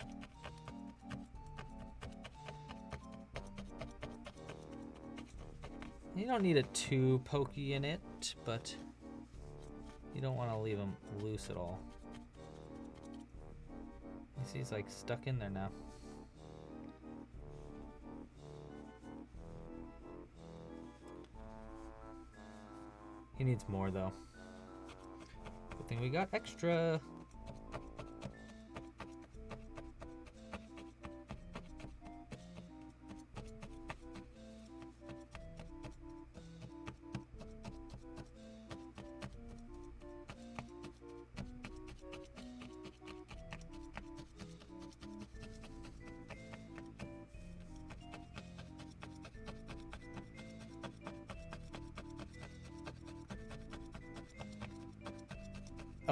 You don't need it too pokey in it, but you don't want to leave them loose at all. He's like stuck in there now. He needs more though. Good thing we got extra.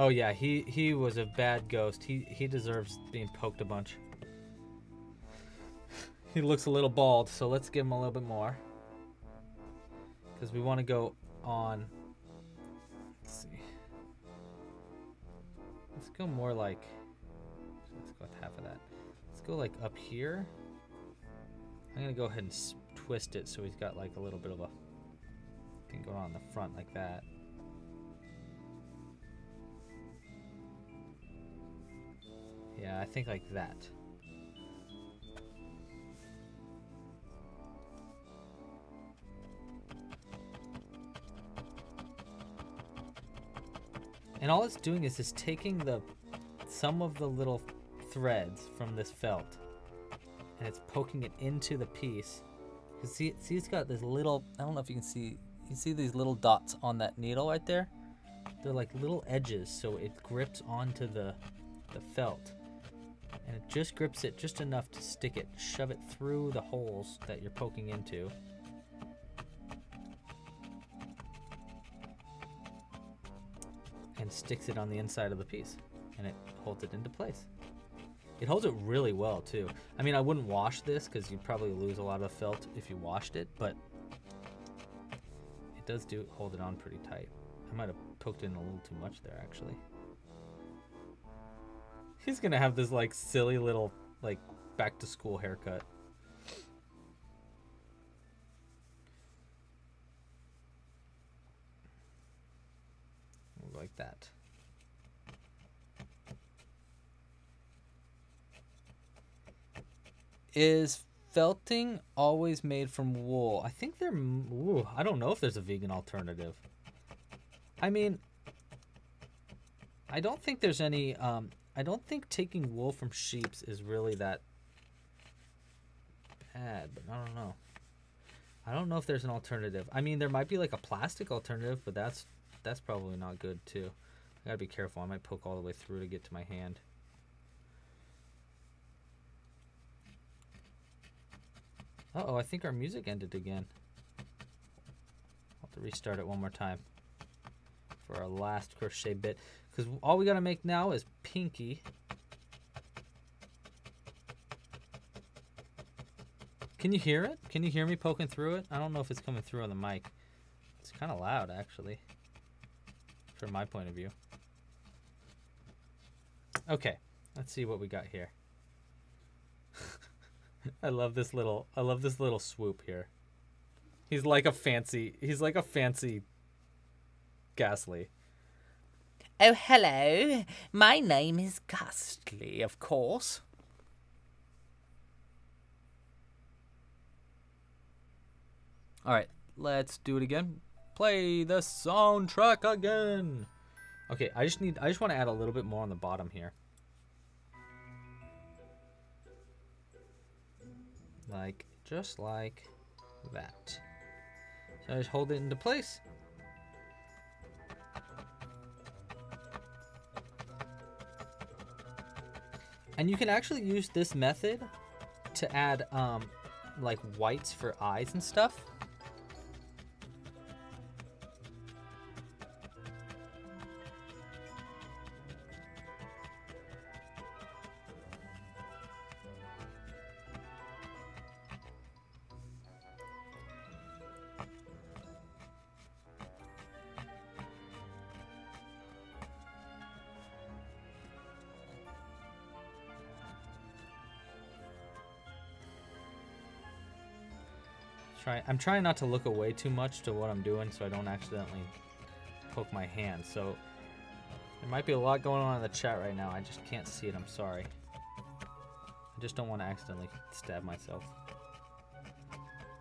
Oh yeah, he he was a bad ghost. He he deserves being poked a bunch. he looks a little bald, so let's give him a little bit more. Cuz we want to go on Let's see. Let's go more like Let's go with half of that. Let's go like up here. I'm going to go ahead and twist it so he's got like a little bit of a thing going on the front like that. Yeah, I think like that. And all it's doing is just taking the some of the little threads from this felt and it's poking it into the piece. You see, see it's got this little, I don't know if you can see, you see these little dots on that needle right there? They're like little edges so it grips onto the, the felt and it just grips it just enough to stick it, shove it through the holes that you're poking into. And sticks it on the inside of the piece, and it holds it into place. It holds it really well too. I mean, I wouldn't wash this because you'd probably lose a lot of felt if you washed it, but it does do hold it on pretty tight. I might have poked in a little too much there actually. He's gonna have this like silly little like back to school haircut. Like that. Is felting always made from wool? I think they're. Ooh, I don't know if there's a vegan alternative. I mean, I don't think there's any. Um, I don't think taking wool from sheeps is really that bad, but I don't know. I don't know if there's an alternative. I mean, there might be like a plastic alternative, but that's that's probably not good too. I gotta be careful. I might poke all the way through to get to my hand. Uh oh, I think our music ended again. I'll have to restart it one more time for our last crochet bit. Because all we gotta make now is pinky. Can you hear it? Can you hear me poking through it? I don't know if it's coming through on the mic. It's kind of loud, actually, from my point of view. Okay, let's see what we got here. I love this little I love this little swoop here. He's like a fancy he's like a fancy Ghastly. Oh, hello. My name is Ghastly, of course. All right, let's do it again. Play the soundtrack again. Okay, I just need I just want to add a little bit more on the bottom here. Like just like that. So I just hold it into place. And you can actually use this method to add um, like whites for eyes and stuff. I'm trying not to look away too much to what I'm doing so I don't accidentally poke my hand. So there might be a lot going on in the chat right now. I just can't see it. I'm sorry. I just don't want to accidentally stab myself.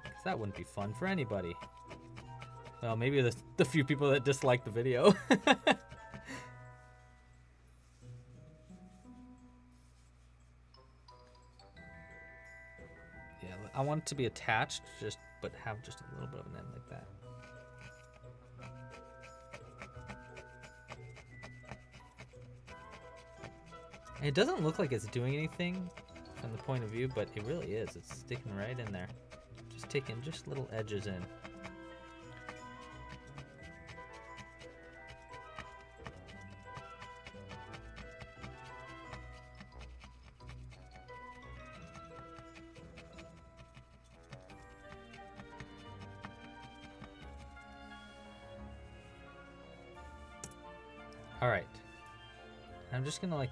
Because that wouldn't be fun for anybody. Well, maybe the, the few people that dislike the video. I want it to be attached, just but have just a little bit of an end like that. It doesn't look like it's doing anything from the point of view, but it really is. It's sticking right in there. Just taking just little edges in.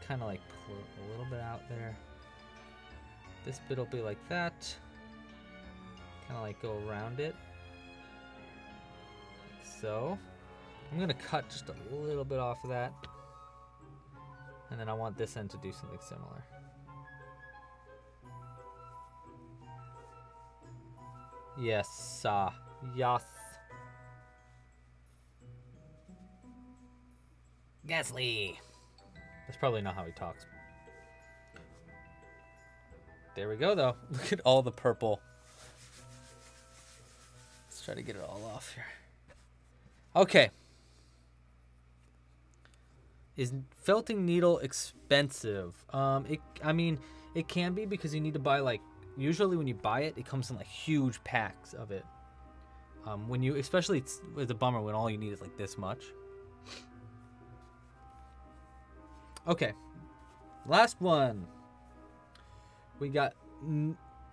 Kind of like pull it a little bit out there. This bit will be like that. Kind of like go around it. Like so. I'm gonna cut just a little bit off of that. And then I want this end to do something similar. Yes, uh, yes. Ghastly. That's probably not how he talks. There we go, though. Look at all the purple. Let's try to get it all off here. Okay. Is felting needle expensive? Um, it. I mean, it can be because you need to buy like. Usually, when you buy it, it comes in like huge packs of it. Um, when you, especially, it's, it's a bummer when all you need is like this much. Okay. Last one. We got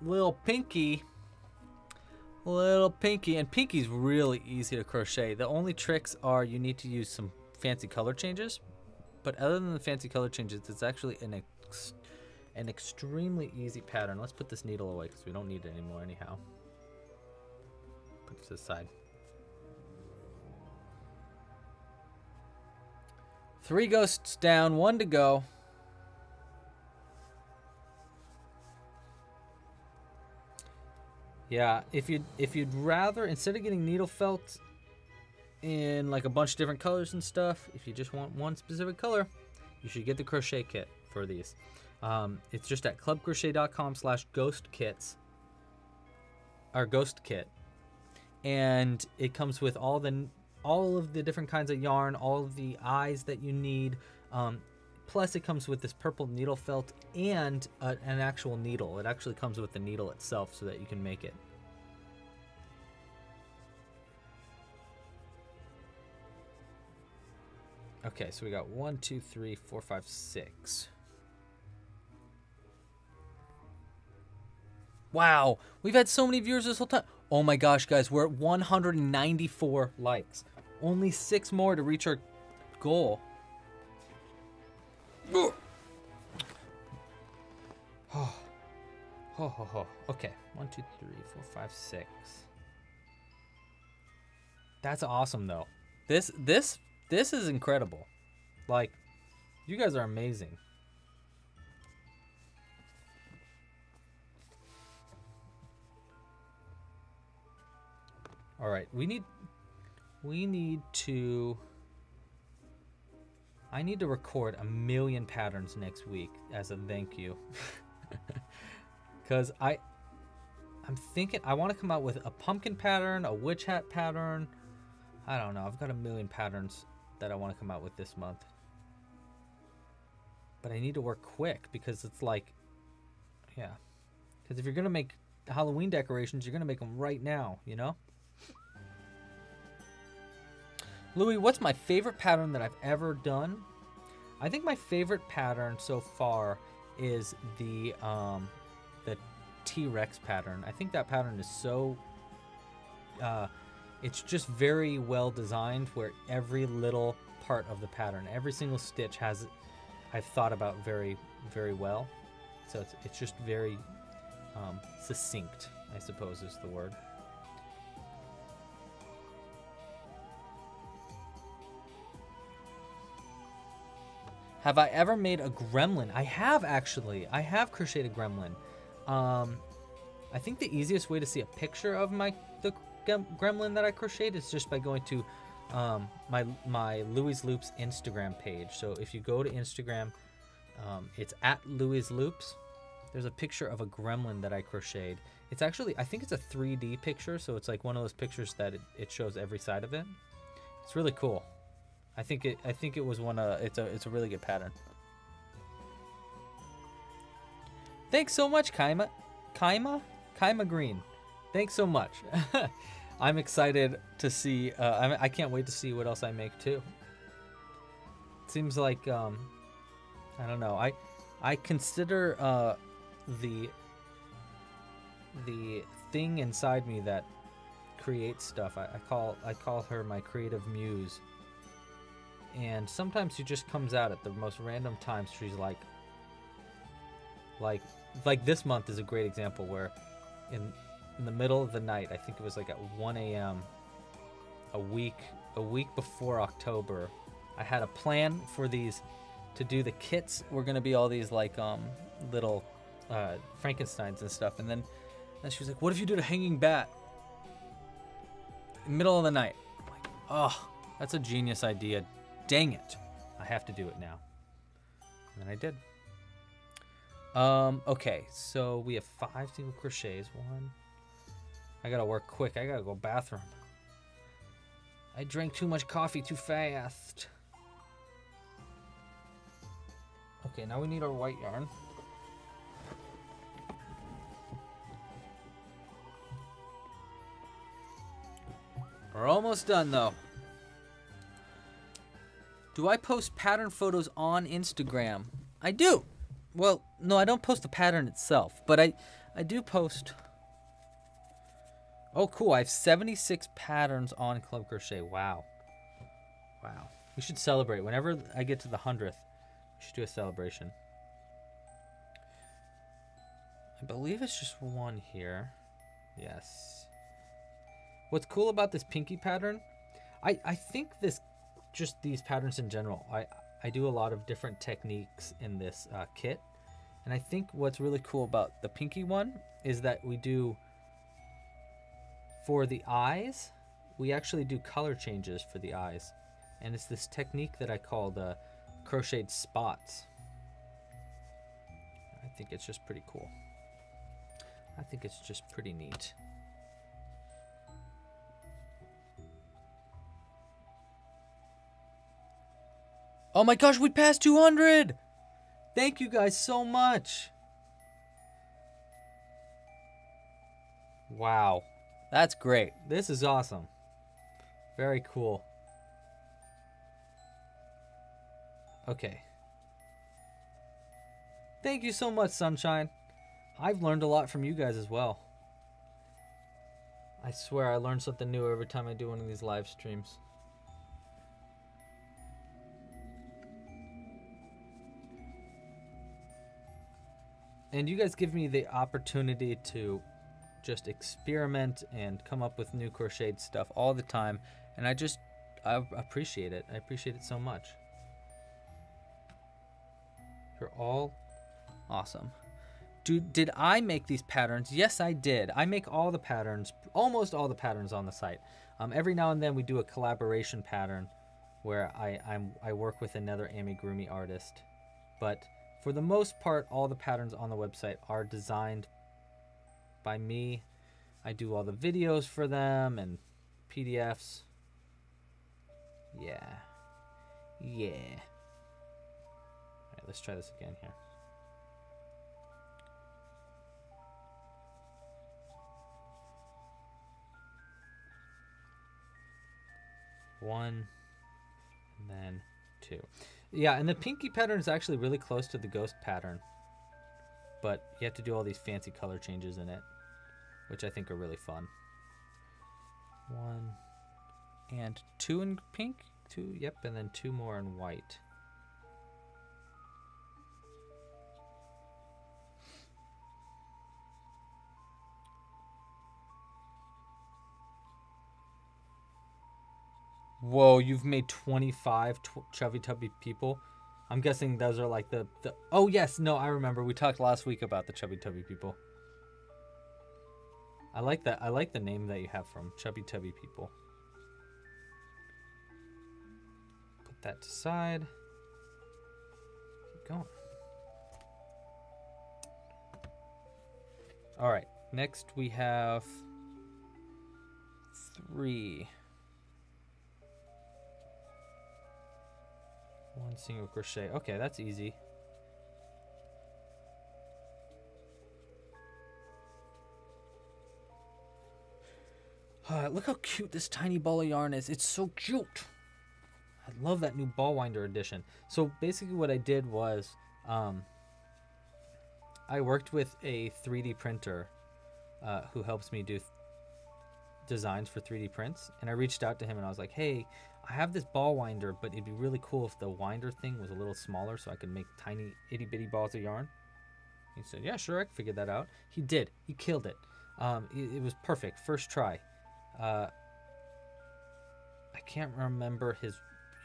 little Pinky. Little Pinky. And Pinky's really easy to crochet. The only tricks are you need to use some fancy color changes. But other than the fancy color changes, it's actually an, ex- an extremely easy pattern. Let's put this needle away because we don't need it anymore anyhow. Put it to the side. Three ghosts down, one to go. Yeah, if you if you'd rather instead of getting needle felt in like a bunch of different colors and stuff, if you just want one specific color, you should get the crochet kit for these. Um, it's just at clubcrochet.com slash ghost kits or ghost kit. And it comes with all the all of the different kinds of yarn, all of the eyes that you need. Um, plus, it comes with this purple needle felt and a, an actual needle. It actually comes with the needle itself so that you can make it. Okay, so we got one, two, three, four, five, six. Wow, we've had so many viewers this whole time. Oh my gosh, guys, we're at 194 likes. Only six more to reach our goal. Oh. Oh, oh. Okay, one, two, three, four, five, six. That's awesome, though. This, this, this is incredible. Like, you guys are amazing. All right, we need we need to I need to record a million patterns next week as a thank you. Cuz I I'm thinking I want to come out with a pumpkin pattern, a witch hat pattern. I don't know. I've got a million patterns that I want to come out with this month. But I need to work quick because it's like yeah. Cuz if you're going to make Halloween decorations, you're going to make them right now, you know? Louis, what's my favorite pattern that I've ever done? I think my favorite pattern so far is the um, the T-Rex pattern. I think that pattern is so uh, it's just very well designed where every little part of the pattern, every single stitch has I've thought about very very well. So it's it's just very um, succinct, I suppose is the word. Have I ever made a gremlin? I have actually. I have crocheted a gremlin. Um, I think the easiest way to see a picture of my the gremlin that I crocheted is just by going to um, my my Louie's Loops Instagram page. So if you go to Instagram, um, it's at Louie's Loops. There's a picture of a gremlin that I crocheted. It's actually I think it's a 3D picture, so it's like one of those pictures that it, it shows every side of it. It's really cool. I think it. I think it was one. Uh, it's a. It's a really good pattern. Thanks so much, Kaima. Kaima. Kaima Green. Thanks so much. I'm excited to see. Uh, I, I can't wait to see what else I make too. It seems like um, I don't know. I I consider uh, the the thing inside me that creates stuff. I, I call I call her my creative muse and sometimes she just comes out at the most random times she's like like like this month is a great example where in in the middle of the night i think it was like at 1 a.m a week a week before october i had a plan for these to do the kits. Were going to be all these like um little uh frankensteins and stuff. And then and she was like what if you did a hanging bat? Middle of the night. I'm like oh that's a genius idea dang it. I have to do it now. And I did. Um, okay, so we have five single crochets. One. I gotta work quick. I gotta go bathroom. I drank too much coffee too fast. Okay, now we need our white yarn. We're almost done though. Do I post pattern photos on Instagram? I do. Well, no, I don't post the pattern itself, but I, I do post. Oh, cool. I have 76 patterns on Club Crochet. Wow. Wow. We should celebrate. Whenever I get to the 100th, we should do a celebration. I believe it's just one here. Yes. What's cool about this pinky pattern, I, I think this just these patterns in general. I, I do a lot of different techniques in this uh, kit. And I think what's really cool about the pinky one is that we do, for the eyes, we actually do color changes for the eyes. And it's this technique that I call the crocheted spots. I think it's just pretty cool. I think it's just pretty neat. Oh my gosh, we passed 200! Thank you guys so much. Wow. That's great. This is awesome. Very cool. Okay. Thank you so much, Sunshine. I've learned a lot from you guys as well. I swear I learn something new every time I do one of these live streams. And you guys give me the opportunity to just experiment and come up with new crocheted stuff all the time. And I just, I appreciate it. I appreciate it so much. You're all awesome. Do, did I make these patterns? Yes, I did. I make all the patterns, almost all the patterns on the site. Um, every now and then we do a collaboration pattern where I, I'm, I work with another amigurumi artist. But for the most part, all the patterns on the website are designed by me. I do all the videos for them and PDFs. Yeah. Yeah. Alright, let's try this again here. One, and then two. Yeah, and the pinky pattern is actually really close to the ghost pattern. But you have to do all these fancy color changes in it, which I think are really fun. One and two in pink. Two, yep, and then two more in white. Whoa, you've made 25 tw- chubby tubby people. I'm guessing those are like the, the. Oh, yes, no, I remember. We talked last week about the chubby tubby people. I like that. I like the name that you have from chubby tubby people. Put that to side. Keep going. All right. Next we have three. One single crochet. Okay, that's easy. Uh, look how cute this tiny ball of yarn is. It's so cute. I love that new ball winder edition. So basically what I did was um, I worked with a 3D printer uh, who helps me do designs for 3D prints. And I reached out to him and I was like, hey, I have this ball winder, but it'd be really cool if the winder thing was a little smaller so I could make tiny itty bitty balls of yarn. He said, yeah, sure, I can figure that out. He did. He killed it. Um, it, it was perfect. First try. Uh, I can't remember his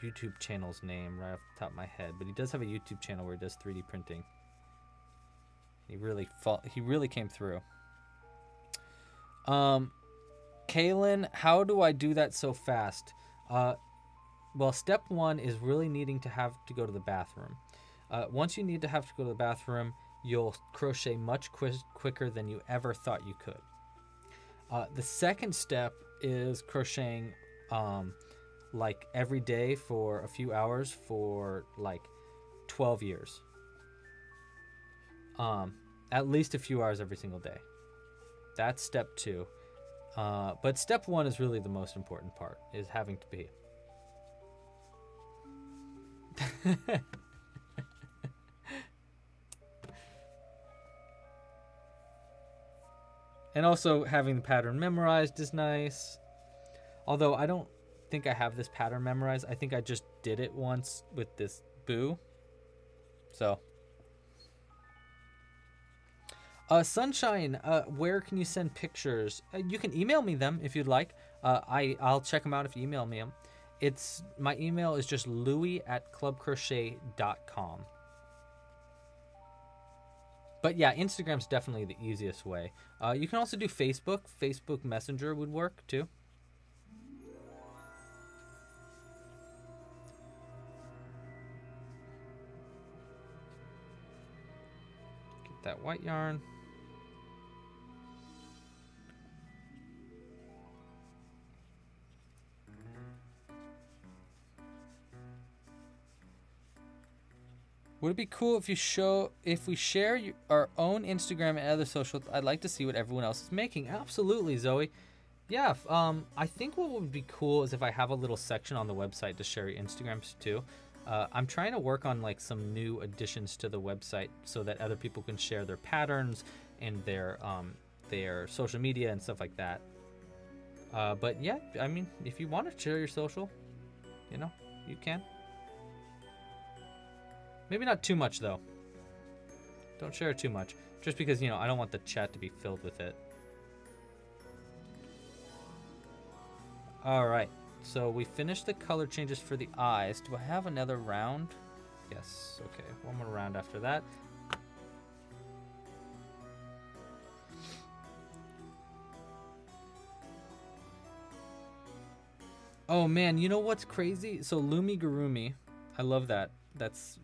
YouTube channel's name right off the top of my head, but he does have a YouTube channel where he does 3D printing. He really fought, he really came through. Um, Kaylin, how do I do that so fast? Uh, well, step one is really needing to have to go to the bathroom. Uh, once you need to have to go to the bathroom, you'll crochet much qui- quicker than you ever thought you could. Uh, the second step is crocheting um, like every day for a few hours for like 12 years. Um, at least a few hours every single day. That's step two. Uh, but step one is really the most important part, is having to be. and also having the pattern memorized is nice. Although I don't think I have this pattern memorized. I think I just did it once with this boo. So. Uh, Sunshine, uh, where can you send pictures? Uh, you can email me them if you'd like. Uh, I, I'll check them out if you email me them. It's my email is just louis at clubcrochet.com. But yeah, Instagram's definitely the easiest way. Uh, you can also do Facebook. Facebook Messenger would work too. Get that white yarn. Would it be cool if you show if we share our own Instagram and other social? I'd like to see what everyone else is making. Absolutely, Zoe. Yeah, um, I think what would be cool is if I have a little section on the website to share your Instagrams too. Uh, I'm trying to work on like some new additions to the website so that other people can share their patterns and their um, their social media and stuff like that. Uh, but yeah, I mean, if you want to share your social, you know, you can. Maybe not too much though. Don't share too much, just because you know I don't want the chat to be filled with it. All right, so we finished the color changes for the eyes. Do I have another round? Yes. Okay, one more round after that. Oh man, you know what's crazy? So Loomigurumi, I love that. That's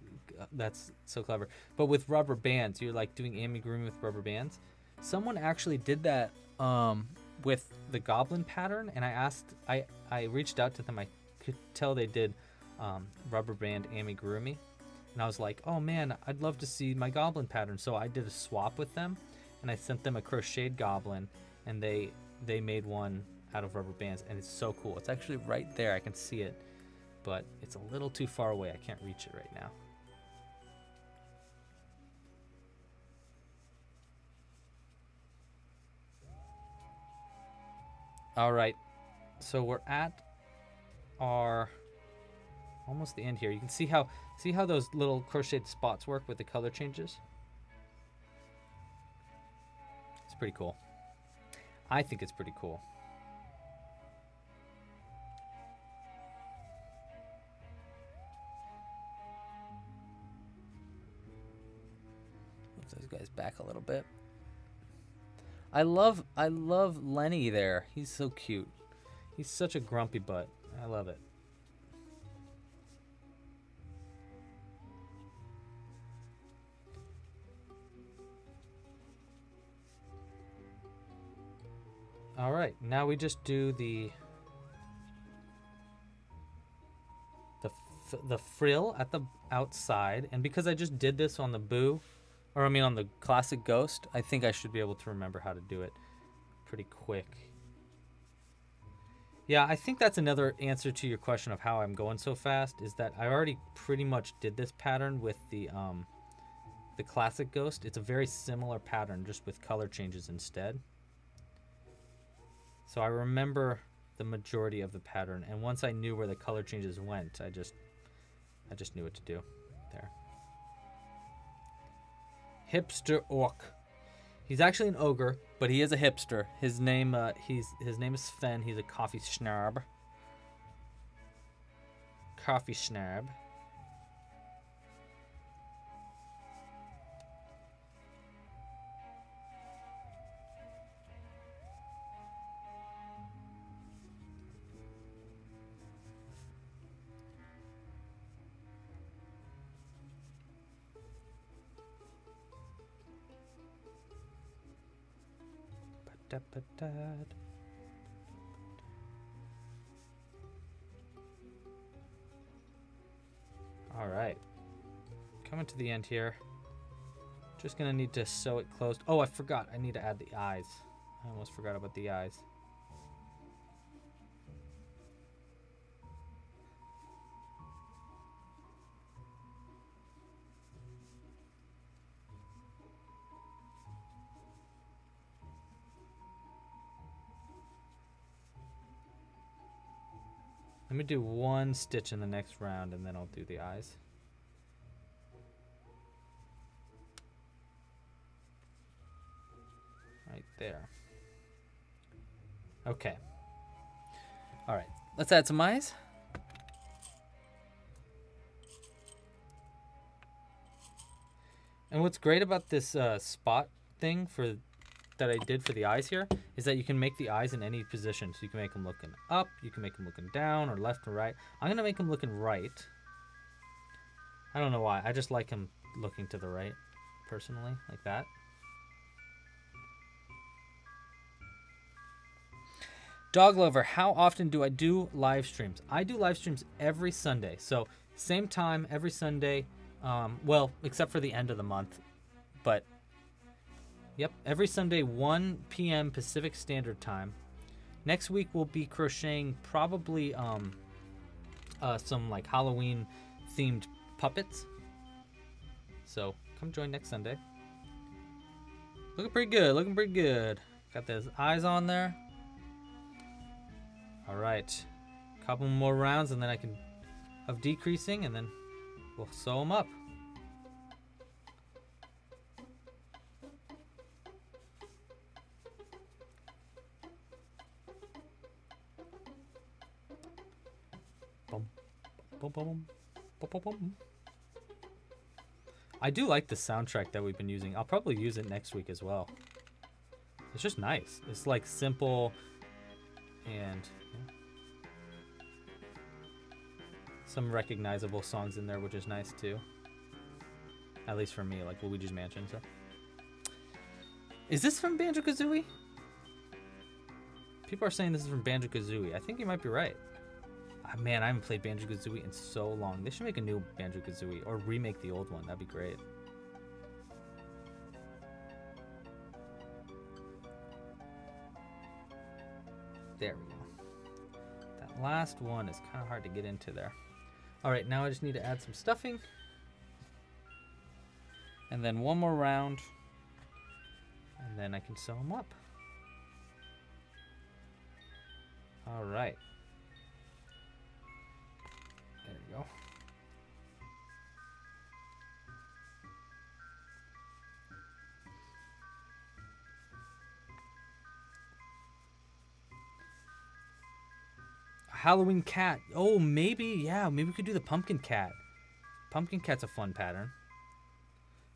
that's so clever. But with rubber bands, you're like doing amigurumi with rubber bands. Someone actually did that um, with the goblin pattern, and I asked, I I reached out to them. I could tell they did um, rubber band amigurumi, and I was like, oh man, I'd love to see my goblin pattern. So I did a swap with them, and I sent them a crocheted goblin, and they they made one out of rubber bands, and it's so cool. It's actually right there. I can see it, but it's a little too far away. I can't reach it right now. All right, so we're at our almost the end here. You can see how see how those little crocheted spots work with the color changes. It's pretty cool. I think it's pretty cool. Move those guys back a little bit. I love I love Lenny there. He's so cute. He's such a grumpy butt. I love it. All right, now we just do the the the frill at the outside, and because I just did this on the boo, or I mean on the classic ghost, I think I should be able to remember how to do it pretty quick. Yeah, I think that's another answer to your question of how I'm going so fast is that I already pretty much did this pattern with the um the classic ghost. It's a very similar pattern just with color changes instead. So I remember the majority of the pattern and once I knew where the color changes went, I just I just knew what to do Hipster orc. He's actually an ogre, but he is a hipster. His name uh, he's his name is Sven. He's a coffee schnarb. Coffee schnarb. The end here. Just gonna need to sew it closed. Oh, I forgot. I need to add the eyes. I almost forgot about the eyes. Let me do one stitch in the next round and then I'll do the eyes. Right there. Okay. All right. Let's add some eyes. And what's great about this uh, spot thing for that I did for the eyes here is that you can make the eyes in any position. So you can make them looking up, you can make them looking down or left or right. I'm going to make them looking right. I don't know why. I just like him looking to the right, personally, like that. Dog Lover, how often do I do live streams? I do live streams every Sunday. So, same time every Sunday, Um, well, except for the end of the month, but yep, every Sunday 1 p.m. Pacific Standard Time. Next week we'll be crocheting probably um, uh, some like Halloween themed puppets. So come join next Sunday. Looking pretty good. Looking pretty good. Got those eyes on there. All right, couple more rounds and then I can of decreasing and then we'll sew them up. I do like the soundtrack that we've been using. I'll probably use it next week as well. It's just nice. It's like simple and some recognizable songs in there, which is nice too. At least for me, like Luigi's Mansion. So, is this from Banjo Kazooie? People are saying this is from Banjo Kazooie. I think you might be right. Ah, man, I haven't played Banjo Kazooie in so long. They should make a new Banjo Kazooie or remake the old one. That'd be great. Last one is kind of hard to get into there. All right, now I just need to add some stuffing. And then one more round. And then I can sew them up. All right. There we go. Halloween cat. Oh, maybe, yeah, maybe we could do the pumpkin cat. Pumpkin cat's a fun pattern.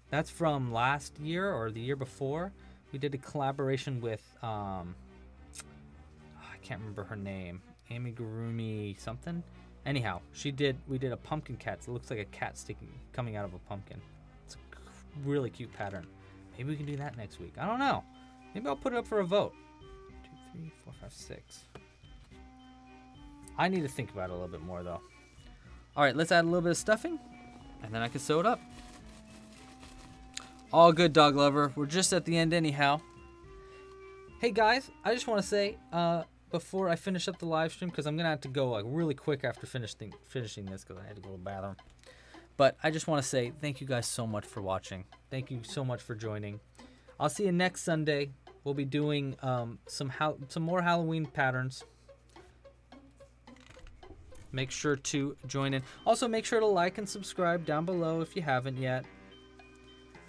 That's from last year or the year before. We did a collaboration with, um, I can't remember her name. Amy Gurumi something. Anyhow, she did. We did a pumpkin cat. So it looks like a cat sticking, coming out of a pumpkin. It's a really cute pattern. Maybe we can do that next week. I don't know. Maybe I'll put it up for a vote. Two, three, four, five, six. I need to think about it a little bit more though. All right, let's add a little bit of stuffing, and then I can sew it up. All good, dog lover. We're just at the end anyhow. Hey guys, I just want to say, uh, before I finish up the live stream, because I'm gonna have to go like really quick after finishing finishing this, because I had to go to the bathroom. But I just want to say thank you guys so much for watching. Thank you so much for joining. I'll see you next Sunday. We'll be doing um, some how some more Halloween patterns. Make sure to join in. Also, make sure to like and subscribe down below if you haven't yet.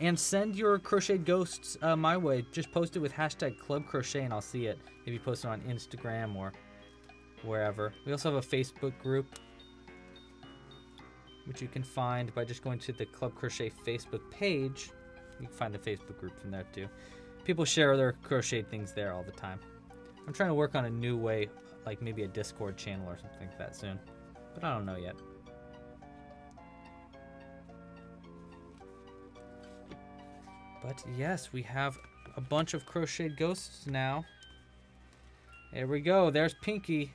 And send your crocheted ghosts uh, my way. Just post it with hashtag Club Crochet and I'll see it if you post it on Instagram or wherever. We also have a Facebook group, which you can find by just going to the Club Crochet Facebook page. You can find the Facebook group from there too. People share their crocheted things there all the time. I'm trying to work on a new way, like maybe a Discord channel or something like that soon, but I don't know yet. But yes, we have a bunch of crocheted ghosts now. There we go. There's Pinky.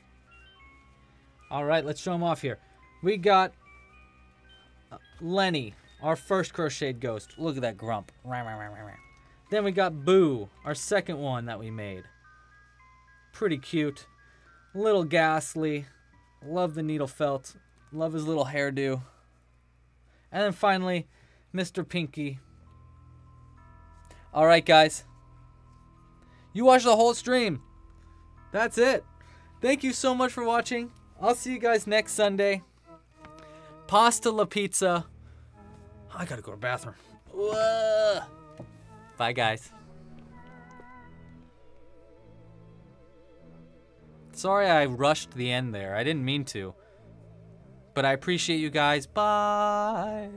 All right, let's show them off here. We got uh, Lenny, our first crocheted ghost. Look at that grump. Then we got Boo, our second one that we made. Pretty cute. Little ghastly. Love the needle felt. Love his little hairdo. And then finally, Mr. Pinky. All right, guys. You watched the whole stream. That's it. Thank you so much for watching. I'll see you guys next Sunday. Pasta la pizza. I gotta go to the bathroom. Whoa. Bye, guys. Sorry I rushed the end there. I didn't mean to. But I appreciate you guys. Bye.